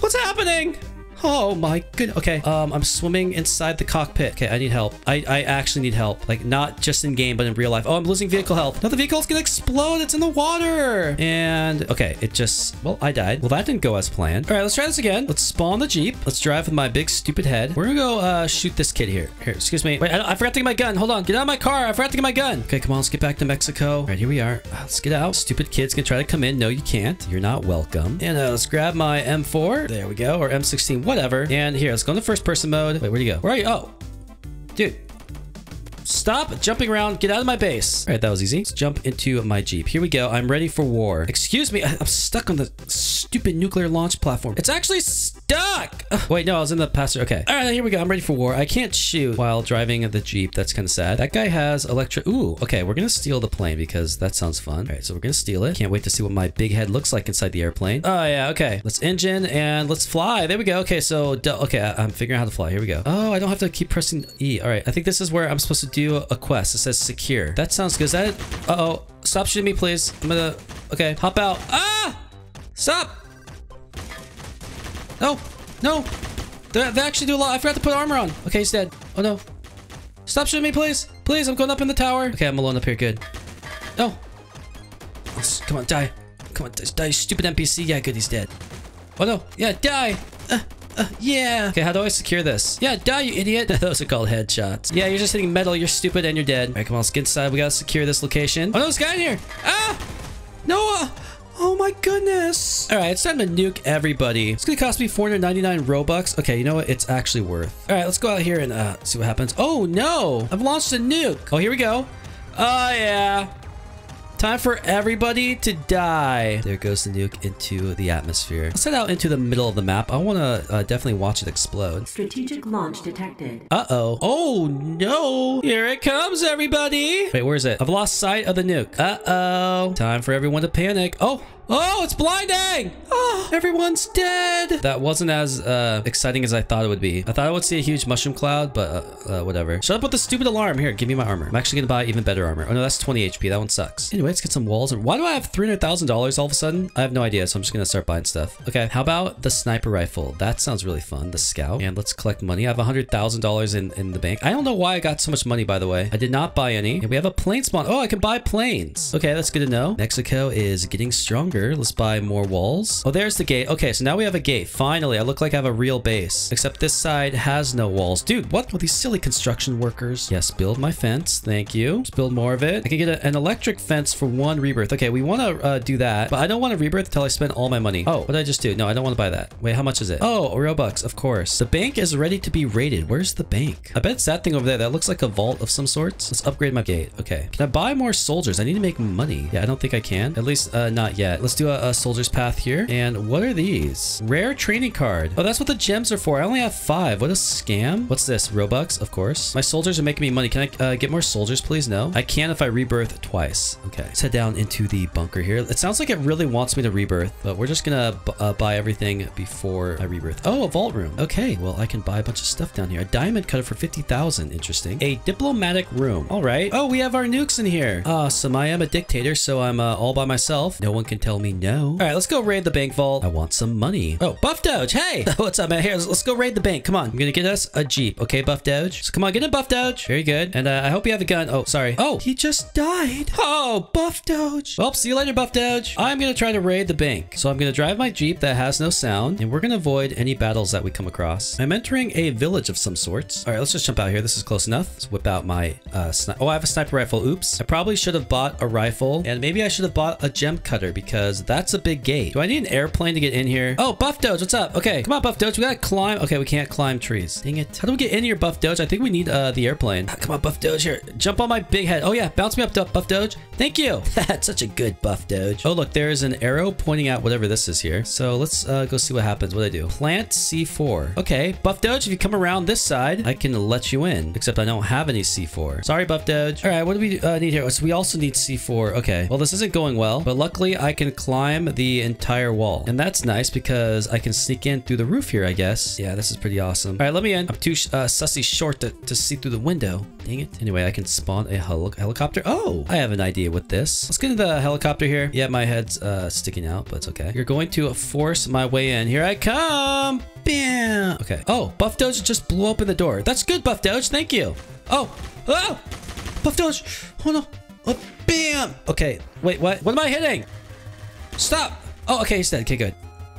What's happening? Oh my good. Okay. Um, I'm swimming inside the cockpit. Okay, I need help. I, I actually need help. Like not just in game, but in real life. Oh, I'm losing vehicle health. Now the vehicle's gonna explode. It's in the water. And okay, it just, well, I died. Well, that didn't go as planned. All right, let's try this again. Let's spawn the Jeep. Let's drive with my big stupid head. We're gonna go uh, shoot this kid here. Here, excuse me. Wait, I, I forgot to get my gun. Hold on. Get out of my car. I forgot to get my gun. Okay, come on. Let's get back to Mexico. All right, here we are. Uh, let's get out. Stupid kid's gonna try to come in. No, you can't. You're not welcome. And uh, let's grab my M4. There we go. Or M16, whatever. And here, let's go into first person mode. Wait, where'd you go? Where are you? Oh, dude. Stop jumping around. Get out of my base. All right, that was easy. Let's jump into my Jeep. Here we go. I'm ready for war. Excuse me. I'm stuck on the stupid nuclear launch platform. It's actually stuck. Ugh, wait, no, I was in the passenger. Okay. All right, here we go. I'm ready for war. I can't shoot while driving the Jeep. That's kind of sad. That guy has electric. Ooh, okay. We're going to steal the plane because that sounds fun. All right, so we're going to steal it. Can't wait to see what my big head looks like inside the airplane. Oh, yeah. Okay. Let's engine and let's fly. There we go. Okay, so, okay, I- I'm figuring out how to fly. Here we go. Oh, I don't have to keep pressing E. All right. I think this is where I'm supposed to do a quest. It says secure. That sounds good. Is that it? Uh-oh. Stop shooting me, please. I'm gonna... Okay, hop out. Ah! Stop! No! No! They, they actually do a lot. I forgot to put armor on. Okay, he's dead. Oh, no. Stop shooting me, please. Please, I'm going up in the tower. Okay, I'm alone up here. Good. No. Come on, die. Come on, die, stupid NPC. Yeah, good, he's dead. Oh no. Yeah, die. Uh, uh, yeah. Okay, how do I secure this? Yeah, die, you idiot. Those are called headshots. Yeah, you're just hitting metal. You're stupid and you're dead. All right, come on, let's get inside. We gotta secure this location. Oh no, this guy in here. Ah! Noah! Oh my goodness. All right, it's time to nuke everybody. It's gonna cost me 499 Robux. Okay, you know what? It's actually worth. All right, let's go out here and uh, see what happens. Oh no, I've launched a nuke. Oh, here we go. Oh yeah. Time for everybody to die. There goes the nuke into the atmosphere. Let's head out into the middle of the map. I want to uh, definitely watch it explode. Strategic launch detected. Uh-oh. Oh, no. Here it comes, everybody. Wait, where is it? I've lost sight of the nuke. Uh-oh. Time for everyone to panic. Oh, Oh, it's blinding! Oh, everyone's dead! That wasn't as uh, exciting as I thought it would be. I thought I would see a huge mushroom cloud, but uh, uh, whatever. Shut up with the stupid alarm. Here, give me my armor. I'm actually gonna buy even better armor. Oh no, that's 20 HP. That one sucks. Anyway, let's get some walls. Why do I have $300,000 all of a sudden? I have no idea, so I'm just gonna start buying stuff. Okay, how about the sniper rifle? That sounds really fun. The scout. And let's collect money. I have $100,000 in, in the bank. I don't know why I got so much money, by the way. I did not buy any. And we have a plane spawn. Oh, I can buy planes. Okay, that's good to know. Mexico is getting stronger. Let's buy more walls. Oh, there's the gate. Okay, so now we have a gate. Finally, I look like I have a real base. Except this side has no walls. Dude, what? With these silly construction workers. Yes, build my fence. Thank you. Let's build more of it. I can get a, an electric fence for one rebirth. Okay, we want to uh, do that, but I don't want a rebirth until I spend all my money. Oh, what did I just do? No, I don't want to buy that. Wait, how much is it? Oh, Robux, of course. The bank is ready to be raided. Where's the bank? I bet it's that thing over there. That looks like a vault of some sorts. Let's upgrade my gate. Okay. Can I buy more soldiers? I need to make money. Yeah, I don't think I can. At least uh, not yet. Let's do a, a soldier's path here. And what are these? Rare training card. Oh, that's what the gems are for. I only have five. What a scam. What's this? Robux, of course. My soldiers are making me money. Can I uh, get more soldiers, please? No. I can if I rebirth twice. Okay. Let's head down into the bunker here. It sounds like it really wants me to rebirth, but we're just gonna uh, buy everything before I rebirth. Oh, a vault room. Okay. Well, I can buy a bunch of stuff down here. A diamond cutter for 50,000. Interesting. A diplomatic room. All right. Oh, we have our nukes in here. Awesome. I am a dictator, so I'm uh, all by myself. No one can tell me no. All right, let's go raid the bank vault. I want some money. Oh, Buff Doge. Hey, what's up, man? Here, let's, let's, go raid the bank. Come on. I'm gonna get us a Jeep. Okay, Buff Doge. So come on, get in, Buff Doge. Very good. And uh, I hope you have a gun. Oh, sorry. Oh, he just died. Oh, Buff Doge. Well, see you later, Buff Doge. I'm gonna try to raid the bank. So I'm gonna drive my Jeep that has no sound, and we're gonna avoid any battles that we come across. I'm entering a village of some sorts. All right, let's just jump out here. This is close enough. Let's whip out my uh, Oh, I have a sniper rifle. Oops. I probably should have bought a rifle, and maybe I should have bought a gem cutter because that's a big gate. Do I need an airplane to get in here? Oh, Buff Doge, what's up? Okay, come on, Buff Doge. We gotta climb. Okay, we can't climb trees. Dang it. How do we get in here, Buff Doge? I think we need uh, the airplane. Come on, Buff Doge. Here, jump on my big head. Oh, yeah, bounce me up, Buff Doge. Thank you. That's such a good Buff Doge. Oh, look, there's an arrow pointing out whatever this is here. So let's uh, go see what happens. What do I do? Plant C4. Okay, Buff Doge, if you come around this side, I can let you in. Except I don't have any C4. Sorry, Buff Doge. All right, what do we uh, need here? So we also need C4. Okay, well, this isn't going well, but luckily I can climb the entire wall. And that's nice because I can sneak in through the roof here, I guess. Yeah, this is pretty awesome. All right, let me in. I'm too uh, sussy short to, to see through the window. Dang it. Anyway, I can spawn a hel helicopter. Oh, I have an idea with this. Let's get into the helicopter here. Yeah, my head's uh, sticking out, but it's okay. You're going to force my way in. Here I come. Bam. Okay. Oh, Buff Doge just blew open the door. That's good, Buff Doge. Thank you. Oh. Oh. Buff Doge. Oh, no. Oh, bam. Okay. Wait, what? What am I hitting? Stop. Oh, okay. He's dead. Okay, good.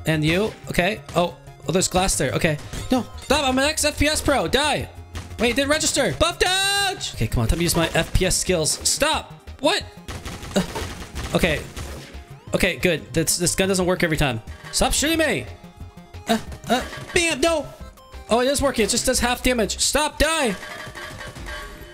And you? Okay. Oh, oh, there's glass there. Okay. No. Stop. I'm an ex-FPS pro. Die. Wait, it didn't register. Buff Doge! Okay, come on. Time to use my FPS skills. Stop. What? Uh, okay. Okay, good. This, this gun doesn't work every time. Stop shooting me. Uh, uh, bam. No. Oh, it is working. It just does half damage. Stop. Die.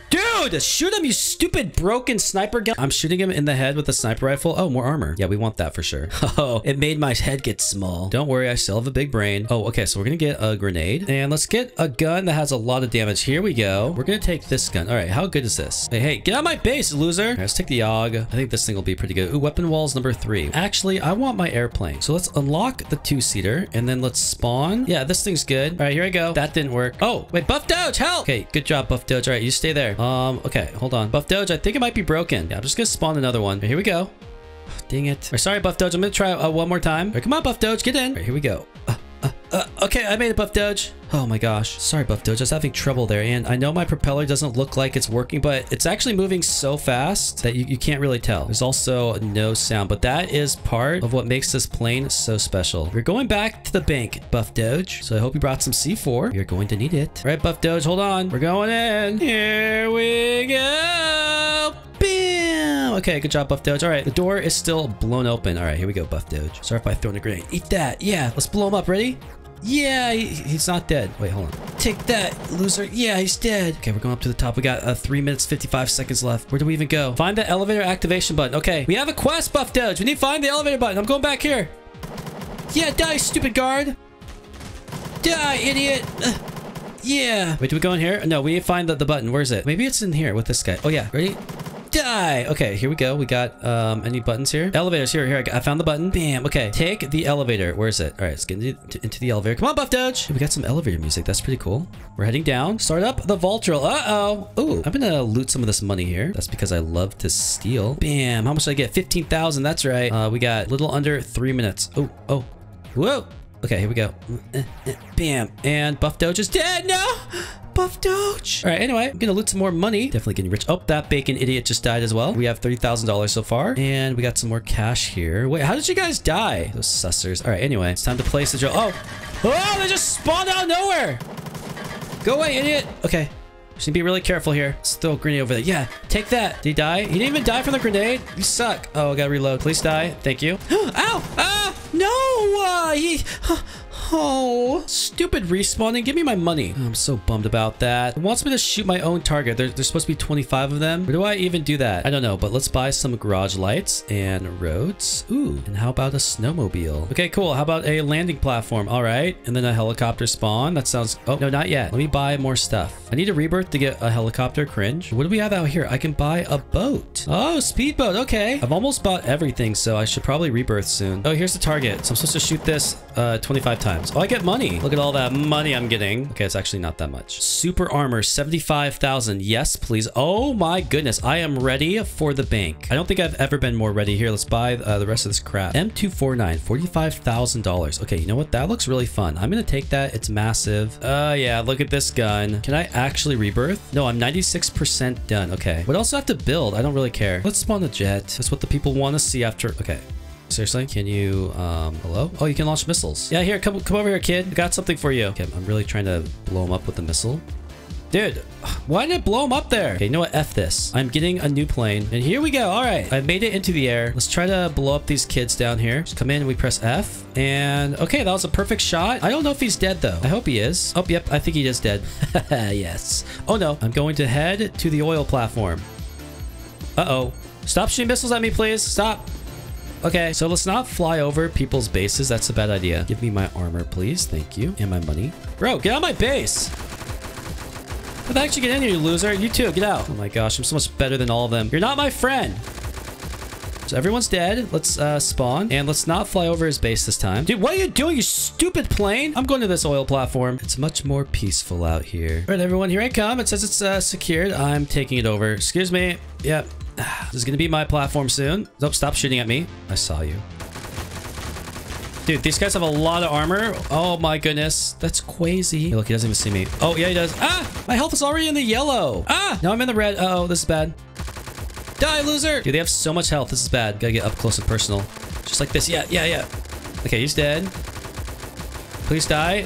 Dude, shoot him, you stupid broken sniper gun. I'm shooting him in the head with a sniper rifle. Oh, more armor. Yeah, we want that for sure. Oh, it made my head get small. Don't worry, I still have a big brain. Oh, okay, so we're gonna get a grenade. And let's get a gun that has a lot of damage. Here we go. We're gonna take this gun. All right, how good is this? Hey, hey, get out of my base, loser. Right, let's take the AUG. I think this thing will be pretty good. Ooh, weapon walls number three. Actually, I want my airplane. So let's unlock the two-seater and then let's spawn. Yeah, this thing's good. All right, here I go. That didn't work. Oh, wait, Buff Doge, help! Okay, good job, Buff Doge. All right, you stay there. Um, okay, hold on. Buff Doge, I think it might be broken. Yeah, I'm just gonna spawn another one. Here we go. Dang it. Right, sorry, Buff Doge. I'm gonna try uh, one more time. Right, come on, Buff Doge, get in. Right, here we go. Uh, uh, okay, I made it, Buff Doge. Oh my gosh. Sorry, Buff Doge. I was having trouble there. And I know my propeller doesn't look like it's working, but it's actually moving so fast that you, you can't really tell. There's also no sound, but that is part of what makes this plane so special. We're going back to the bank, Buff Doge. So I hope you brought some C4. You're going to need it. All right, Buff Doge, hold on. We're going in. Here we go. Bam! Okay, good job, Buff Doge. All right, the door is still blown open. All right, here we go, Buff Doge. Sorry if I thrown a grenade. Eat that. Yeah, let's blow him up. Ready? Yeah, he, he's not dead. Wait, hold on. Take that, loser. Yeah, he's dead. Okay, we're going up to the top. We got uh, 3 minutes, 55 seconds left. Where do we even go? Find the elevator activation button. Okay, we have a quest, Buff Doge. We need to find the elevator button. I'm going back here. Yeah, die, stupid guard. Die, idiot. Ugh. Yeah. Wait, do we go in here? No, we need to find the, the button. Where's it? Maybe it's in here with this guy. Oh, yeah. Ready? Die! Okay, here we go. We got um any buttons here? Elevators. Here, here. I found the button. Bam. Okay, take the elevator. Where is it? All right, let's get into, into the elevator. Come on, Buff Doge. We got some elevator music. That's pretty cool. We're heading down. Start up the vault drill. Uh-oh. Ooh, I'm gonna loot some of this money here. That's because I love to steal. Bam. How much did I get? 15,000. That's right. Uh, we got a little under three minutes. Oh, oh. Whoa. Okay, here we go. Bam. And Buff Doge is dead. No! Buff Doge. All right, anyway, I'm gonna loot some more money. Definitely getting rich. Oh, that bacon idiot just died as well. We have $30,000 so far. And we got some more cash here. Wait, how did you guys die? Those sussers. All right, anyway, it's time to place the drill. Oh, oh, they just spawned out of nowhere. Go away, idiot. Okay. Just need to be really careful here. A grenade over there. Yeah, take that. Did he die? He didn't even die from the grenade. You suck. Oh, I gotta reload. Please die. Thank you. Ow! Ah! No! Uh, he... Oh, stupid respawning. Give me my money. I'm so bummed about that. It wants me to shoot my own target. There, there's supposed to be 25 of them. Where do I even do that? I don't know, but let's buy some garage lights and roads. Ooh, and how about a snowmobile? Okay, cool. How about a landing platform? All right. And then a helicopter spawn. That sounds... Oh, no, not yet. Let me buy more stuff. I need a rebirth to get a helicopter. Cringe. What do we have out here? I can buy a boat. Oh, speedboat. Okay. I've almost bought everything, so I should probably rebirth soon. Oh, here's the target. So I'm supposed to shoot this uh, 25 times. Oh, I get money. Look at all that money I'm getting. Okay, it's actually not that much. Super armor, 75,000. Yes, please. Oh my goodness. I am ready for the bank. I don't think I've ever been more ready. Here, let's buy uh, the rest of this crap. M249, $45,000. Okay, you know what? That looks really fun. I'm going to take that. It's massive. Uh, yeah, look at this gun. Can I actually rebirth? No, I'm 96% done. Okay. What else do I have to build? I don't really care. Let's spawn a jet. That's what the people want to see after. Okay. Seriously? Can you, um, hello? Oh, you can launch missiles. Yeah, here, come, come over here, kid. I got something for you. Okay, I'm really trying to blow him up with the missile. Dude, why didn't it blow him up there? Okay, you know what? F this. I'm getting a new plane. And here we go. All right. I made it into the air. Let's try to blow up these kids down here. Just come in and we press F. And okay, that was a perfect shot. I don't know if he's dead though. I hope he is. Oh, yep. I think he is dead. yes. Oh no. I'm going to head to the oil platform. Uh-oh. Stop shooting missiles at me, please. Stop. Okay, so let's not fly over people's bases. That's a bad idea. Give me my armor, please. Thank you. And my money. Bro, get out of my base. Heck did you get in here, you loser? You too, get out. Oh my gosh, I'm so much better than all of them. You're not my friend. So everyone's dead. Let's uh, spawn. And let's not fly over his base this time. Dude, what are you doing, you stupid plane? I'm going to this oil platform. It's much more peaceful out here. All right, everyone, here I come. It says it's uh, secured. I'm taking it over. Excuse me. Yep. This is to be my platform soon. Nope, stop shooting at me. I saw you. Dude, these guys have a lot of armor. Oh my goodness. That's crazy. Hey, look, he doesn't even see me. Oh, yeah, he does. Ah! My health is already in the yellow. Ah! Now I'm in the red. Uh oh this is bad. Die, loser! Dude, they have so much health. This is bad. Gotta get up close and personal. Just like this. Yeah, yeah, yeah. Okay, he's dead. Please die.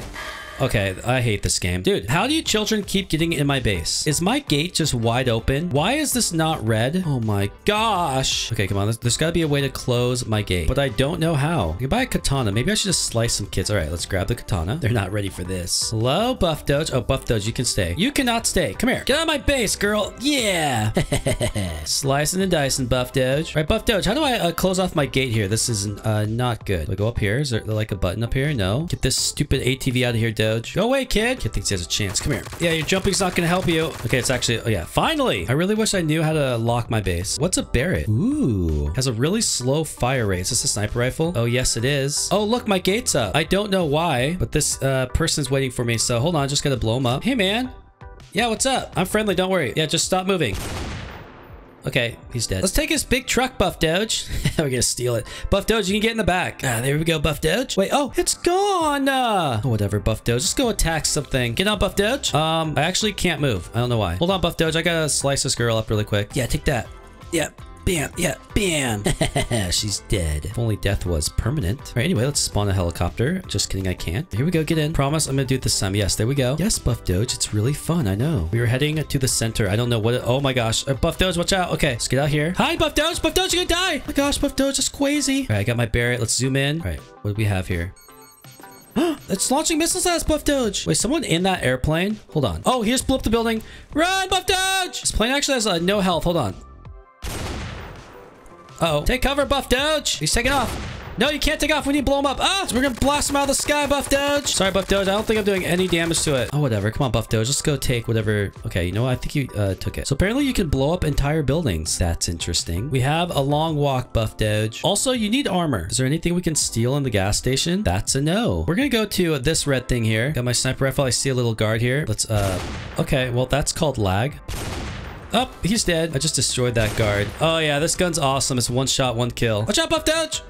Okay, I hate this game. Dude, how do you children keep getting in my base? Is my gate just wide open? Why is this not red? Oh my gosh. Okay, come on. There's, there's got to be a way to close my gate, but I don't know how. I can buy a katana. Maybe I should just slice some kids. All right, let's grab the katana. They're not ready for this. Hello, Buff Doge. Oh, Buff Doge, you can stay. You cannot stay. Come here. Get out of my base, girl. Yeah. Slicing and dicing, Buff Doge. All right, Buff Doge, how do I uh, close off my gate here? This is uh, not good. Do I go up here? Is there like a button up here? No. Get this stupid ATV out of here, Doge. Go away, kid. Kid thinks he has a chance. Come here. Yeah, your jumping's not gonna help you. Okay, it's actually, oh yeah, finally. I really wish I knew how to lock my base. What's a Barrett? Ooh, has a really slow fire rate. Is this a sniper rifle? Oh, yes, it is. Oh, look, my gate's up. I don't know why, but this uh, person's waiting for me. So hold on, just gotta blow him up. Hey, man. Yeah, what's up? I'm friendly, don't worry. Yeah, just stop moving. Okay, he's dead. Let's take his big truck, Buff Doge. We're gonna steal it. Buff Doge, you can get in the back. Ah, there we go, Buff Doge. Wait, oh, it's gone. Uh, oh, whatever, Buff Doge. Just go attack something. Get on, Buff Doge. Um, I actually can't move. I don't know why. Hold on, Buff Doge. I gotta slice this girl up really quick. Yeah, take that. Yeah. Bam. Yeah. Bam. She's dead. If only death was permanent. All right, anyway, let's spawn a helicopter. Just kidding, I can't. Here we go. Get in. Promise I'm gonna do it this time. Yes, there we go. Yes, Buff Doge. It's really fun. I know. We were heading to the center. I don't know what it, Oh my gosh. Uh, Buff Doge, watch out. Okay, let's get out here. Hi, Buff Doge. Buff Doge, you're gonna die. Oh my gosh, Buff Doge, that's crazy. All right, I got my Barrett. Let's zoom in. All right, what do we have here? it's launching missiles at us, Buff Doge. Wait, someone in that airplane? Hold on. Oh, he just blew up the building. Run, Buff Doge! This plane actually has uh, no health. Hold on. Uh oh Take cover, Buff Doge. He's taking off. No, you can't take off. We need to blow him up. Ah, so we're gonna blast him out of the sky, Buff Doge. Sorry, Buff Doge. I don't think I'm doing any damage to it. Oh, whatever. Come on, Buff Doge. Let's go take whatever. Okay, you know what? I think you uh, took it. So apparently you can blow up entire buildings. That's interesting. We have a long walk, Buff Doge. Also, you need armor. Is there anything we can steal in the gas station? That's a no. We're gonna go to this red thing here. Got my sniper rifle. I see a little guard here. Let's, uh, okay. Well, that's called lag. Oh, he's dead. I just destroyed that guard. Oh yeah, this gun's awesome. It's one shot, one kill. Watch out, Buff Doge!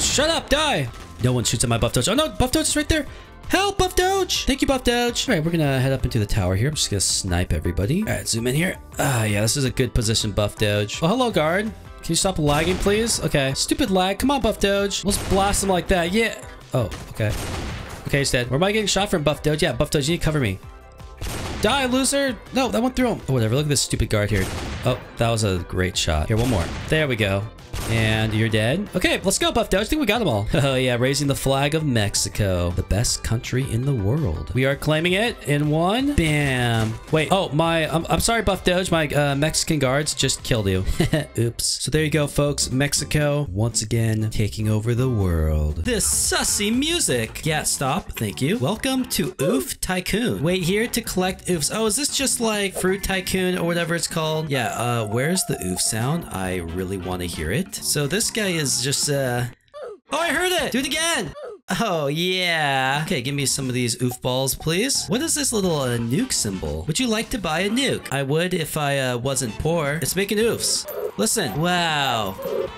Shut up, die! No one shoots at my Buff Doge. Oh no, Buff Doge is right there! Help, Buff Doge! Thank you, Buff Doge. All right, we're gonna head up into the tower here. I'm just gonna snipe everybody. All right, zoom in here. Ah, yeah, this is a good position, Buff Doge. Oh, hello, guard. Can you stop lagging, please? Okay. Stupid lag. Come on, Buff Doge. Let's blast him like that. Yeah. Oh, okay. Okay, he's dead. Where am I getting shot from, Buff Doge? Yeah, Buff Doge, you need to cover me. Die, loser! No, that went through him. Oh, whatever. Look at this stupid guard here. Oh, that was a great shot. Here, one more. There we go. And you're dead? Okay, let's go, Buff Doge. I think we got them all. Oh, yeah, raising the flag of Mexico. The best country in the world. We are claiming it in one. Bam. Wait, oh, my... I'm, I'm sorry, Buff Doge. My uh, Mexican guards just killed you. Oops. So there you go, folks. Mexico, once again, taking over the world. This sussy music. Yeah, stop. Thank you. Welcome to Oof Tycoon. Wait here to collect oofs. Oh, is this just like Fruit Tycoon or whatever it's called? Yeah, uh, where's the oof sound? I really want to hear it. So this guy is just, uh... Oh, I heard it! Do it again! Oh, yeah. Okay, give me some of these oof balls, please. What is this little uh, nuke symbol? Would you like to buy a nuke? I would if I uh, wasn't poor. It's making oofs. Listen. Wow.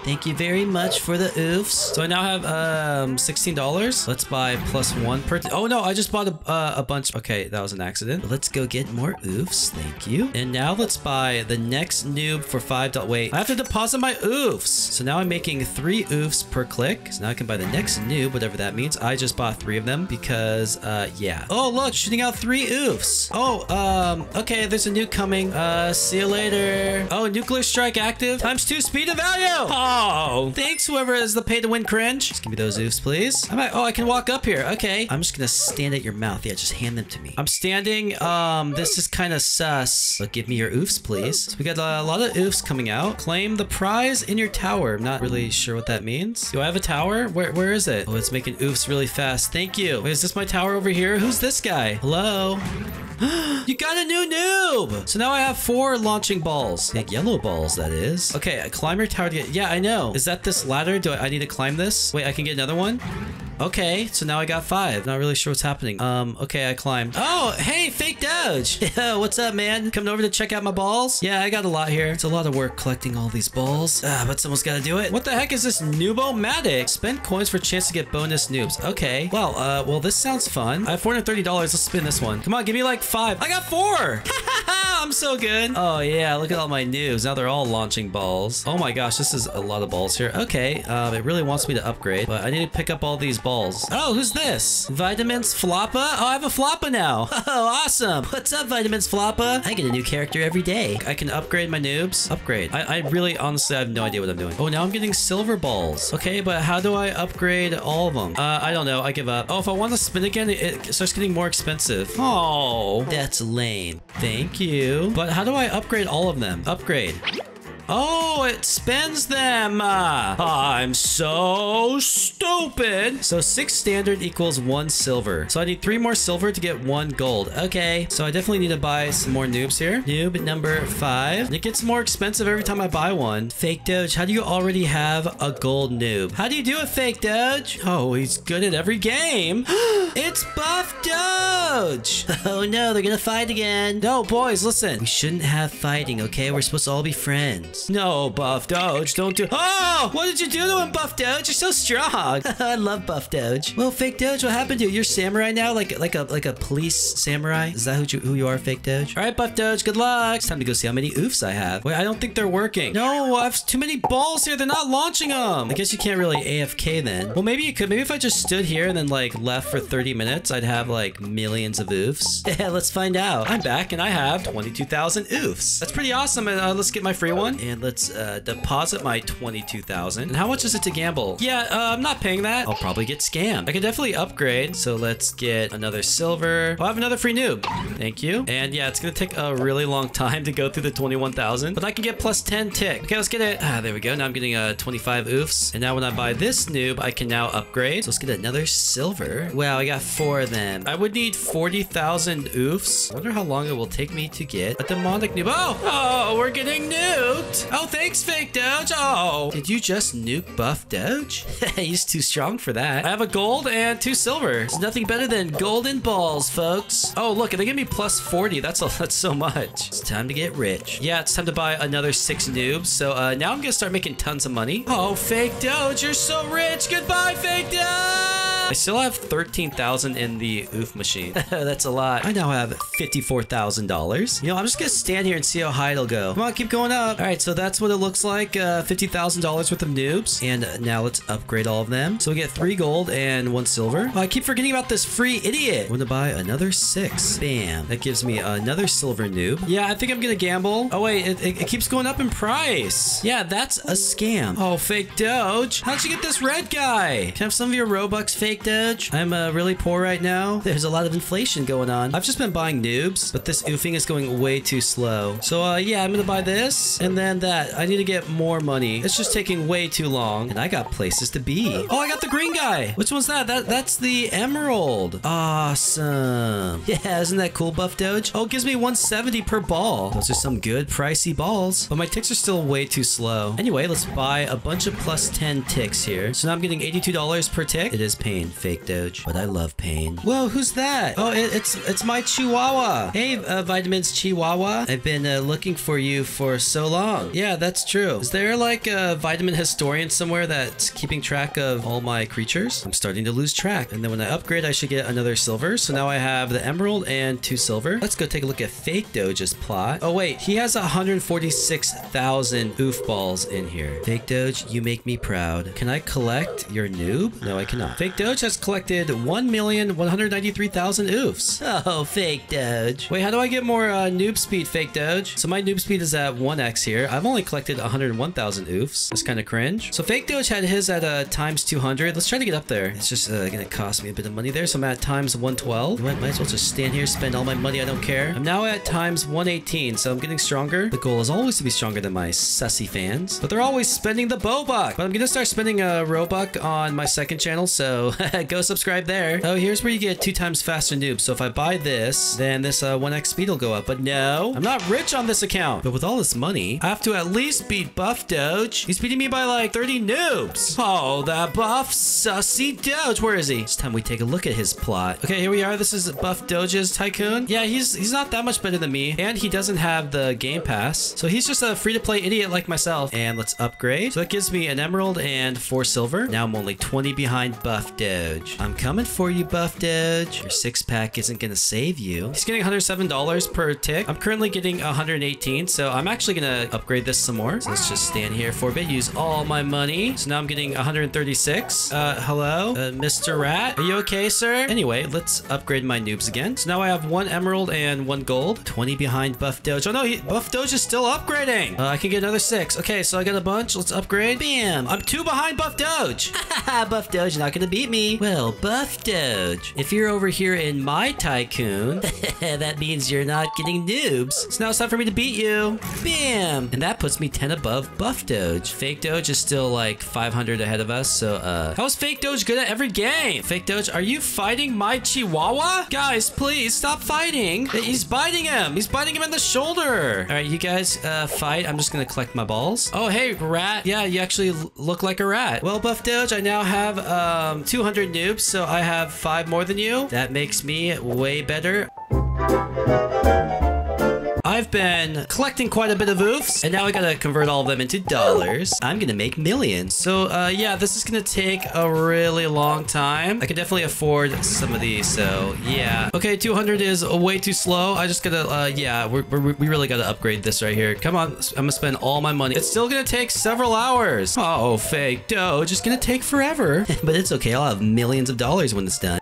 Thank you very much for the oofs. So I now have um $16. Let's buy plus one per... Oh, no, I just bought a, uh, a bunch. Okay, that was an accident. Let's go get more oofs. Thank you. And now let's buy the next noob for $5. Wait, I have to deposit my oofs. So now I'm making three oofs per click. So now I can buy the next noob, whatever that means. I just bought three of them because, uh, yeah. Oh, look, shooting out three oofs. Oh, um, okay, there's a nuke coming. Uh, see you later. Oh, nuclear strike active. Times two speed of value. Oh, thanks whoever is the pay to win cringe. Just give me those oofs, please. I might, oh, I can walk up here. Okay. I'm just gonna stand at your mouth. Yeah, just hand them to me. I'm standing. Um, this is kind of sus. But give me your oofs, please. So we got a lot of oofs coming out. Claim the prize in your tower. I'm not really sure what that means. Do I have a tower? Where, where is it? Oh, it's making oofs really fast. Thank you. Wait, is this my tower over here? Who's this guy? Hello? you got a new noob! So now I have four launching balls. Like yellow balls, that is. Okay, a climber tower to get... Yeah, I know. Is that this ladder? Do I, I need to climb this? Wait, I can get another one? Okay, so now I got five. Not really sure what's happening. Um, okay, I climbed. Oh, hey, fake Doge. Yeah, what's up, man? Coming over to check out my balls? Yeah, I got a lot here. It's a lot of work collecting all these balls. Ah, but someone's got to do it. What the heck is this Noobo-matic? Spend coins for a chance to get bonus noobs. Okay. Well, uh, well, this sounds fun. I have $430. Let's spin this one. Come on, give me like five. I got four. I'm so good. Oh, yeah, look at all my noobs. Now they're all launching balls. Oh my gosh, this is a lot of balls here. Okay, um, it really wants me to upgrade, but I need to pick up all these balls. Oh, who's this? Vitamins Floppa? Oh, I have a Floppa now. Oh, awesome. What's up, Vitamins Floppa? I get a new character every day. I can upgrade my noobs. Upgrade. I, I really, honestly, I have no idea what I'm doing. Oh, now I'm getting silver balls. Okay, but how do I upgrade all of them? Uh, I don't know. I give up. Oh, if I want to spin again, it starts getting more expensive. Oh, that's lame. Thank you. But how do I upgrade all of them? Upgrade. Oh, it spends them. Uh, I'm so stupid. So six standard equals one silver. So I need three more silver to get one gold. Okay, so I definitely need to buy some more noobs here. Noob number five. It gets more expensive every time I buy one. Fake Doge, how do you already have a gold noob? How do you do it, Fake Doge? Oh, he's good at every game. it's Buff Doge. Oh no, they're gonna fight again. No, boys, listen. We shouldn't have fighting, okay? We're supposed to all be friends. This. No, Buff Doge, don't do- Oh! What did you do to him, Buff Doge? You're so strong. I love Buff Doge. Well, Fake Doge, what happened to you? You're samurai now? Like like a like a police samurai? Is that who you, who you are, Fake Doge? All right, Buff Doge, good luck. It's time to go see how many oofs I have. Wait, I don't think they're working. No, I have too many balls here. They're not launching them. I guess you can't really AFK then. Well, maybe you could. Maybe if I just stood here and then like left for 30 minutes, I'd have like millions of oofs. Yeah, let's find out. I'm back and I have 22,000 oofs. That's pretty awesome. Uh, let's get my free one and let's uh, deposit my 22,000. And how much is it to gamble? Yeah, uh, I'm not paying that. I'll probably get scammed. I can definitely upgrade. So let's get another silver. Oh, I have another free noob. Thank you. And yeah, it's gonna take a really long time to go through the 21,000, but I can get plus 10 tick. Okay, let's get it. Ah, there we go. Now I'm getting uh, 25 oofs. And now when I buy this noob, I can now upgrade. So let's get another silver. Wow, I got four of them. I would need 40,000 oofs. I wonder how long it will take me to get a demonic noob. Oh, oh, we're getting nuked. Oh, thanks, fake Doge. Oh, did you just nuke buff Doge? He's too strong for that. I have a gold and two silver. It's nothing better than golden balls, folks. Oh, look, they give me plus 40. That's a, that's so much. It's time to get rich. Yeah, it's time to buy another six noobs. So uh, now I'm gonna start making tons of money. Oh, fake Doge, you're so rich. Goodbye, fake Doge. I still have 13,000 in the oof machine. That's a lot. I now have $54,000. You know, I'm just gonna stand here and see how high it'll go. Come on, keep going up. All right, so that's what it looks like. Uh, $50,000 worth of noobs. And uh, now let's upgrade all of them. So we get three gold and one silver. Oh, I keep forgetting about this free idiot. I'm gonna buy another six. Bam. That gives me another silver noob. Yeah, I think I'm gonna gamble. Oh wait, it, it, it keeps going up in price. Yeah, that's a scam. Oh, fake Doge. How'd you get this red guy? Can I have some of your Robux, fake Doge? I'm uh, really poor right now. There's a lot of inflation going on. I've just been buying noobs, but this oofing is going way too slow. So uh, yeah, I'm gonna buy this and then that. I need to get more money. It's just taking way too long, and I got places to be. Oh, I got the green guy. Which one's that? That that's the emerald. Awesome. Yeah, isn't that cool, Buff Doge? Oh, it gives me 170 per ball. Those are some good pricey balls, but my ticks are still way too slow. Anyway, let's buy a bunch of plus 10 ticks here. So now I'm getting $82 per tick. It is pain, fake Doge, but I love pain. Whoa, who's that? Oh, it, it's it's my Chihuahua. Hey, uh, Vitamins Chihuahua. I've been uh, looking for you for so long. Yeah, that's true. Is there like a vitamin historian somewhere that's keeping track of all my creatures? I'm starting to lose track. And then when I upgrade, I should get another silver. So now I have the emerald and two silver. Let's go take a look at Fake Doge's plot. Oh wait, he has 146,000 oof balls in here. Fake Doge, you make me proud. Can I collect your noob? No, I cannot. Fake Doge has collected 1,193,000 oofs. Oh, Fake Doge. Wait, how do I get more uh, noob speed, Fake Doge? So my noob speed is at 1x here. I've only collected 101,000 oofs. That's kind of cringe. So Fake Doge had his at uh, times 200. Let's try to get up there. It's just uh, gonna cost me a bit of money there. So I'm at times 112. Might, might as well just stand here, spend all my money. I don't care. I'm now at times 118, so I'm getting stronger. The goal is always to be stronger than my sussy fans, but they're always spending the Bobuck. But I'm gonna start spending a Robuck on my second channel, so go subscribe there. Oh, here's where you get two times faster noob. So if I buy this, then this uh, 1x speed will go up. But no, I'm not rich on this account. But with all this money, I have to at least beat Buff Doge. He's beating me by like 30 noobs. Oh, that buff sussy Doge. Where is he? It's time we take a look at his plot. Okay, here we are. This is Buff Doge's Tycoon. Yeah, he's he's not that much better than me. And he doesn't have the Game Pass. So he's just a free-to-play idiot like myself. And let's upgrade. So that gives me an emerald and four silver. Now I'm only 20 behind Buff Doge. I'm coming for you, Buff Doge. Your six-pack isn't gonna save you. He's getting $107 per tick. I'm currently getting 118, so I'm actually gonna upgrade this some more. So let's just stand here for a bit, use all my money. So now I'm getting 136. Uh, hello? Uh, Mr. Rat? Are you okay, sir? Anyway, let's upgrade my noobs again. So now I have one emerald and one gold. 20 behind Buff Doge. Oh no, he, Buff Doge is still upgrading. Uh, I can get another six. Okay, so I got a bunch. Let's upgrade. Bam! I'm two behind Buff Doge. Buff Doge you're not gonna beat me. Well, Buff Doge, if you're over here in my tycoon, that means you're not getting noobs. So now it's time for me to beat you. Bam! That puts me 10 above Buff Doge. Fake Doge is still like 500 ahead of us, so uh... How's Fake Doge good at every game? Fake Doge, are you fighting my Chihuahua? Guys, please, stop fighting. He's biting him. He's biting him in the shoulder. All right, you guys uh, fight. I'm just gonna collect my balls. Oh, hey, rat. Yeah, you actually look like a rat. Well, Buff Doge, I now have um, 200 noobs, so I have five more than you. That makes me way better. I've been collecting quite a bit of oofs, and now I gotta convert all of them into dollars. I'm gonna make millions. So, uh, yeah, this is gonna take a really long time. I can definitely afford some of these, so yeah. Okay, 200 is way too slow. I just gotta, uh, yeah, we're, we're, we really gotta upgrade this right here. Come on, I'm gonna spend all my money. It's still gonna take several hours. Oh, fake Doge, just gonna take forever. but it's okay, I'll have millions of dollars when it's done.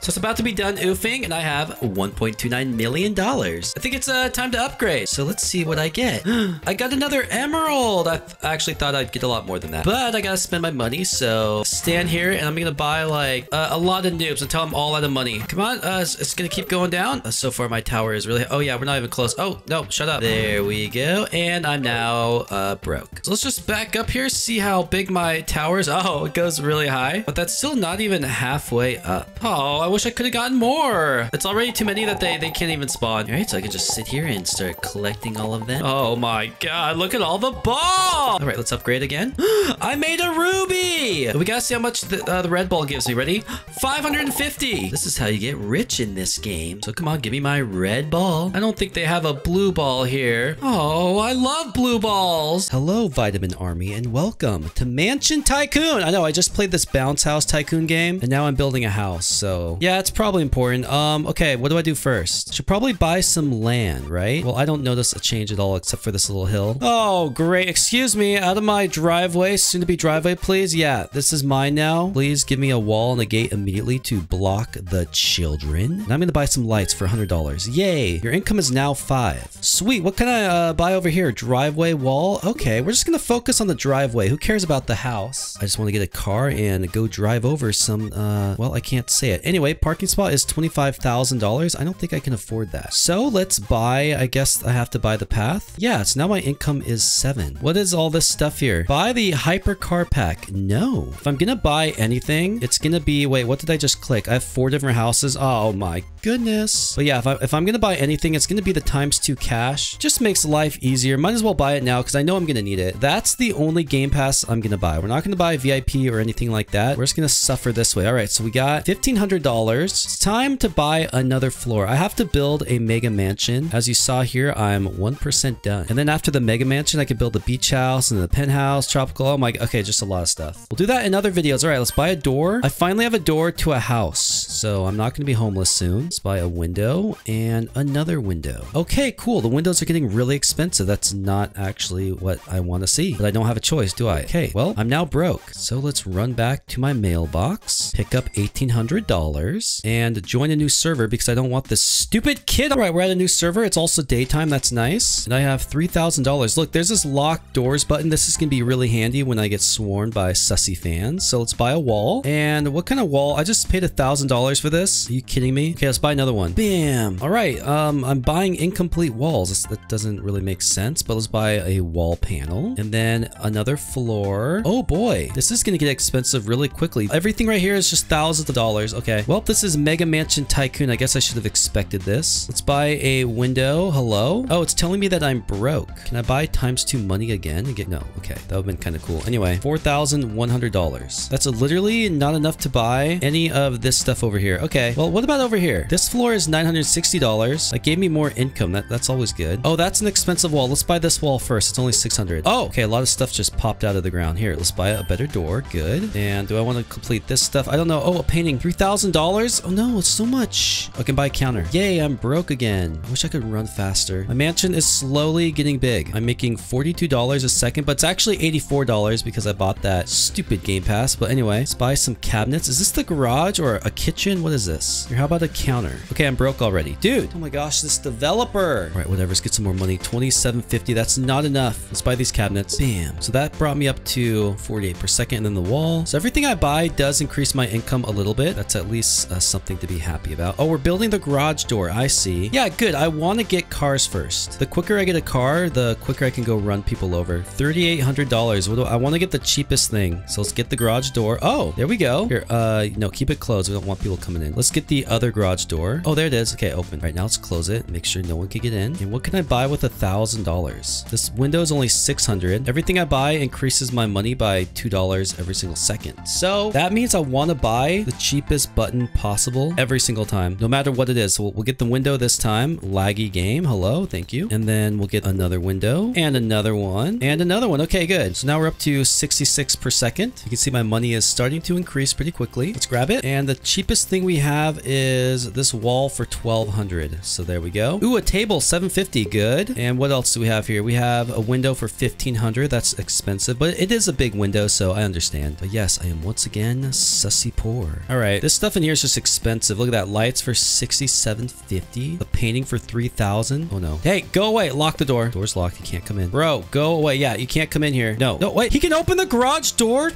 So it's about to be done oofing, and I have $1.29 million. I think it's uh, time to upgrade. So let's see what I get. I got another emerald. I actually thought I'd get a lot more than that. But I gotta spend my money, so stand here, and I'm gonna buy like uh, a lot of noobs until I'm all out of money. Come on, uh, it's, it's gonna keep going down. Uh, so far, my tower is really... Oh yeah, we're not even close. Oh, no, shut up. There we go. And I'm now uh, broke. So let's just back up here, see how big my tower is. Oh, it goes really high. But that's still not even halfway up. Oh, I wish I could have gotten more. It's already too many that they, they can't even spawn. All right, so I can just sit here and start collecting all of them. Oh my god, look at all the balls. All right, let's upgrade again. I made a ruby. We gotta see how much the, uh, the red ball gives me. Ready? 550. This is how you get rich in this game. So come on, give me my red ball. I don't think they have a blue ball here. Oh, I love blue balls. Hello, Vitamin Army, and welcome to Mansion Tycoon. I know, I just played this Bounce House Tycoon game, and now I'm building a house, so... Yeah, it's probably important. Um, okay, what do I do first? Should probably buy some land, right? Well, I don't notice a change at all except for this little hill. Oh, great. Excuse me, out of my driveway, soon to be driveway, please. Yeah, this is mine now. Please give me a wall and a gate immediately to block the children. And I'm gonna buy some lights for $100. Yay! Your income is now five. Sweet, what can I uh, buy over here? Driveway wall? Okay, we're just gonna focus on the driveway. Who cares about the house? I just want to get a car and go drive over some, uh, well, I can't say it. Anyway, parking spot is $25,000. I don't think I can afford that. So let's buy, I guess I have to buy the path. Yeah, so now my income is seven. What is all this stuff here? Buy the hypercar pack. No. If I'm gonna buy anything, it's gonna be, wait, what did I just click? I have four different houses. Oh my goodness. But yeah, if, I, if I'm gonna buy anything, it's gonna be the times two cash. Just makes life easier. Might as well buy it now because I know I'm gonna need it. That's the only game pass I'm gonna buy. We're not gonna buy VIP or anything like that. We're just gonna suffer this way. All right, so we got $1,500. It's time to buy another floor. I have to build a mega mansion. As you saw here, I'm 1% done. And then after the mega mansion, I can build the beach house and the penthouse, tropical. I'm like, okay, just a lot of stuff. We'll do that in other videos. All right, let's buy a door. I finally have a door to a house. So I'm not gonna be homeless soon. Let's buy a window and another window. Okay, cool. The windows are getting really expensive. That's not actually what I want to see, but I don't have a choice, do I? Okay, well, I'm now broke. So let's run back to my mailbox, pick up $1,800 and join a new server because I don't want this stupid kid. All right, we're at a new server. It's also daytime. That's nice. And I have $3,000. Look, there's this lock doors button. This is going to be really handy when I get sworn by sussy fans. So let's buy a wall. And what kind of wall? I just paid $1,000 for this. Are you kidding me? Okay, let's buy another one. Bam. All right, um, I'm buying incomplete walls. That doesn't really make sense, but let's buy a wall panel. And then another floor. Oh boy, this is going to get expensive really quickly. Everything right here is just thousands of dollars. Okay, well, this is Mega Mansion Tycoon. I guess I should have expected this. Let's buy a window. Hello? Oh, it's telling me that I'm broke. Can I buy times two money again and get, no, okay, that would have been kind of cool. Anyway, $4,100. That's literally not enough to buy any of this stuff over here. Okay, well, what about over here? This floor is $960. That gave me more income. That, that's always good. Oh, that's an expensive wall. Let's buy this wall first. It's only 600. Oh, okay, a lot of stuff just popped out of the ground. Here, let's buy a better door. Good. And do I want to complete this stuff? I don't know. Oh, a painting. $3,000? Oh no, it's so much. I can buy a counter. Yay, I'm broke again. I wish I could run faster. My mansion is slowly getting big. I'm making $42 a second, but it's actually $84 because I bought that stupid Game Pass. But anyway, let's buy some cabinets. Is this the garage or a kitchen? What is this? Here, how about a counter? Okay, I'm broke already. Dude, oh my gosh, this developer. All right, whatever, let's get some more money. 27.50. That's not enough. Let's buy these cabinets. Bam. So that brought me up to 48 per second and then the wall. So everything I buy does increase my income a little bit. That's at least uh, something to be happy about. Oh, we're building the garage door. I see. Yeah, good. I want to get cars first. The quicker I get a car, the quicker I can go run people over. $3,800. I want to get the cheapest thing. So let's get the garage door. Oh, there we go. Here, uh, no, keep it closed. We don't want people coming in. Let's get the other garage door. Oh, there it is. Okay, open. Right now, let's close it. Make sure no one can get in. And what can I buy with a thousand dollars? This window is only 600. Everything I buy increases my money by $2 every single second. So that means I want to buy the cheapest button button possible every single time, no matter what it is. So we'll, get the window this time. Laggy game. Hello. Thank you. And then we'll get another window and another one and another one. Okay, good. So now we're up to 66 per second. You can see my money is starting to increase pretty quickly. Let's grab it. And the cheapest thing we have is this wall for 1200. So there we go. Ooh, a table, 750. Good. And what else do we have here? We have a window for 1500. That's expensive, but it is a big window, so I understand. But yes, I am once again sussy poor. All right, this stuff in here is just expensive. Look at that. Lights for 6750. A painting for 3000. Oh no. Hey, go away. Lock the door. Door's locked. You can't come in. Bro, go away. Yeah, you can't come in here. No. No, wait. He can open the garage door?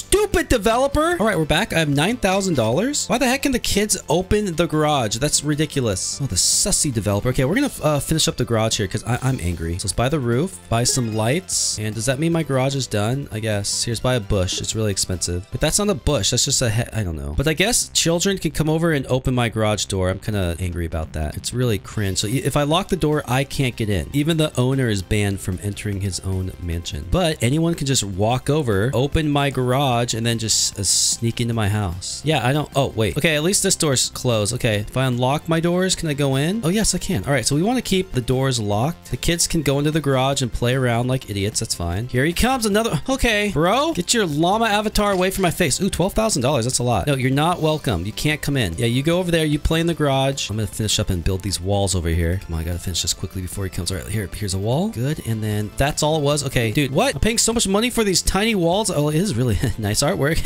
Stupid developer. All right, we're back. I have $9,000. Why the heck can the kids open the garage? That's ridiculous. Oh, the sussy developer. Okay, we're going to uh, finish up the garage here because I'm angry. So let's buy the roof, buy some lights. And does that mean my garage is done? I guess. Here's buy a bush. It's really expensive. But that's not a bush. That's just a I don't know. But I guess children can come over and open my garage door. I'm kind of angry about that. It's really cringe. So if I lock the door, I can't get in. Even the owner is banned from entering his own mansion. But anyone can just walk over, open my garage, and then just uh, sneak into my house. Yeah, I don't... Oh, wait. Okay, at least this door's closed. Okay, if I unlock my doors, can I go in? Oh, yes, I can. All right, so we want to keep the doors locked. The kids can go into the garage and play around like idiots. That's fine. Here he comes. Another... Okay, bro. Get your llama avatar away from my face. Ooh, $12,000. That's a lot. No, you're not welcome. You can't come in. Yeah, you go over there. You play in the garage. I'm going to finish up and build these walls over here. Come on, I got to finish this quickly before he comes. All right, here. Here's a wall. Good. And then that's all it was. Okay, dude, what? I'm paying so much money for these tiny walls. Oh, it is really nice artwork.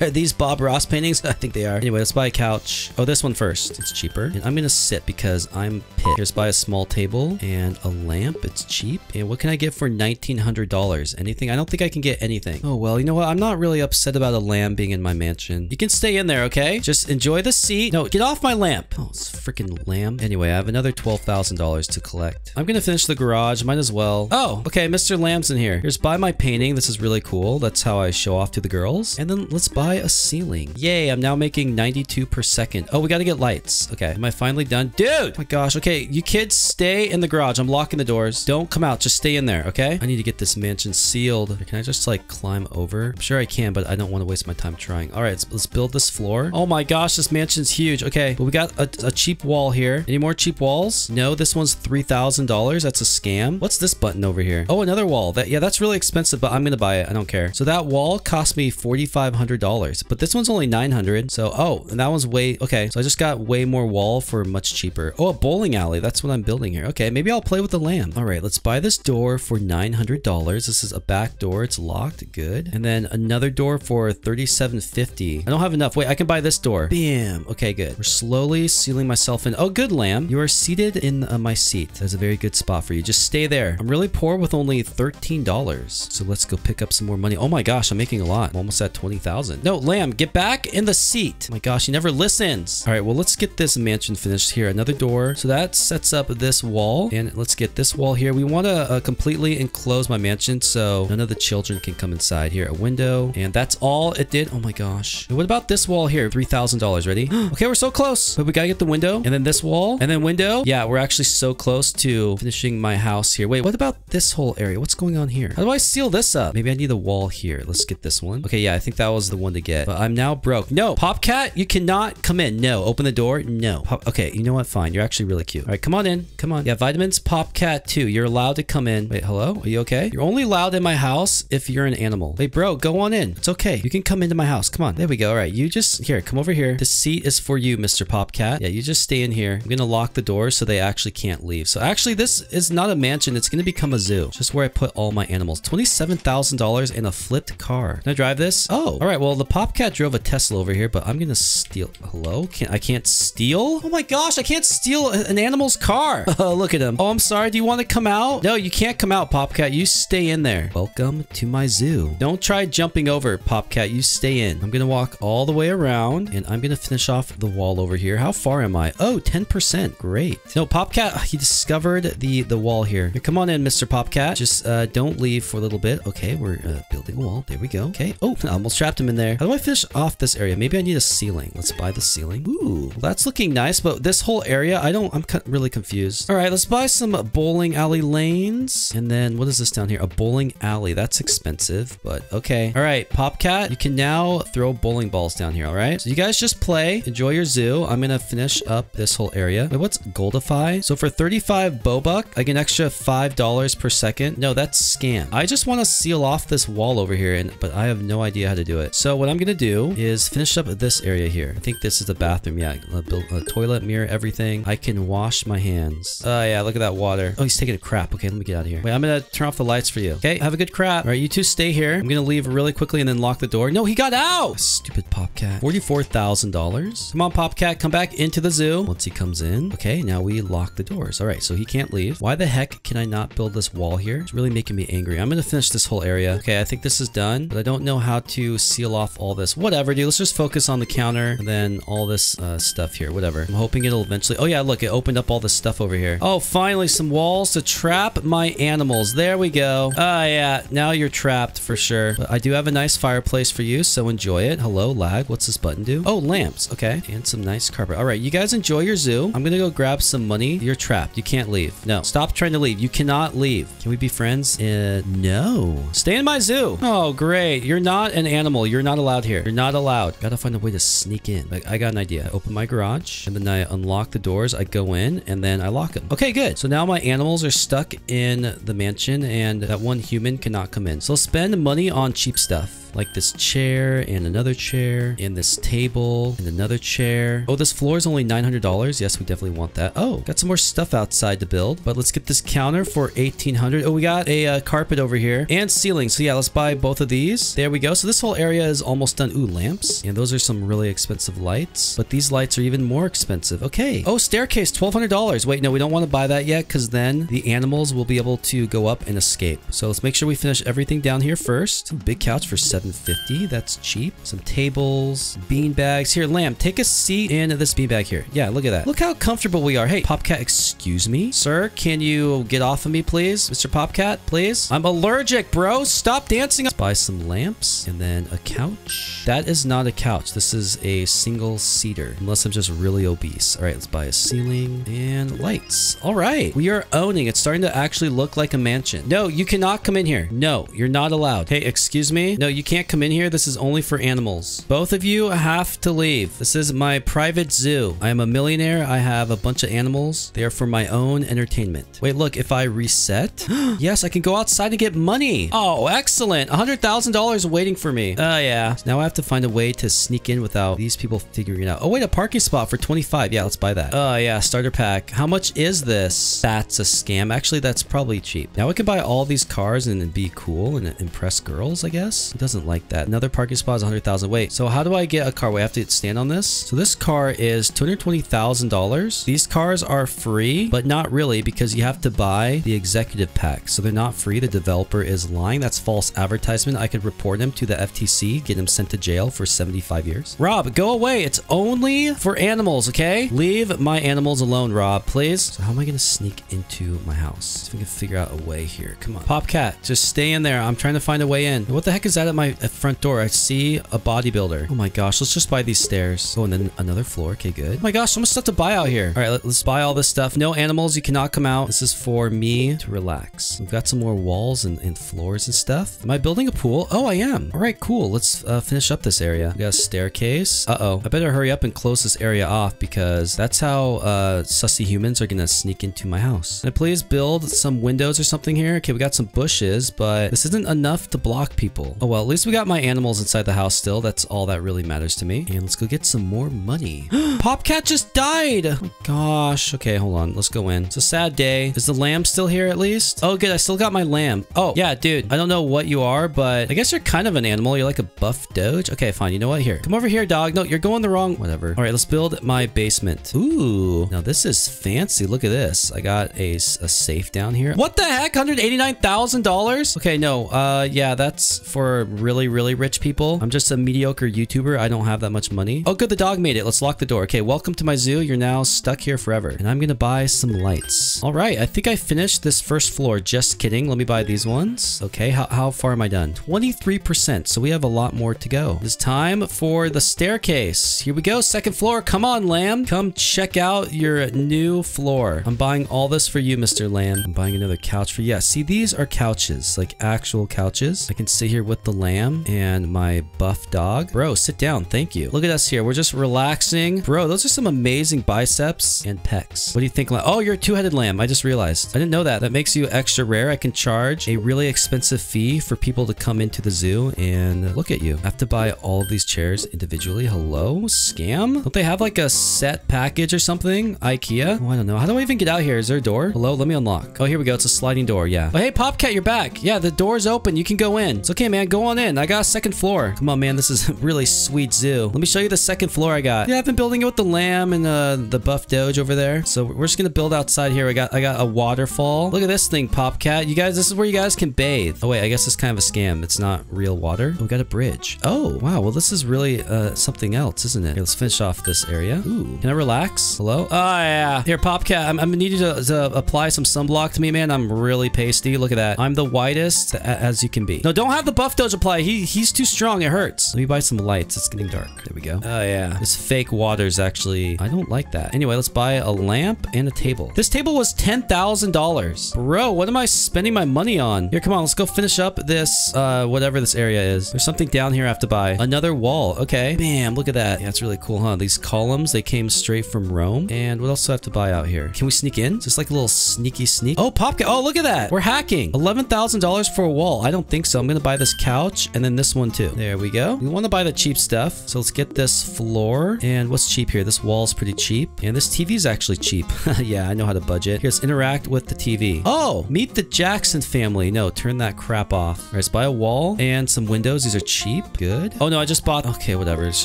are these Bob Ross paintings? I think they are. Anyway, let's buy a couch. Oh, this one first. It's cheaper. And I'm gonna sit because I'm pissed. Here's buy a small table and a lamp. It's cheap. And what can I get for $1,900? Anything? I don't think I can get anything. Oh, well, you know what? I'm not really upset about a lamb being in my mansion. You can stay in there, okay? Just enjoy the seat. No, get off my lamp. Oh, it's freaking lamb. Anyway, I have another $12,000 to collect. I'm gonna finish the garage. Might as well. Oh, okay. Mr. Lamb's in here. Here's buy my painting. This is really cool. That's how I show off to the girls. And then let's buy a ceiling. Yay, I'm now making 92 per second. Oh, we gotta get lights. Okay, am I finally done? Dude! Oh my gosh, okay, you kids stay in the garage. I'm locking the doors. Don't come out, just stay in there, okay? I need to get this mansion sealed. Can I just like climb over? I'm sure I can, but I don't want to waste my time trying. All right, let's, let's build this floor. Oh my gosh, this mansion's huge. Okay, but we got a, a cheap wall here. Any more cheap walls? No, this one's $3,000. That's a scam. What's this button over here? Oh, another wall. That Yeah, that's really expensive, but I'm gonna buy it. I don't care. So that wall cost me $4,500, but this one's only 900 So, oh, and that one's way, okay. So I just got way more wall for much cheaper. Oh, a bowling alley. That's what I'm building here. Okay, maybe I'll play with the lamb. All right, let's buy this door for $900. This is a back door. It's locked. Good. And then another door for 3750 I don't have enough. Wait, I can buy this door. Bam. Okay, good. We're slowly sealing myself in. Oh, good, lamb. You are seated in uh, my seat. That's a very good spot for you. Just stay there. I'm really poor with only $13. So let's go pick up some more money. Oh my gosh, I'm making a lot. I'm almost at 20,000. No, lamb, get back in the seat. Oh my gosh, he never listens. All right, well, let's get this mansion finished here. Another door. So that sets up this wall. And let's get this wall here. We want to uh, completely enclose my mansion so none of the children can come inside. Here, a window. And that's all it did. Oh my gosh. What about this wall here? $3,000. Ready? okay, we're so close. But we got to get the window. And then this wall. And then window. Yeah, we're actually so close to finishing my house here. Wait, what about this whole area? What's going on here? How do I seal this up? Maybe I need a wall here. Let's get this one. Okay, yeah, I think that was the one to get. But I'm now broke. No, Popcat, you cannot come in. No, open the door. No. Pop okay, you know what? Fine. You're actually really cute. All right, come on in. Come on. Yeah, vitamins Popcat too. You're allowed to come in. Wait, hello? Are you okay? You're only allowed in my house if you're an animal. Wait, bro, go on in. It's okay. You can come into my house. Come on. There we go. All right, you just, here, come over here. The seat is for you, Mr. Popcat. Yeah, you just stay in here. I'm gonna lock the door so they actually can't leave. So actually, this is not a mansion. It's gonna become a zoo. Just where I put all my animals. $27,000 in a flipped car. Can I drive this? Oh, all right. Well, the Popcat drove a Tesla over here, but I'm gonna steal. Hello? Can't I can't steal? Oh my gosh, I can't steal an animal's car. Oh, look at him. Oh, I'm sorry. Do you want to come out? No, you can't come out, Popcat. You stay in there. Welcome to my zoo. Don't try jumping over, Popcat. You stay in. I'm gonna walk all the way around, and I'm gonna finish off the wall over here. How far am I? Oh, 10%. Great. No, Popcat, he discovered the the wall here. here come on in, Mr. Popcat. Just uh, don't leave for a little bit. Okay, we're uh, building a wall. There we go. Okay, Oh, I almost trapped him in there. How do I finish off this area? Maybe I need a ceiling. Let's buy the ceiling. Ooh, that's looking nice, but this whole area, I don't, I'm really confused. All right, let's buy some bowling alley lanes. And then what is this down here? A bowling alley. That's expensive, but okay. All right, Popcat, you can now throw bowling balls down here, all right? So you guys just play, enjoy your zoo. I'm gonna finish up this whole area. Wait, what's Goldify? So for 35 Bobuck, I get an extra $5 per second. No, that's scam. I just want to seal off this wall over here, and but I have no idea how to do it. So what I'm gonna do is finish up this area here. I think this is the bathroom. Yeah, a, a toilet, mirror, everything. I can wash my hands. Oh yeah, look at that water. Oh, he's taking a crap. Okay, let me get out of here. Wait, I'm gonna turn off the lights for you. Okay, have a good crap. All right, you two stay here. I'm gonna leave really quickly and then lock the door. No, he got out! Stupid Popcat. $44,000. Come on, Popcat, come back into the zoo. Once he comes in. Okay, now we lock the doors. All right, so he can't leave. Why the heck can I not build this wall here? It's really making me angry. I'm gonna finish this whole area. Okay, I think this is done, but I don't know how to seal off all this. Whatever, dude. Let's just focus on the counter and then all this uh, stuff here. Whatever. I'm hoping it'll eventually... Oh, yeah, look. It opened up all this stuff over here. Oh, finally, some walls to trap my animals. There we go. Ah, uh, yeah. Now you're trapped for sure. But I do have a nice fireplace for you, so enjoy it. Hello, lag. What's this button do? Oh, lamps. Okay. And some nice carpet. All right, you guys enjoy your zoo. I'm gonna go grab some money. You're trapped. You can't leave. No. Stop trying to leave. You cannot leave. Can we be friends? Uh, no. Stay in my zoo. Oh, great. You're not an animal. You're not allowed here. You're not allowed. Gotta find a way to sneak in. Like, I got an idea. I open my garage, and then I unlock the doors. I go in, and then I lock them. Okay, good. So now my animals are stuck in the mansion, and that one human cannot come in. So spend money on cheap stuff like this chair and another chair and this table and another chair. Oh, this floor is only $900. Yes, we definitely want that. Oh, got some more stuff outside to build, but let's get this counter for 1800. Oh, we got a uh, carpet over here and ceiling. So yeah, let's buy both of these. There we go. So this whole area is almost done. Ooh, lamps. And those are some really expensive lights, but these lights are even more expensive. Okay. Oh, staircase, $1,200. Wait, no, we don't want to buy that yet because then the animals will be able to go up and escape. So let's make sure we finish everything down here first. Big couch for 750. That's cheap. Some tables, bean bags. Here, Lamb, take a seat in this bean bag here. Yeah, look at that. Look how comfortable we are. Hey, Popcat, excuse me? Sir, can you get off of me, please? Mr. Popcat, please? I'm allergic, bro. Stop dancing. Let's buy some lamps and then a couch. That is not a couch. This is a single seater, unless I'm just really obese. All right, let's buy a ceiling and lights. All right, we are owning. It's starting to actually look like a mansion. No, you cannot come in here. No, you're not allowed. Hey, excuse me? No, you can't come in here. This is only for animals. Both of you have to leave. This is my private zoo. I am a millionaire. I have a bunch of animals. They are for my own entertainment. Wait, look, if I reset, yes, I can go outside and get money. Oh, excellent. $100,000 waiting for me. Oh, uh, yeah. So now I have to find a way to sneak in without these people figuring it out. Oh, wait, a parking spot for 25. Yeah, let's buy that. Oh, uh, yeah, starter pack. How much is this? That's a scam. Actually, that's probably cheap. Now I can buy all these cars and be cool and impress girls, I guess. Who doesn't like that? Another parking spot is 100,000. Wait, so how do I get a car? We have to stand on this? So this car is $220,000. These cars are free, but not really because you have to buy the executive pack. So they're not free. The developer is lying. That's false advertisement. I could report him to the FTC, get him sent to jail for 75 years. Rob, go away. It's only for animals, okay? Leave my animals alone, Rob, please. So how am I going to sneak into my house? If we can figure out a way here. Come on. Popcat, just stay in there. I'm trying to find a way in. What the heck is that at my front door? I see a bodybuilder. Oh my gosh, let's just buy these stairs. Oh, and then another floor. Okay, good. Oh my gosh, so much stuff to buy out here. All right, let's buy all this stuff. No animals, you cannot come out. This is for me to relax. We've got some more walls and, and floors and stuff. Am I building a pool? Oh, I am. All right, cool. Let's uh, finish up this area. We got a staircase. Uh-oh. I better hurry up and close this area off because that's how uh, sussy humans are gonna sneak into my house. Can I please build some windows or something here? Okay, we got some bushes, but this isn't enough to block people. Oh, well, at least we got my animals inside the house still. That's all that really matters to me. And let's go get some more money. Popcat just died. Oh gosh. Okay, hold on. Let's go in. It's a sad day. Is the lamb still here at least? Oh, good. I still got my lamb. Oh, yeah, dude. I don't know what you are, but I guess you're kind of an animal. You're like a buff doge. Okay, fine. You know what? Here. Come over here, dog. No, you're going the wrong... Whatever. All right, let's build my basement. Ooh. Now, this is fancy. Look at this. I got a, a safe down here. What the heck? $189,000? Okay, no. Uh, yeah, that's for really, really rich people. I'm just a mediocre YouTuber. I don't have that much money. Oh, good. The dog made it. Let's lock the door. Okay, welcome to my zoo. You're now stuck here forever. And I'm gonna buy some lights. All right, I think I finished this first floor. Just kidding. Let me buy these ones. Okay, how, how far am I done? 23%. So we have a lot more to go. It's time for the staircase. Here we go. Second floor. Come on, lamb. Come check out your new floor. I'm buying all this for you, Mr. Lamb. I'm buying another couch for you. Yeah, see, these are couches, like actual couches. I can sit here with the lamb and my buff dog. Bro, sit down. Thank you. Look at us here. We're just relaxing. Bro, those are some amazing biceps and pecs. What do you think? Oh, you're a two-headed lamb. I just realized. I didn't know that. That makes you extra rare. I can charge a really expensive fee for people to come into the zoo and look at you. I have to buy all of these chairs individually. Hello? Scam? Don't they have like a set package or something? Ikea? Oh, I don't know. How do I even get out here? Is there a door? Hello? Let me unlock. Oh, here we go. It's a sliding door. Yeah. Oh, hey, Popcat, you're back. Yeah, the door's open. You can go in. It's okay, man. Go on in. I got a second floor. Come on, man. This is a really sweet zoo. Let me show you the second floor I got. Yeah, I've been building it with the lamb and uh, the buff doge over there. So we're just gonna build outside here. I got I got a waterfall. Look at this thing, Popcat. You guys, this is where you guys can bathe. Oh wait, I guess it's kind of a scam. It's not real water. Oh, we got a bridge. Oh, wow. Well, this is really uh, something else, isn't it? Let's finish off this area. Ooh, can I relax? Hello? Oh yeah. Here, Popcat. I'm, I'm you to, to apply some sunblock to me, man. I'm really pasty. Look at that. I'm the whitest as you can be. No, don't have the buff doge apply. He he's too strong. It hurts. Let me buy some lights. It's getting dark. There we go. Oh yeah. This fake water's actually. I don't like that. Anyway, let's buy a lamp and a table. This table was ten thousand dollars. Bro, what am I spending my money on? Here, come on. Let's go finish up this uh whatever this area is. There's something down here I have to buy. Another wall. Okay. Bam. Look at that. Yeah, it's really cool, huh? These columns they came straight from Rome. And what else do I have to buy out here? Can we sneak in? Just like a little sneaky sneak. Oh, Popcat. Oh, look at that. We're hacking. $11,000 for a wall. I don't think so. I'm going to buy this couch and then this one too. There we go. We want to buy the cheap stuff. So let's get this floor. And what's cheap here? This wall's pretty cheap. And this TV is actually cheap. yeah, I know how to budget. Here's interact with the TV. Oh, meet the Jackson family. No, turn that crap off. All right, let's buy a wall and some windows. These are cheap. Good. Oh no, I just bought. Okay, whatever. Let's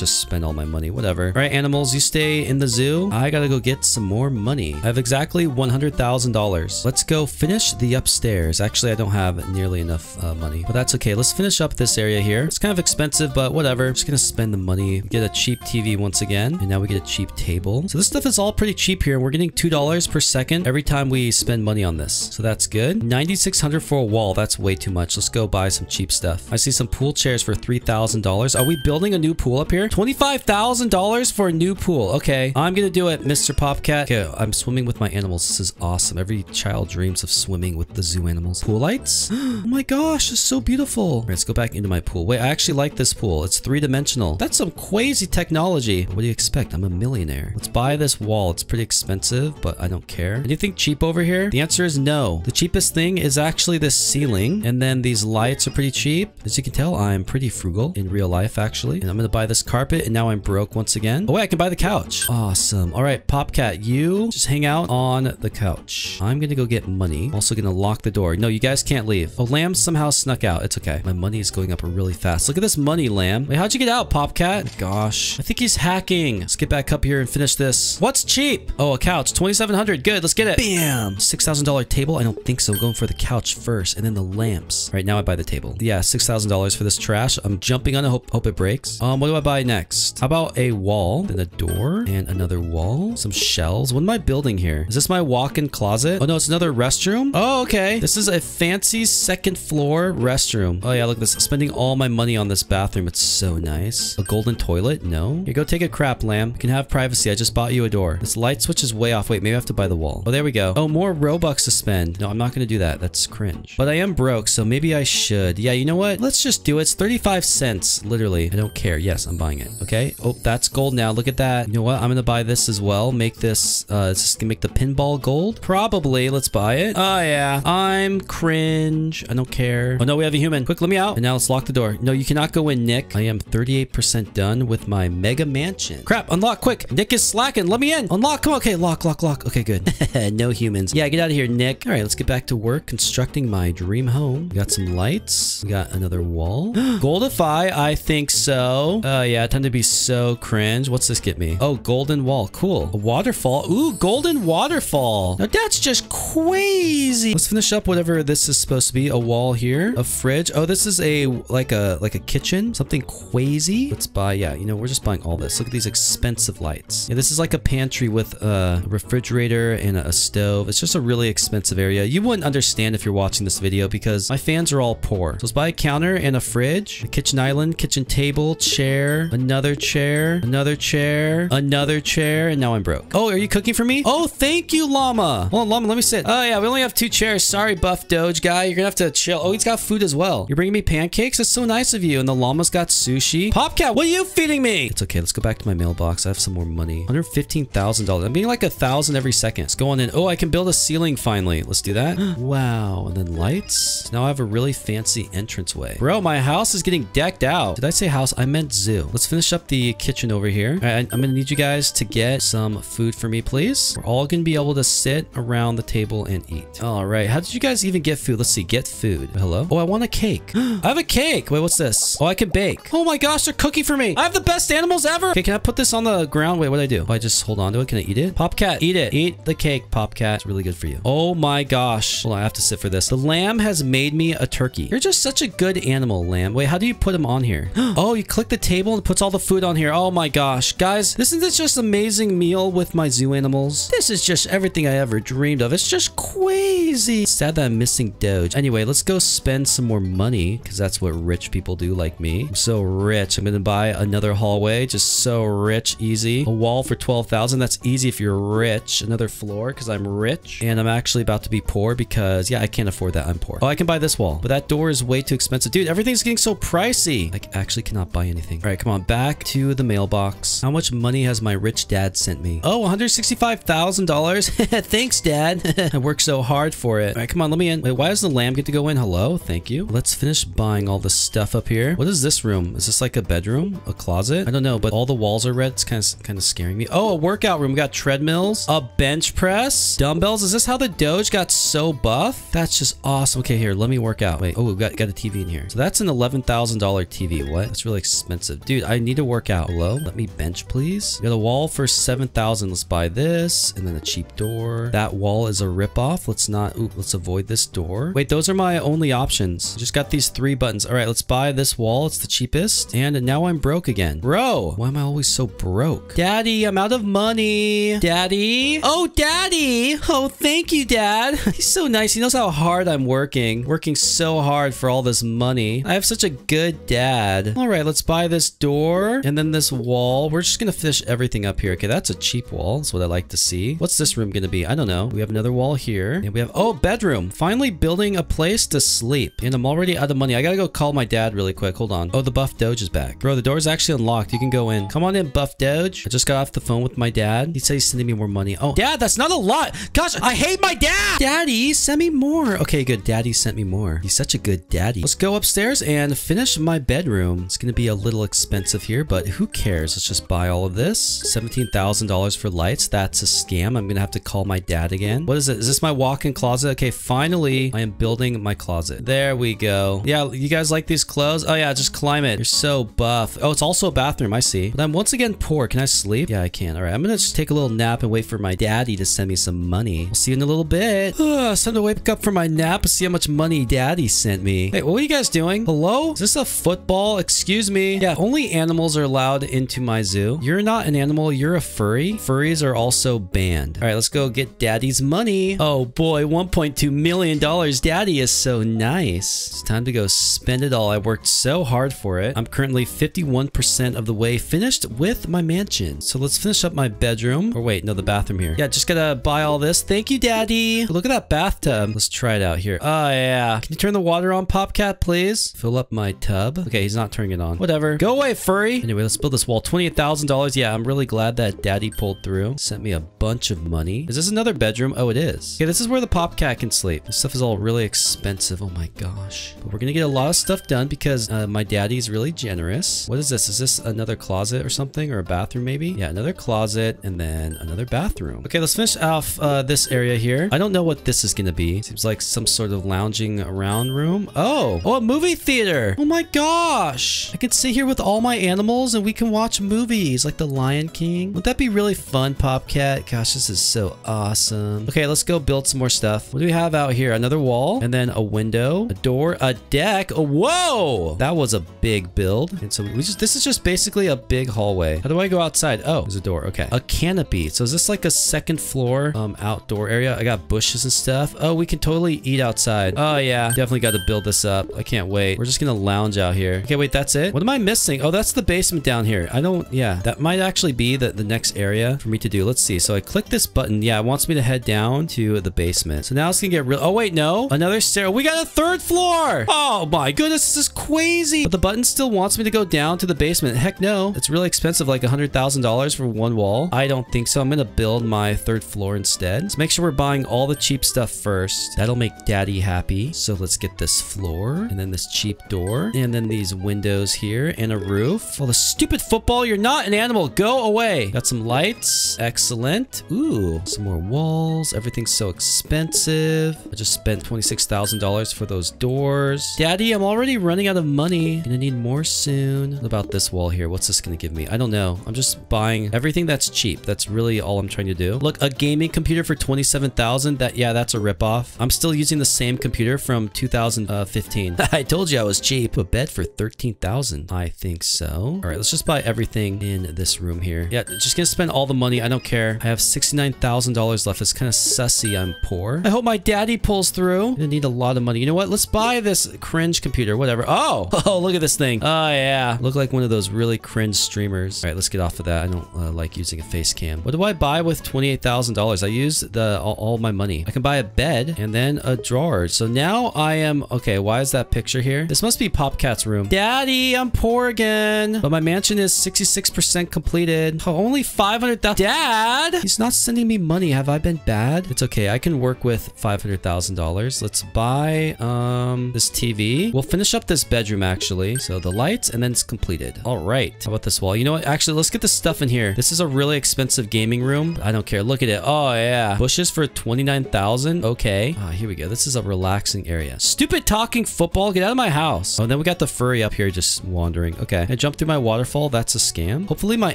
just spend all my money. Whatever. All right, animals, you stay in the zoo. I gotta go get some more money. I have exactly $100,000. Let's go finish the upstairs. Actually, I don't have nearly enough uh, money, but that's okay. Let's finish up this area here. It's kind of expensive, but whatever. I'm just gonna spend the money. Get a cheap TV once again, and now we get a cheap table. So this stuff is all pretty cheap here. We're getting $2 per second every time we spend money on this. So that's good. 9,600 for a wall. That's way too much. Let's go buy some cheap stuff. I see some pool chairs for $3,000. Are we building a new pool up here? $25,000 for a new pool. Okay, I'm gonna do it, Mr. Popcat. Okay, I'm swimming with my animals. This is awesome. Every child dreams of swimming with the zoo animals. Pool lights? oh my gosh, it's so beautiful. Right, let's go back into my pool. Wait, I actually like this pool. It's three-dimensional. That's some crazy technology. What do you expect? I'm a millionaire. Let's buy this wall. It's pretty expensive, but I don't care. Anything cheap over here? The answer is no. The cheapest thing is actually this ceiling, and then these lights are pretty cheap. As you can tell, I'm pretty frugal in real life, actually. And I'm gonna buy this carpet, and now I'm broke once again. Oh wait, I can buy the couch. Awesome. All right, Popcat, you just hang out on the couch. I'm gonna go get money. Also gonna lock the door. No, you guys can't leave. Oh, Lamb somehow snuck out. It's okay. My money is going up really fast. Look at this money, Lamb. Wait, how'd you get out, Popcat? Gosh. I think he's hacking. Let's get back up here and finish this. What's cheap? Oh, a couch. 2700 Good. Let's get it. Bam. $6,000 table? I don't think so. I'm going for the couch first and then the lamps. All right, now I buy the table. Yeah, $6,000 for this trash. I'm jumping on it. Hope, hope it breaks. Um, what do I buy next? How about a wall, then a door, and another wall, some shelves. What am I building here? Is this my walk-in closet? Oh no, it's another restroom. Oh, okay. This is a fancy second floor restroom. Oh yeah, look at this. Spending all my money on this bathroom. It's so nice. A golden toilet? No. Here, go take a crap, lamb. You can have privacy. I just bought you a door. This light switch is way off. Wait, maybe I have to buy the wall. Oh, there we go. Oh, more Robux to spend. No, I'm not going to do that. That's cringe. But I am broke, so maybe I should. Yeah, you know what? Let's just do it. It's 35 cents, literally. I don't care. Yes, I'm buying it. Okay. Oh, that's gold now. Look at that. You know what? I'm going to buy this as well. Make this, uh, is this going to make the pinball gold? Probably. Let's buy it. Oh, yeah. I'm cringe. I don't care. Oh, no, we have a human. Quick, let me out. And now lock the door. No, you cannot go in, Nick. I am 38% done with my mega mansion. Crap. Unlock quick. Nick is slacking. Let me in. Unlock. Come on. Okay. Lock, lock, lock. Okay, good. no humans. Yeah, get out of here, Nick. All right, let's get back to work constructing my dream home. We got some lights. We got another wall. Goldify. I think so. Oh, yeah. Time to be so cringe. What's this get me? Oh, golden wall. Cool. A waterfall. Ooh, golden waterfall. Now that's just crazy. Let's finish up whatever this is supposed to be. A wall here. A fridge. Oh, this is a like a like a kitchen, something crazy. Let's buy, yeah, you know, we're just buying all this. Look at these expensive lights. Yeah, this is like a pantry with a refrigerator and a stove. It's just a really expensive area. You wouldn't understand if you're watching this video because my fans are all poor. So let's buy a counter and a fridge, a kitchen island, kitchen table, chair, another chair, another chair, another chair, and now I'm broke. Oh, are you cooking for me? Oh, thank you, llama. Hold on, llama, let me sit. Oh yeah, we only have two chairs. Sorry, buff doge guy. You're gonna have to chill. Oh, he's got food as well. You're bringing me pancakes? That's so nice of you. And the llama's got sushi. Popcat, what are you feeding me? It's okay. Let's go back to my mailbox. I have some more money. $115,000. I'm getting like a thousand every second. Let's go on in. Oh, I can build a ceiling finally. Let's do that. wow. And then lights. Now I have a really fancy entranceway. Bro, my house is getting decked out. Did I say house? I meant zoo. Let's finish up the kitchen over here. All right, I'm gonna need you guys to get some food for me, please. We're all gonna be able to sit around the table and eat. All right. How did you guys even get food? Let's see. Get food. Hello? Oh, I want a cake. I have a cake. Wait, what's this? Oh, I can bake. Oh my gosh, they're cooking for me. I have the best animals ever. Okay, can I put this on the ground? Wait, what do I do? Oh, I just hold on to it. Can I eat it? Popcat, eat it. Eat the cake, Popcat. It's really good for you. Oh my gosh. Hold on, I have to sit for this. The lamb has made me a turkey. You're just such a good animal, lamb. Wait, how do you put them on here? oh, you click the table and puts all the food on here. Oh my gosh. Guys, isn't this just amazing meal with my zoo animals? This is just everything I ever dreamed of. It's just crazy. Sad that I'm missing Doge. Anyway, let's go spend some more money because that's what rich people do like me. I'm so rich. I'm going to buy another hallway. Just so rich, easy. A wall for 12,000. That's easy if you're rich. Another floor because I'm rich. And I'm actually about to be poor because, yeah, I can't afford that. I'm poor. Oh, I can buy this wall. But that door is way too expensive. Dude, everything's getting so pricey. I actually cannot buy anything. All right, come on. Back to the mailbox. How much money has my rich dad sent me? Oh, $165,000. Thanks, dad. I worked so hard for it. All right, come on. Let me in. Wait, why does the lamb get to go in? Hello? Thank you. Let's finish buying all the stuff up here. What is this room? Is this like a bedroom? A closet? I don't know, but all the walls are red. It's kind of kind of scaring me. Oh, a workout room. We got treadmills, a bench press, dumbbells. Is this how the Doge got so buff? That's just awesome. Okay, here, let me work out. Wait, oh, we got, got a TV in here. So that's an $11,000 TV. What? That's really expensive. Dude, I need to work out. Hello? Let me bench, please. We got a wall for 7,000. Let's buy this and then a cheap door. That wall is a ripoff. Let's not, ooh, let's avoid this door. Wait, those are my only options. Just got these three buttons. All right, let's buy this wall. It's the cheapest. And now I'm broke again. Bro, why am I always so broke? Daddy, I'm out of money. Daddy? Oh, daddy. Oh, thank you, dad. He's so nice. He knows how hard I'm working. Working so hard for all this money. I have such a good dad. All right, let's buy this door and then this wall. We're just going to finish everything up here. Okay, that's a cheap wall. That's what I like to see. What's this room going to be? I don't know. We have another wall here and we have, oh, bedroom. Finally building a place to sleep. And I'm already out of money. I gotta go call my dad really quick. Hold on. Oh, the buff doge is back. Bro, the door's actually unlocked. You can go in. Come on in, buff doge. I just got off the phone with my dad. He said he's sending me more money. Oh, dad, that's not a lot. Gosh, I hate my dad. Daddy, send me more. Okay, good. Daddy sent me more. He's such a good daddy. Let's go upstairs and finish my bedroom. It's gonna be a little expensive here, but who cares? Let's just buy all of this. $17,000 for lights. That's a scam. I'm gonna have to call my dad again. What is it? Is this my walk-in closet? Okay, finally, I am building my closet. There we go. Yeah, you guys like these clothes? Oh yeah, just climb it. You're so buff. Oh, it's also a bathroom. I see. But I'm once again poor. Can I sleep? Yeah, I can. All right, I'm gonna just take a little nap and wait for my daddy to send me some money. I'll see you in a little bit. it's time to wake up from my nap and see how much money daddy sent me. Hey, what are you guys doing? Hello? Is this a football? Excuse me. Yeah, only animals are allowed into my zoo. You're not an animal. You're a furry. Furries are also banned. All right, let's go get daddy's money. Oh boy, $1.2 million. Daddy is so nice. It's time to go spend it all. I worked so hard for it. I'm currently 51% of the way finished with my mansion. So let's finish up my bedroom. Or wait, no, the bathroom here. Yeah, just gotta buy all this. Thank you, daddy. Look at that bathtub. Let's try it out here. Oh yeah. Can you turn the water on, Popcat, please? Fill up my tub. Okay, he's not turning it on. Whatever. Go away, furry. Anyway, let's build this wall. $28,000. Yeah, I'm really glad that daddy pulled through. Sent me a bunch of money. Is this another bedroom? Oh, it is. Okay, this is where the Popcat can sleep. This stuff is all really expensive. Oh my gosh. But we're gonna get a lot of stuff done because uh, my daddy's really generous. What is this? Is this another closet or something? Or a bathroom maybe? Yeah, another closet and then another bathroom. Okay, let's finish off uh, this area here. I don't know what this is gonna be. Seems like some sort of lounging around room. Oh, oh, a movie theater. Oh my gosh. I can sit here with all my animals and we can watch movies like The Lion King. Would that be really fun, Popcat? Gosh, this is so awesome. Okay, let's go build some more stuff. What do we have out here? Another wall and then a window, a door, a deck. Oh Whoa! That was a big build. And so we just, this is just basically a big hallway. How do I go outside? Oh, there's a door. Okay. A canopy. So is this like a second floor um, outdoor area? I got bushes and stuff. Oh, we can totally eat outside. Oh yeah, definitely got to build this up. I can't wait. We're just gonna lounge out here. Okay, wait, that's it? What am I missing? Oh, that's the basement down here. I don't, yeah, that might actually be the, the next area for me to do. Let's see. So I click this button. Yeah, it wants me to head down to the basement. So now it's gonna get real. Oh, wait, no. Another stair. We got a third floor. Oh my goodness, this is crazy. But the button still wants me to go down to the basement. Heck no. It's really expensive, like $100,000 for one wall. I don't think so. I'm gonna build my third floor instead. Let's make sure we're buying all the cheap stuff first. That'll make daddy happy. So let's get this floor and then this cheap door and then these windows here and a roof. Well, the stupid football, you're not an animal. Go away. Got some lights. Excellent. Ooh, some more walls. Everything's so expensive. I just spent $26,000 for those doors. Daddy, I'm already running out of money. Gonna need more soon. What about this wall here? What's this gonna give me? I don't know. I'm just buying everything that's cheap. That's really all I'm trying to do. Look, a gaming computer for 27,000. That yeah, that's a ripoff. I'm still using the same computer from 2015. I told you I was cheap. A bed for 13,000. I think so. All right, let's just buy everything in this room here. Yeah, just gonna spend all the money. I don't care. I have $69,000 left. It's kind of sussy. I'm poor. I hope my daddy pulls through. Gonna need a lot of money. You know what? Let's buy this cringe computer. Whatever. Oh, oh, look at this thing. Oh yeah, look like one of those really cringe streamers. All right, let's get off of that. I don't uh, like using a face cam. What do I buy with $28,000? I used the all, all my money. I can buy a bed and then a drawer. So now I am okay. Why is that picture here? This must be Popcat's room. Daddy, I'm poor again. But my mansion is 66% completed. Oh, only 500,000. Dad, he's not sending me money. Have I been bad? It's okay. I can work with $500,000. Let's buy um this TV. We'll finish up this bedroom actually. So the lights and then it's completed. All right. How about this wall? You know what? Actually, let's get the stuff in here. This is a really expensive gaming room. I don't care. Look at it. Oh yeah. Bushes for 29,000. Okay. Ah, here we go. This is a relaxing area. Stupid talking football. Get out of my house. Oh, and then we got the furry up here just wandering. Okay. I jumped through my waterfall. That's a scam. Hopefully my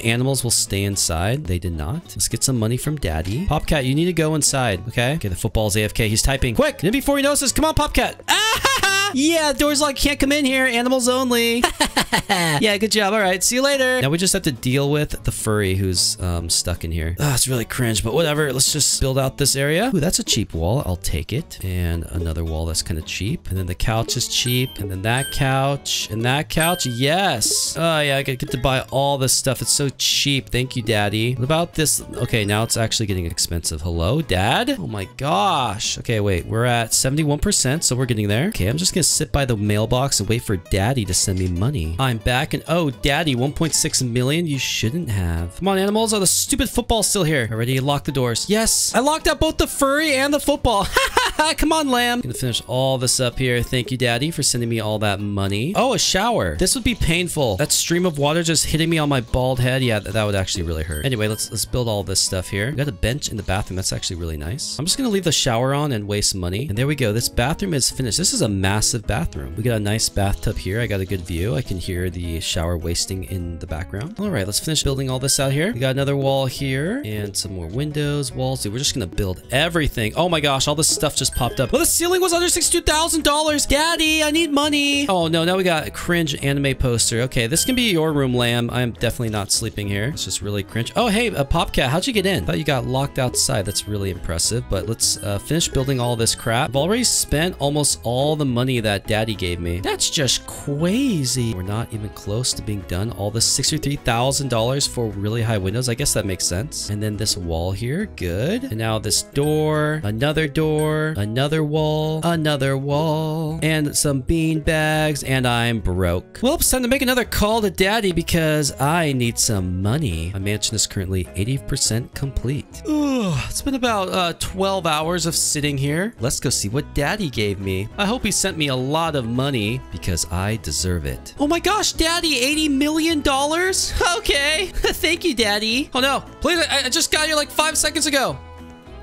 animals will stay inside. They did not. Let's get some money from daddy. Popcat, you need to go inside. Okay. Okay, the football's AFK. He's typing. Quick! And before he notices, come on, Popcat. Ah! Yeah, doors like can't come in here. Animals only. yeah, good job. All right, see you later. Now we just have to deal with the furry who's um, stuck in here. Ah, it's really cringe, but whatever. Let's just build out this area. Ooh, that's a cheap wall. I'll take it. And another wall that's kind of cheap. And then the couch is cheap. And then that couch. And that couch. Yes. Oh, yeah, I get to buy all this stuff. It's so cheap. Thank you, Daddy. What about this? Okay, now it's actually getting expensive. Hello, Dad? Oh my gosh. Okay, wait. We're at 71%, so we're getting there. Okay, I'm just gonna sit by the mailbox and wait for Daddy to send me money. I'm back and oh, Daddy, 1.6 million? You shouldn't have. Come on, animals. Oh, the stupid football's still here. Already lock the doors. Yes, I locked out both the furry and the football. Come on, lamb. Gonna finish all this up here. Thank you, Daddy, for sending me all that money. Oh, a shower. This would be painful. That stream of water just hitting me on my bald head. Yeah, that would actually really hurt. Anyway, let's let's build all this stuff here. We got a bench in the bathroom. That's actually really nice. I'm just gonna leave the shower on and waste money. And there we go. This bathroom is finished. This is a massive bathroom. We got a nice bathtub here. I got a good view. I can hear the shower wasting in the background. All right, let's finish building all this out here. We got another wall here and some more windows, walls. Dude, we're just gonna build everything. Oh my gosh, all this stuff just popped up. Well, the ceiling was under $62,000. Daddy, I need money. Oh no, now we got a cringe anime poster. Okay, this can be your room, lamb. I'm definitely not sleeping here. It's just really cringe. Oh, hey, a Popcat, how'd you get in? Thought you got locked outside. That's really impressive, but let's uh, finish building all this crap. I've already spent almost all the money that daddy gave me. That's just crazy. We're not even close to being done. All this $63,000 for really high windows. I guess that makes sense. And then this wall here. Good. And now this door, another door, another wall, another wall, and some bean bags, and I'm broke. Well, it's time to make another call to daddy because I need some money. My mansion is currently 80% complete. Ooh, it's been about uh, 12 hours of sitting here. Let's go see what daddy gave me. I hope he sent me a lot of money because I deserve it. Oh my gosh, daddy, 80 million dollars? Okay, thank you, daddy. Oh no, please, I, I just got here like five seconds ago.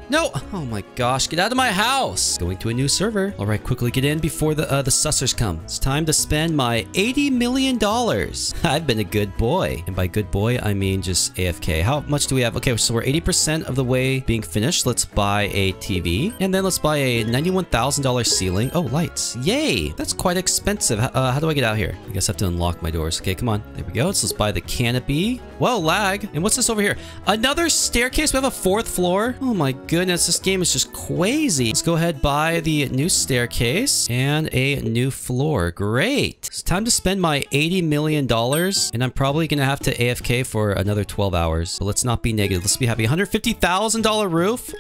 No! Oh my gosh, get out of my house! Going to a new server. All right, quickly get in before the uh, the sussers come. It's time to spend my $80 million. I've been a good boy. And by good boy, I mean just AFK. How much do we have? Okay, so we're 80% of the way being finished. Let's buy a TV. And then let's buy a $91,000 ceiling. Oh, lights. Yay! That's quite expensive. Uh, how do I get out here? I guess I have to unlock my doors. Okay, come on. There we go. So let's buy the canopy. Whoa, lag. And what's this over here? Another staircase? We have a fourth floor? Oh my goodness, this game is just crazy. Let's go ahead buy the new staircase and a new floor. Great. It's time to spend my $80 million and I'm probably going to have to AFK for another 12 hours. So let's not be negative. Let's be happy. $150,000 roof?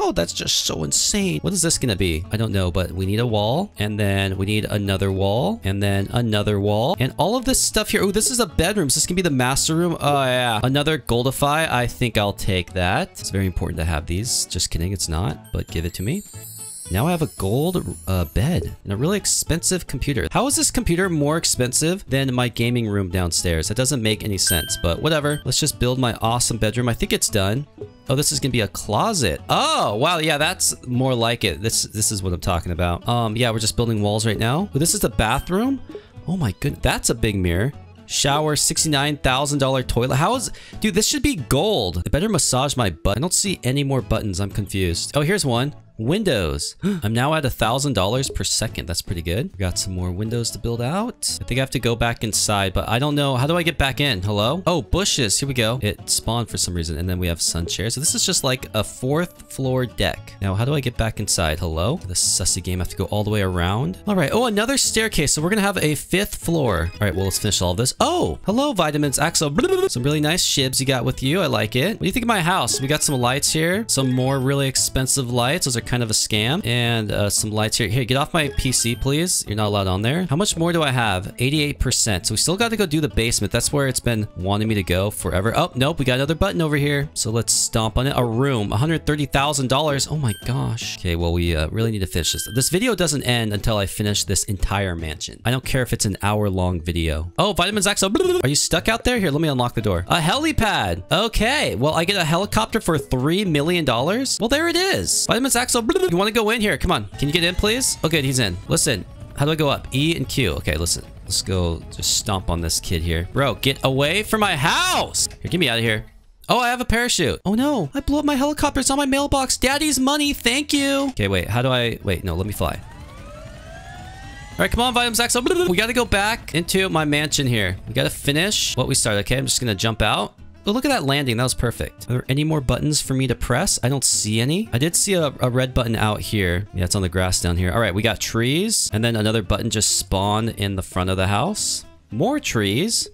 Oh, that's just so insane. What is this gonna be? I don't know, but we need a wall, and then we need another wall, and then another wall, and all of this stuff here. Oh, this is a bedroom. So this can be the master room. Oh, yeah. Another Goldify. I think I'll take that. It's very important to have these. Just kidding, it's not, but give it to me. Now I have a gold uh, bed and a really expensive computer. How is this computer more expensive than my gaming room downstairs? That doesn't make any sense, but whatever. Let's just build my awesome bedroom. I think it's done. Oh, this is gonna be a closet. Oh, wow, yeah, that's more like it. This this is what I'm talking about. Um, yeah, we're just building walls right now. This is the bathroom. Oh my goodness, that's a big mirror. Shower, $69,000 toilet. How is... Dude, this should be gold. I better massage my butt. I don't see any more buttons. I'm confused. Oh, here's one. Windows. I'm now at a $1,000 per second. That's pretty good. We got some more windows to build out. I think I have to go back inside, but I don't know. How do I get back in? Hello? Oh, bushes. Here we go. It spawned for some reason. And then we have sun chairs. So this is just like a fourth floor deck. Now, how do I get back inside? Hello? This sussy game. I have to go all the way around. All right. Oh, another staircase. So we're going to have a fifth floor. All right. Well, let's finish all this. Oh, hello, Vitamins Axel. Some really nice shibs you got with you. I like it. What do you think of my house? We got some lights here. Some more really expensive lights. Those are kind of a scam. And uh, some lights here. Here, get off my PC, please. You're not allowed on there. How much more do I have? 88%. So we still got to go do the basement. That's where it's been wanting me to go forever. Oh, nope. We got another button over here. So let's stomp on it. A room. $130,000. Oh my gosh. Okay, well, we uh, really need to finish this. This video doesn't end until I finish this entire mansion. I don't care if it's an hour long video. Oh, Vitamins Axo. Are you stuck out there? Here, let me unlock the door. A helipad. Okay. Well, I get a helicopter for $3 million. Well, there it is. Vitamins You want to go in here? Come on. Can you get in, please? Okay, he's in. Listen, how do I go up? E and Q. Okay, listen. Let's go just stomp on this kid here. Bro, get away from my house! Here, get me out of here. Oh, I have a parachute. Oh no, I blew up my helicopter. It's on my mailbox. Daddy's money, thank you. Okay, wait, how do I... Wait, no, let me fly. All right, come on, Vitamins Axo. We got to go back into my mansion here. We got to finish what we started. Okay, I'm just to jump out. Oh, look at that landing. That was perfect. Are there any more buttons for me to press? I don't see any. I did see a, a, red button out here. Yeah, it's on the grass down here. All right, we got trees. And then another button just spawned in the front of the house. More trees.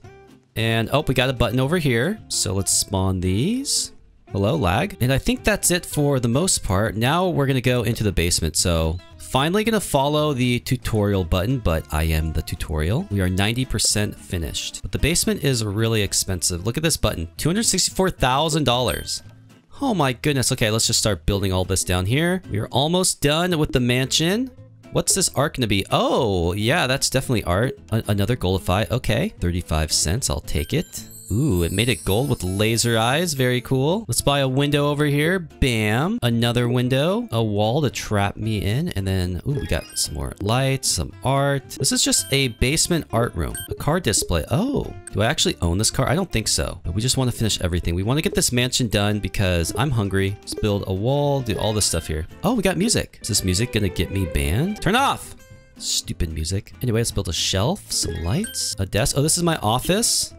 And, oh, we got a button over here. So let's spawn these. Hello, lag. And I think that's it for the most part. Now we're going to go into the basement. So finally going to follow the tutorial button, but I am the tutorial. We are 90% finished. But the basement is really expensive. Look at this button. $264,000. Oh my goodness. Okay, let's just start building all this down here. We are almost done with the mansion. What's this art gonna be? Oh, yeah, that's definitely art. A another Goldify. Okay, 35 cents. I'll take it. Ooh, it made it gold with laser eyes. Very cool. Let's buy a window over here. Bam. Another window. A wall to trap me in. And then, ooh, we got some more lights, some art. This is just a basement art room. A car display. Oh, do I actually own this car? I don't think so. But we just want to finish everything. We want to get this mansion done because I'm hungry. Let's build a wall, do all this stuff here. Oh, we got music. Is this music gonna get me banned? Turn off. Stupid music. Anyway, let's build a shelf, some lights, a desk. Oh, this is my office.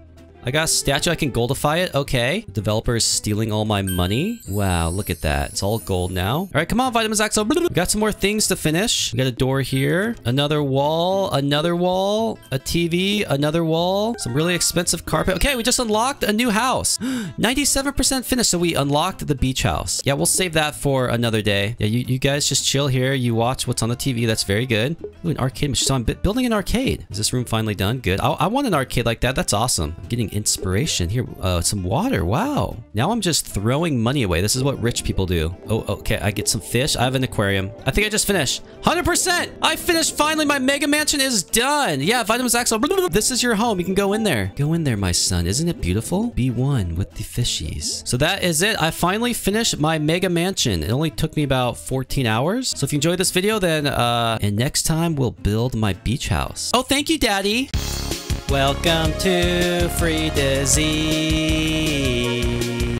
I got a statue, I can goldify it. Okay. The developer is stealing all my money. Wow, look at that. It's all gold now. All right, come on, Vitamins Axo. We got some more things to finish. We got a door here, another wall, another wall, a TV, another wall, some really expensive carpet. Okay, we just unlocked a new house. 97% finished, so we unlocked the beach house. Yeah, we'll save that for another day. Yeah, you, you guys just chill here. You watch what's on the TV. That's very good. Ooh, an arcade machine. So I'm building an arcade. Is this room finally done? Good. I, I want an arcade like that. That's awesome. I'm getting inspiration. Here, uh, some water. Wow. Now I'm just throwing money away. This is what rich people do. Oh, okay. I get some fish. I have an aquarium. I think I just finished. 100%! I finished finally. My mega mansion is done. Yeah, Vitamins Axel. This is your home. You can go in there. Go in there, my son. Isn't it beautiful? Be one with the fishies. So that is it. I finally finished my mega mansion. It only took me about 14 hours. So if you enjoyed this video, then, uh, and next time we'll build my beach house. Oh, thank you, Daddy. Welcome to Free Dizzy.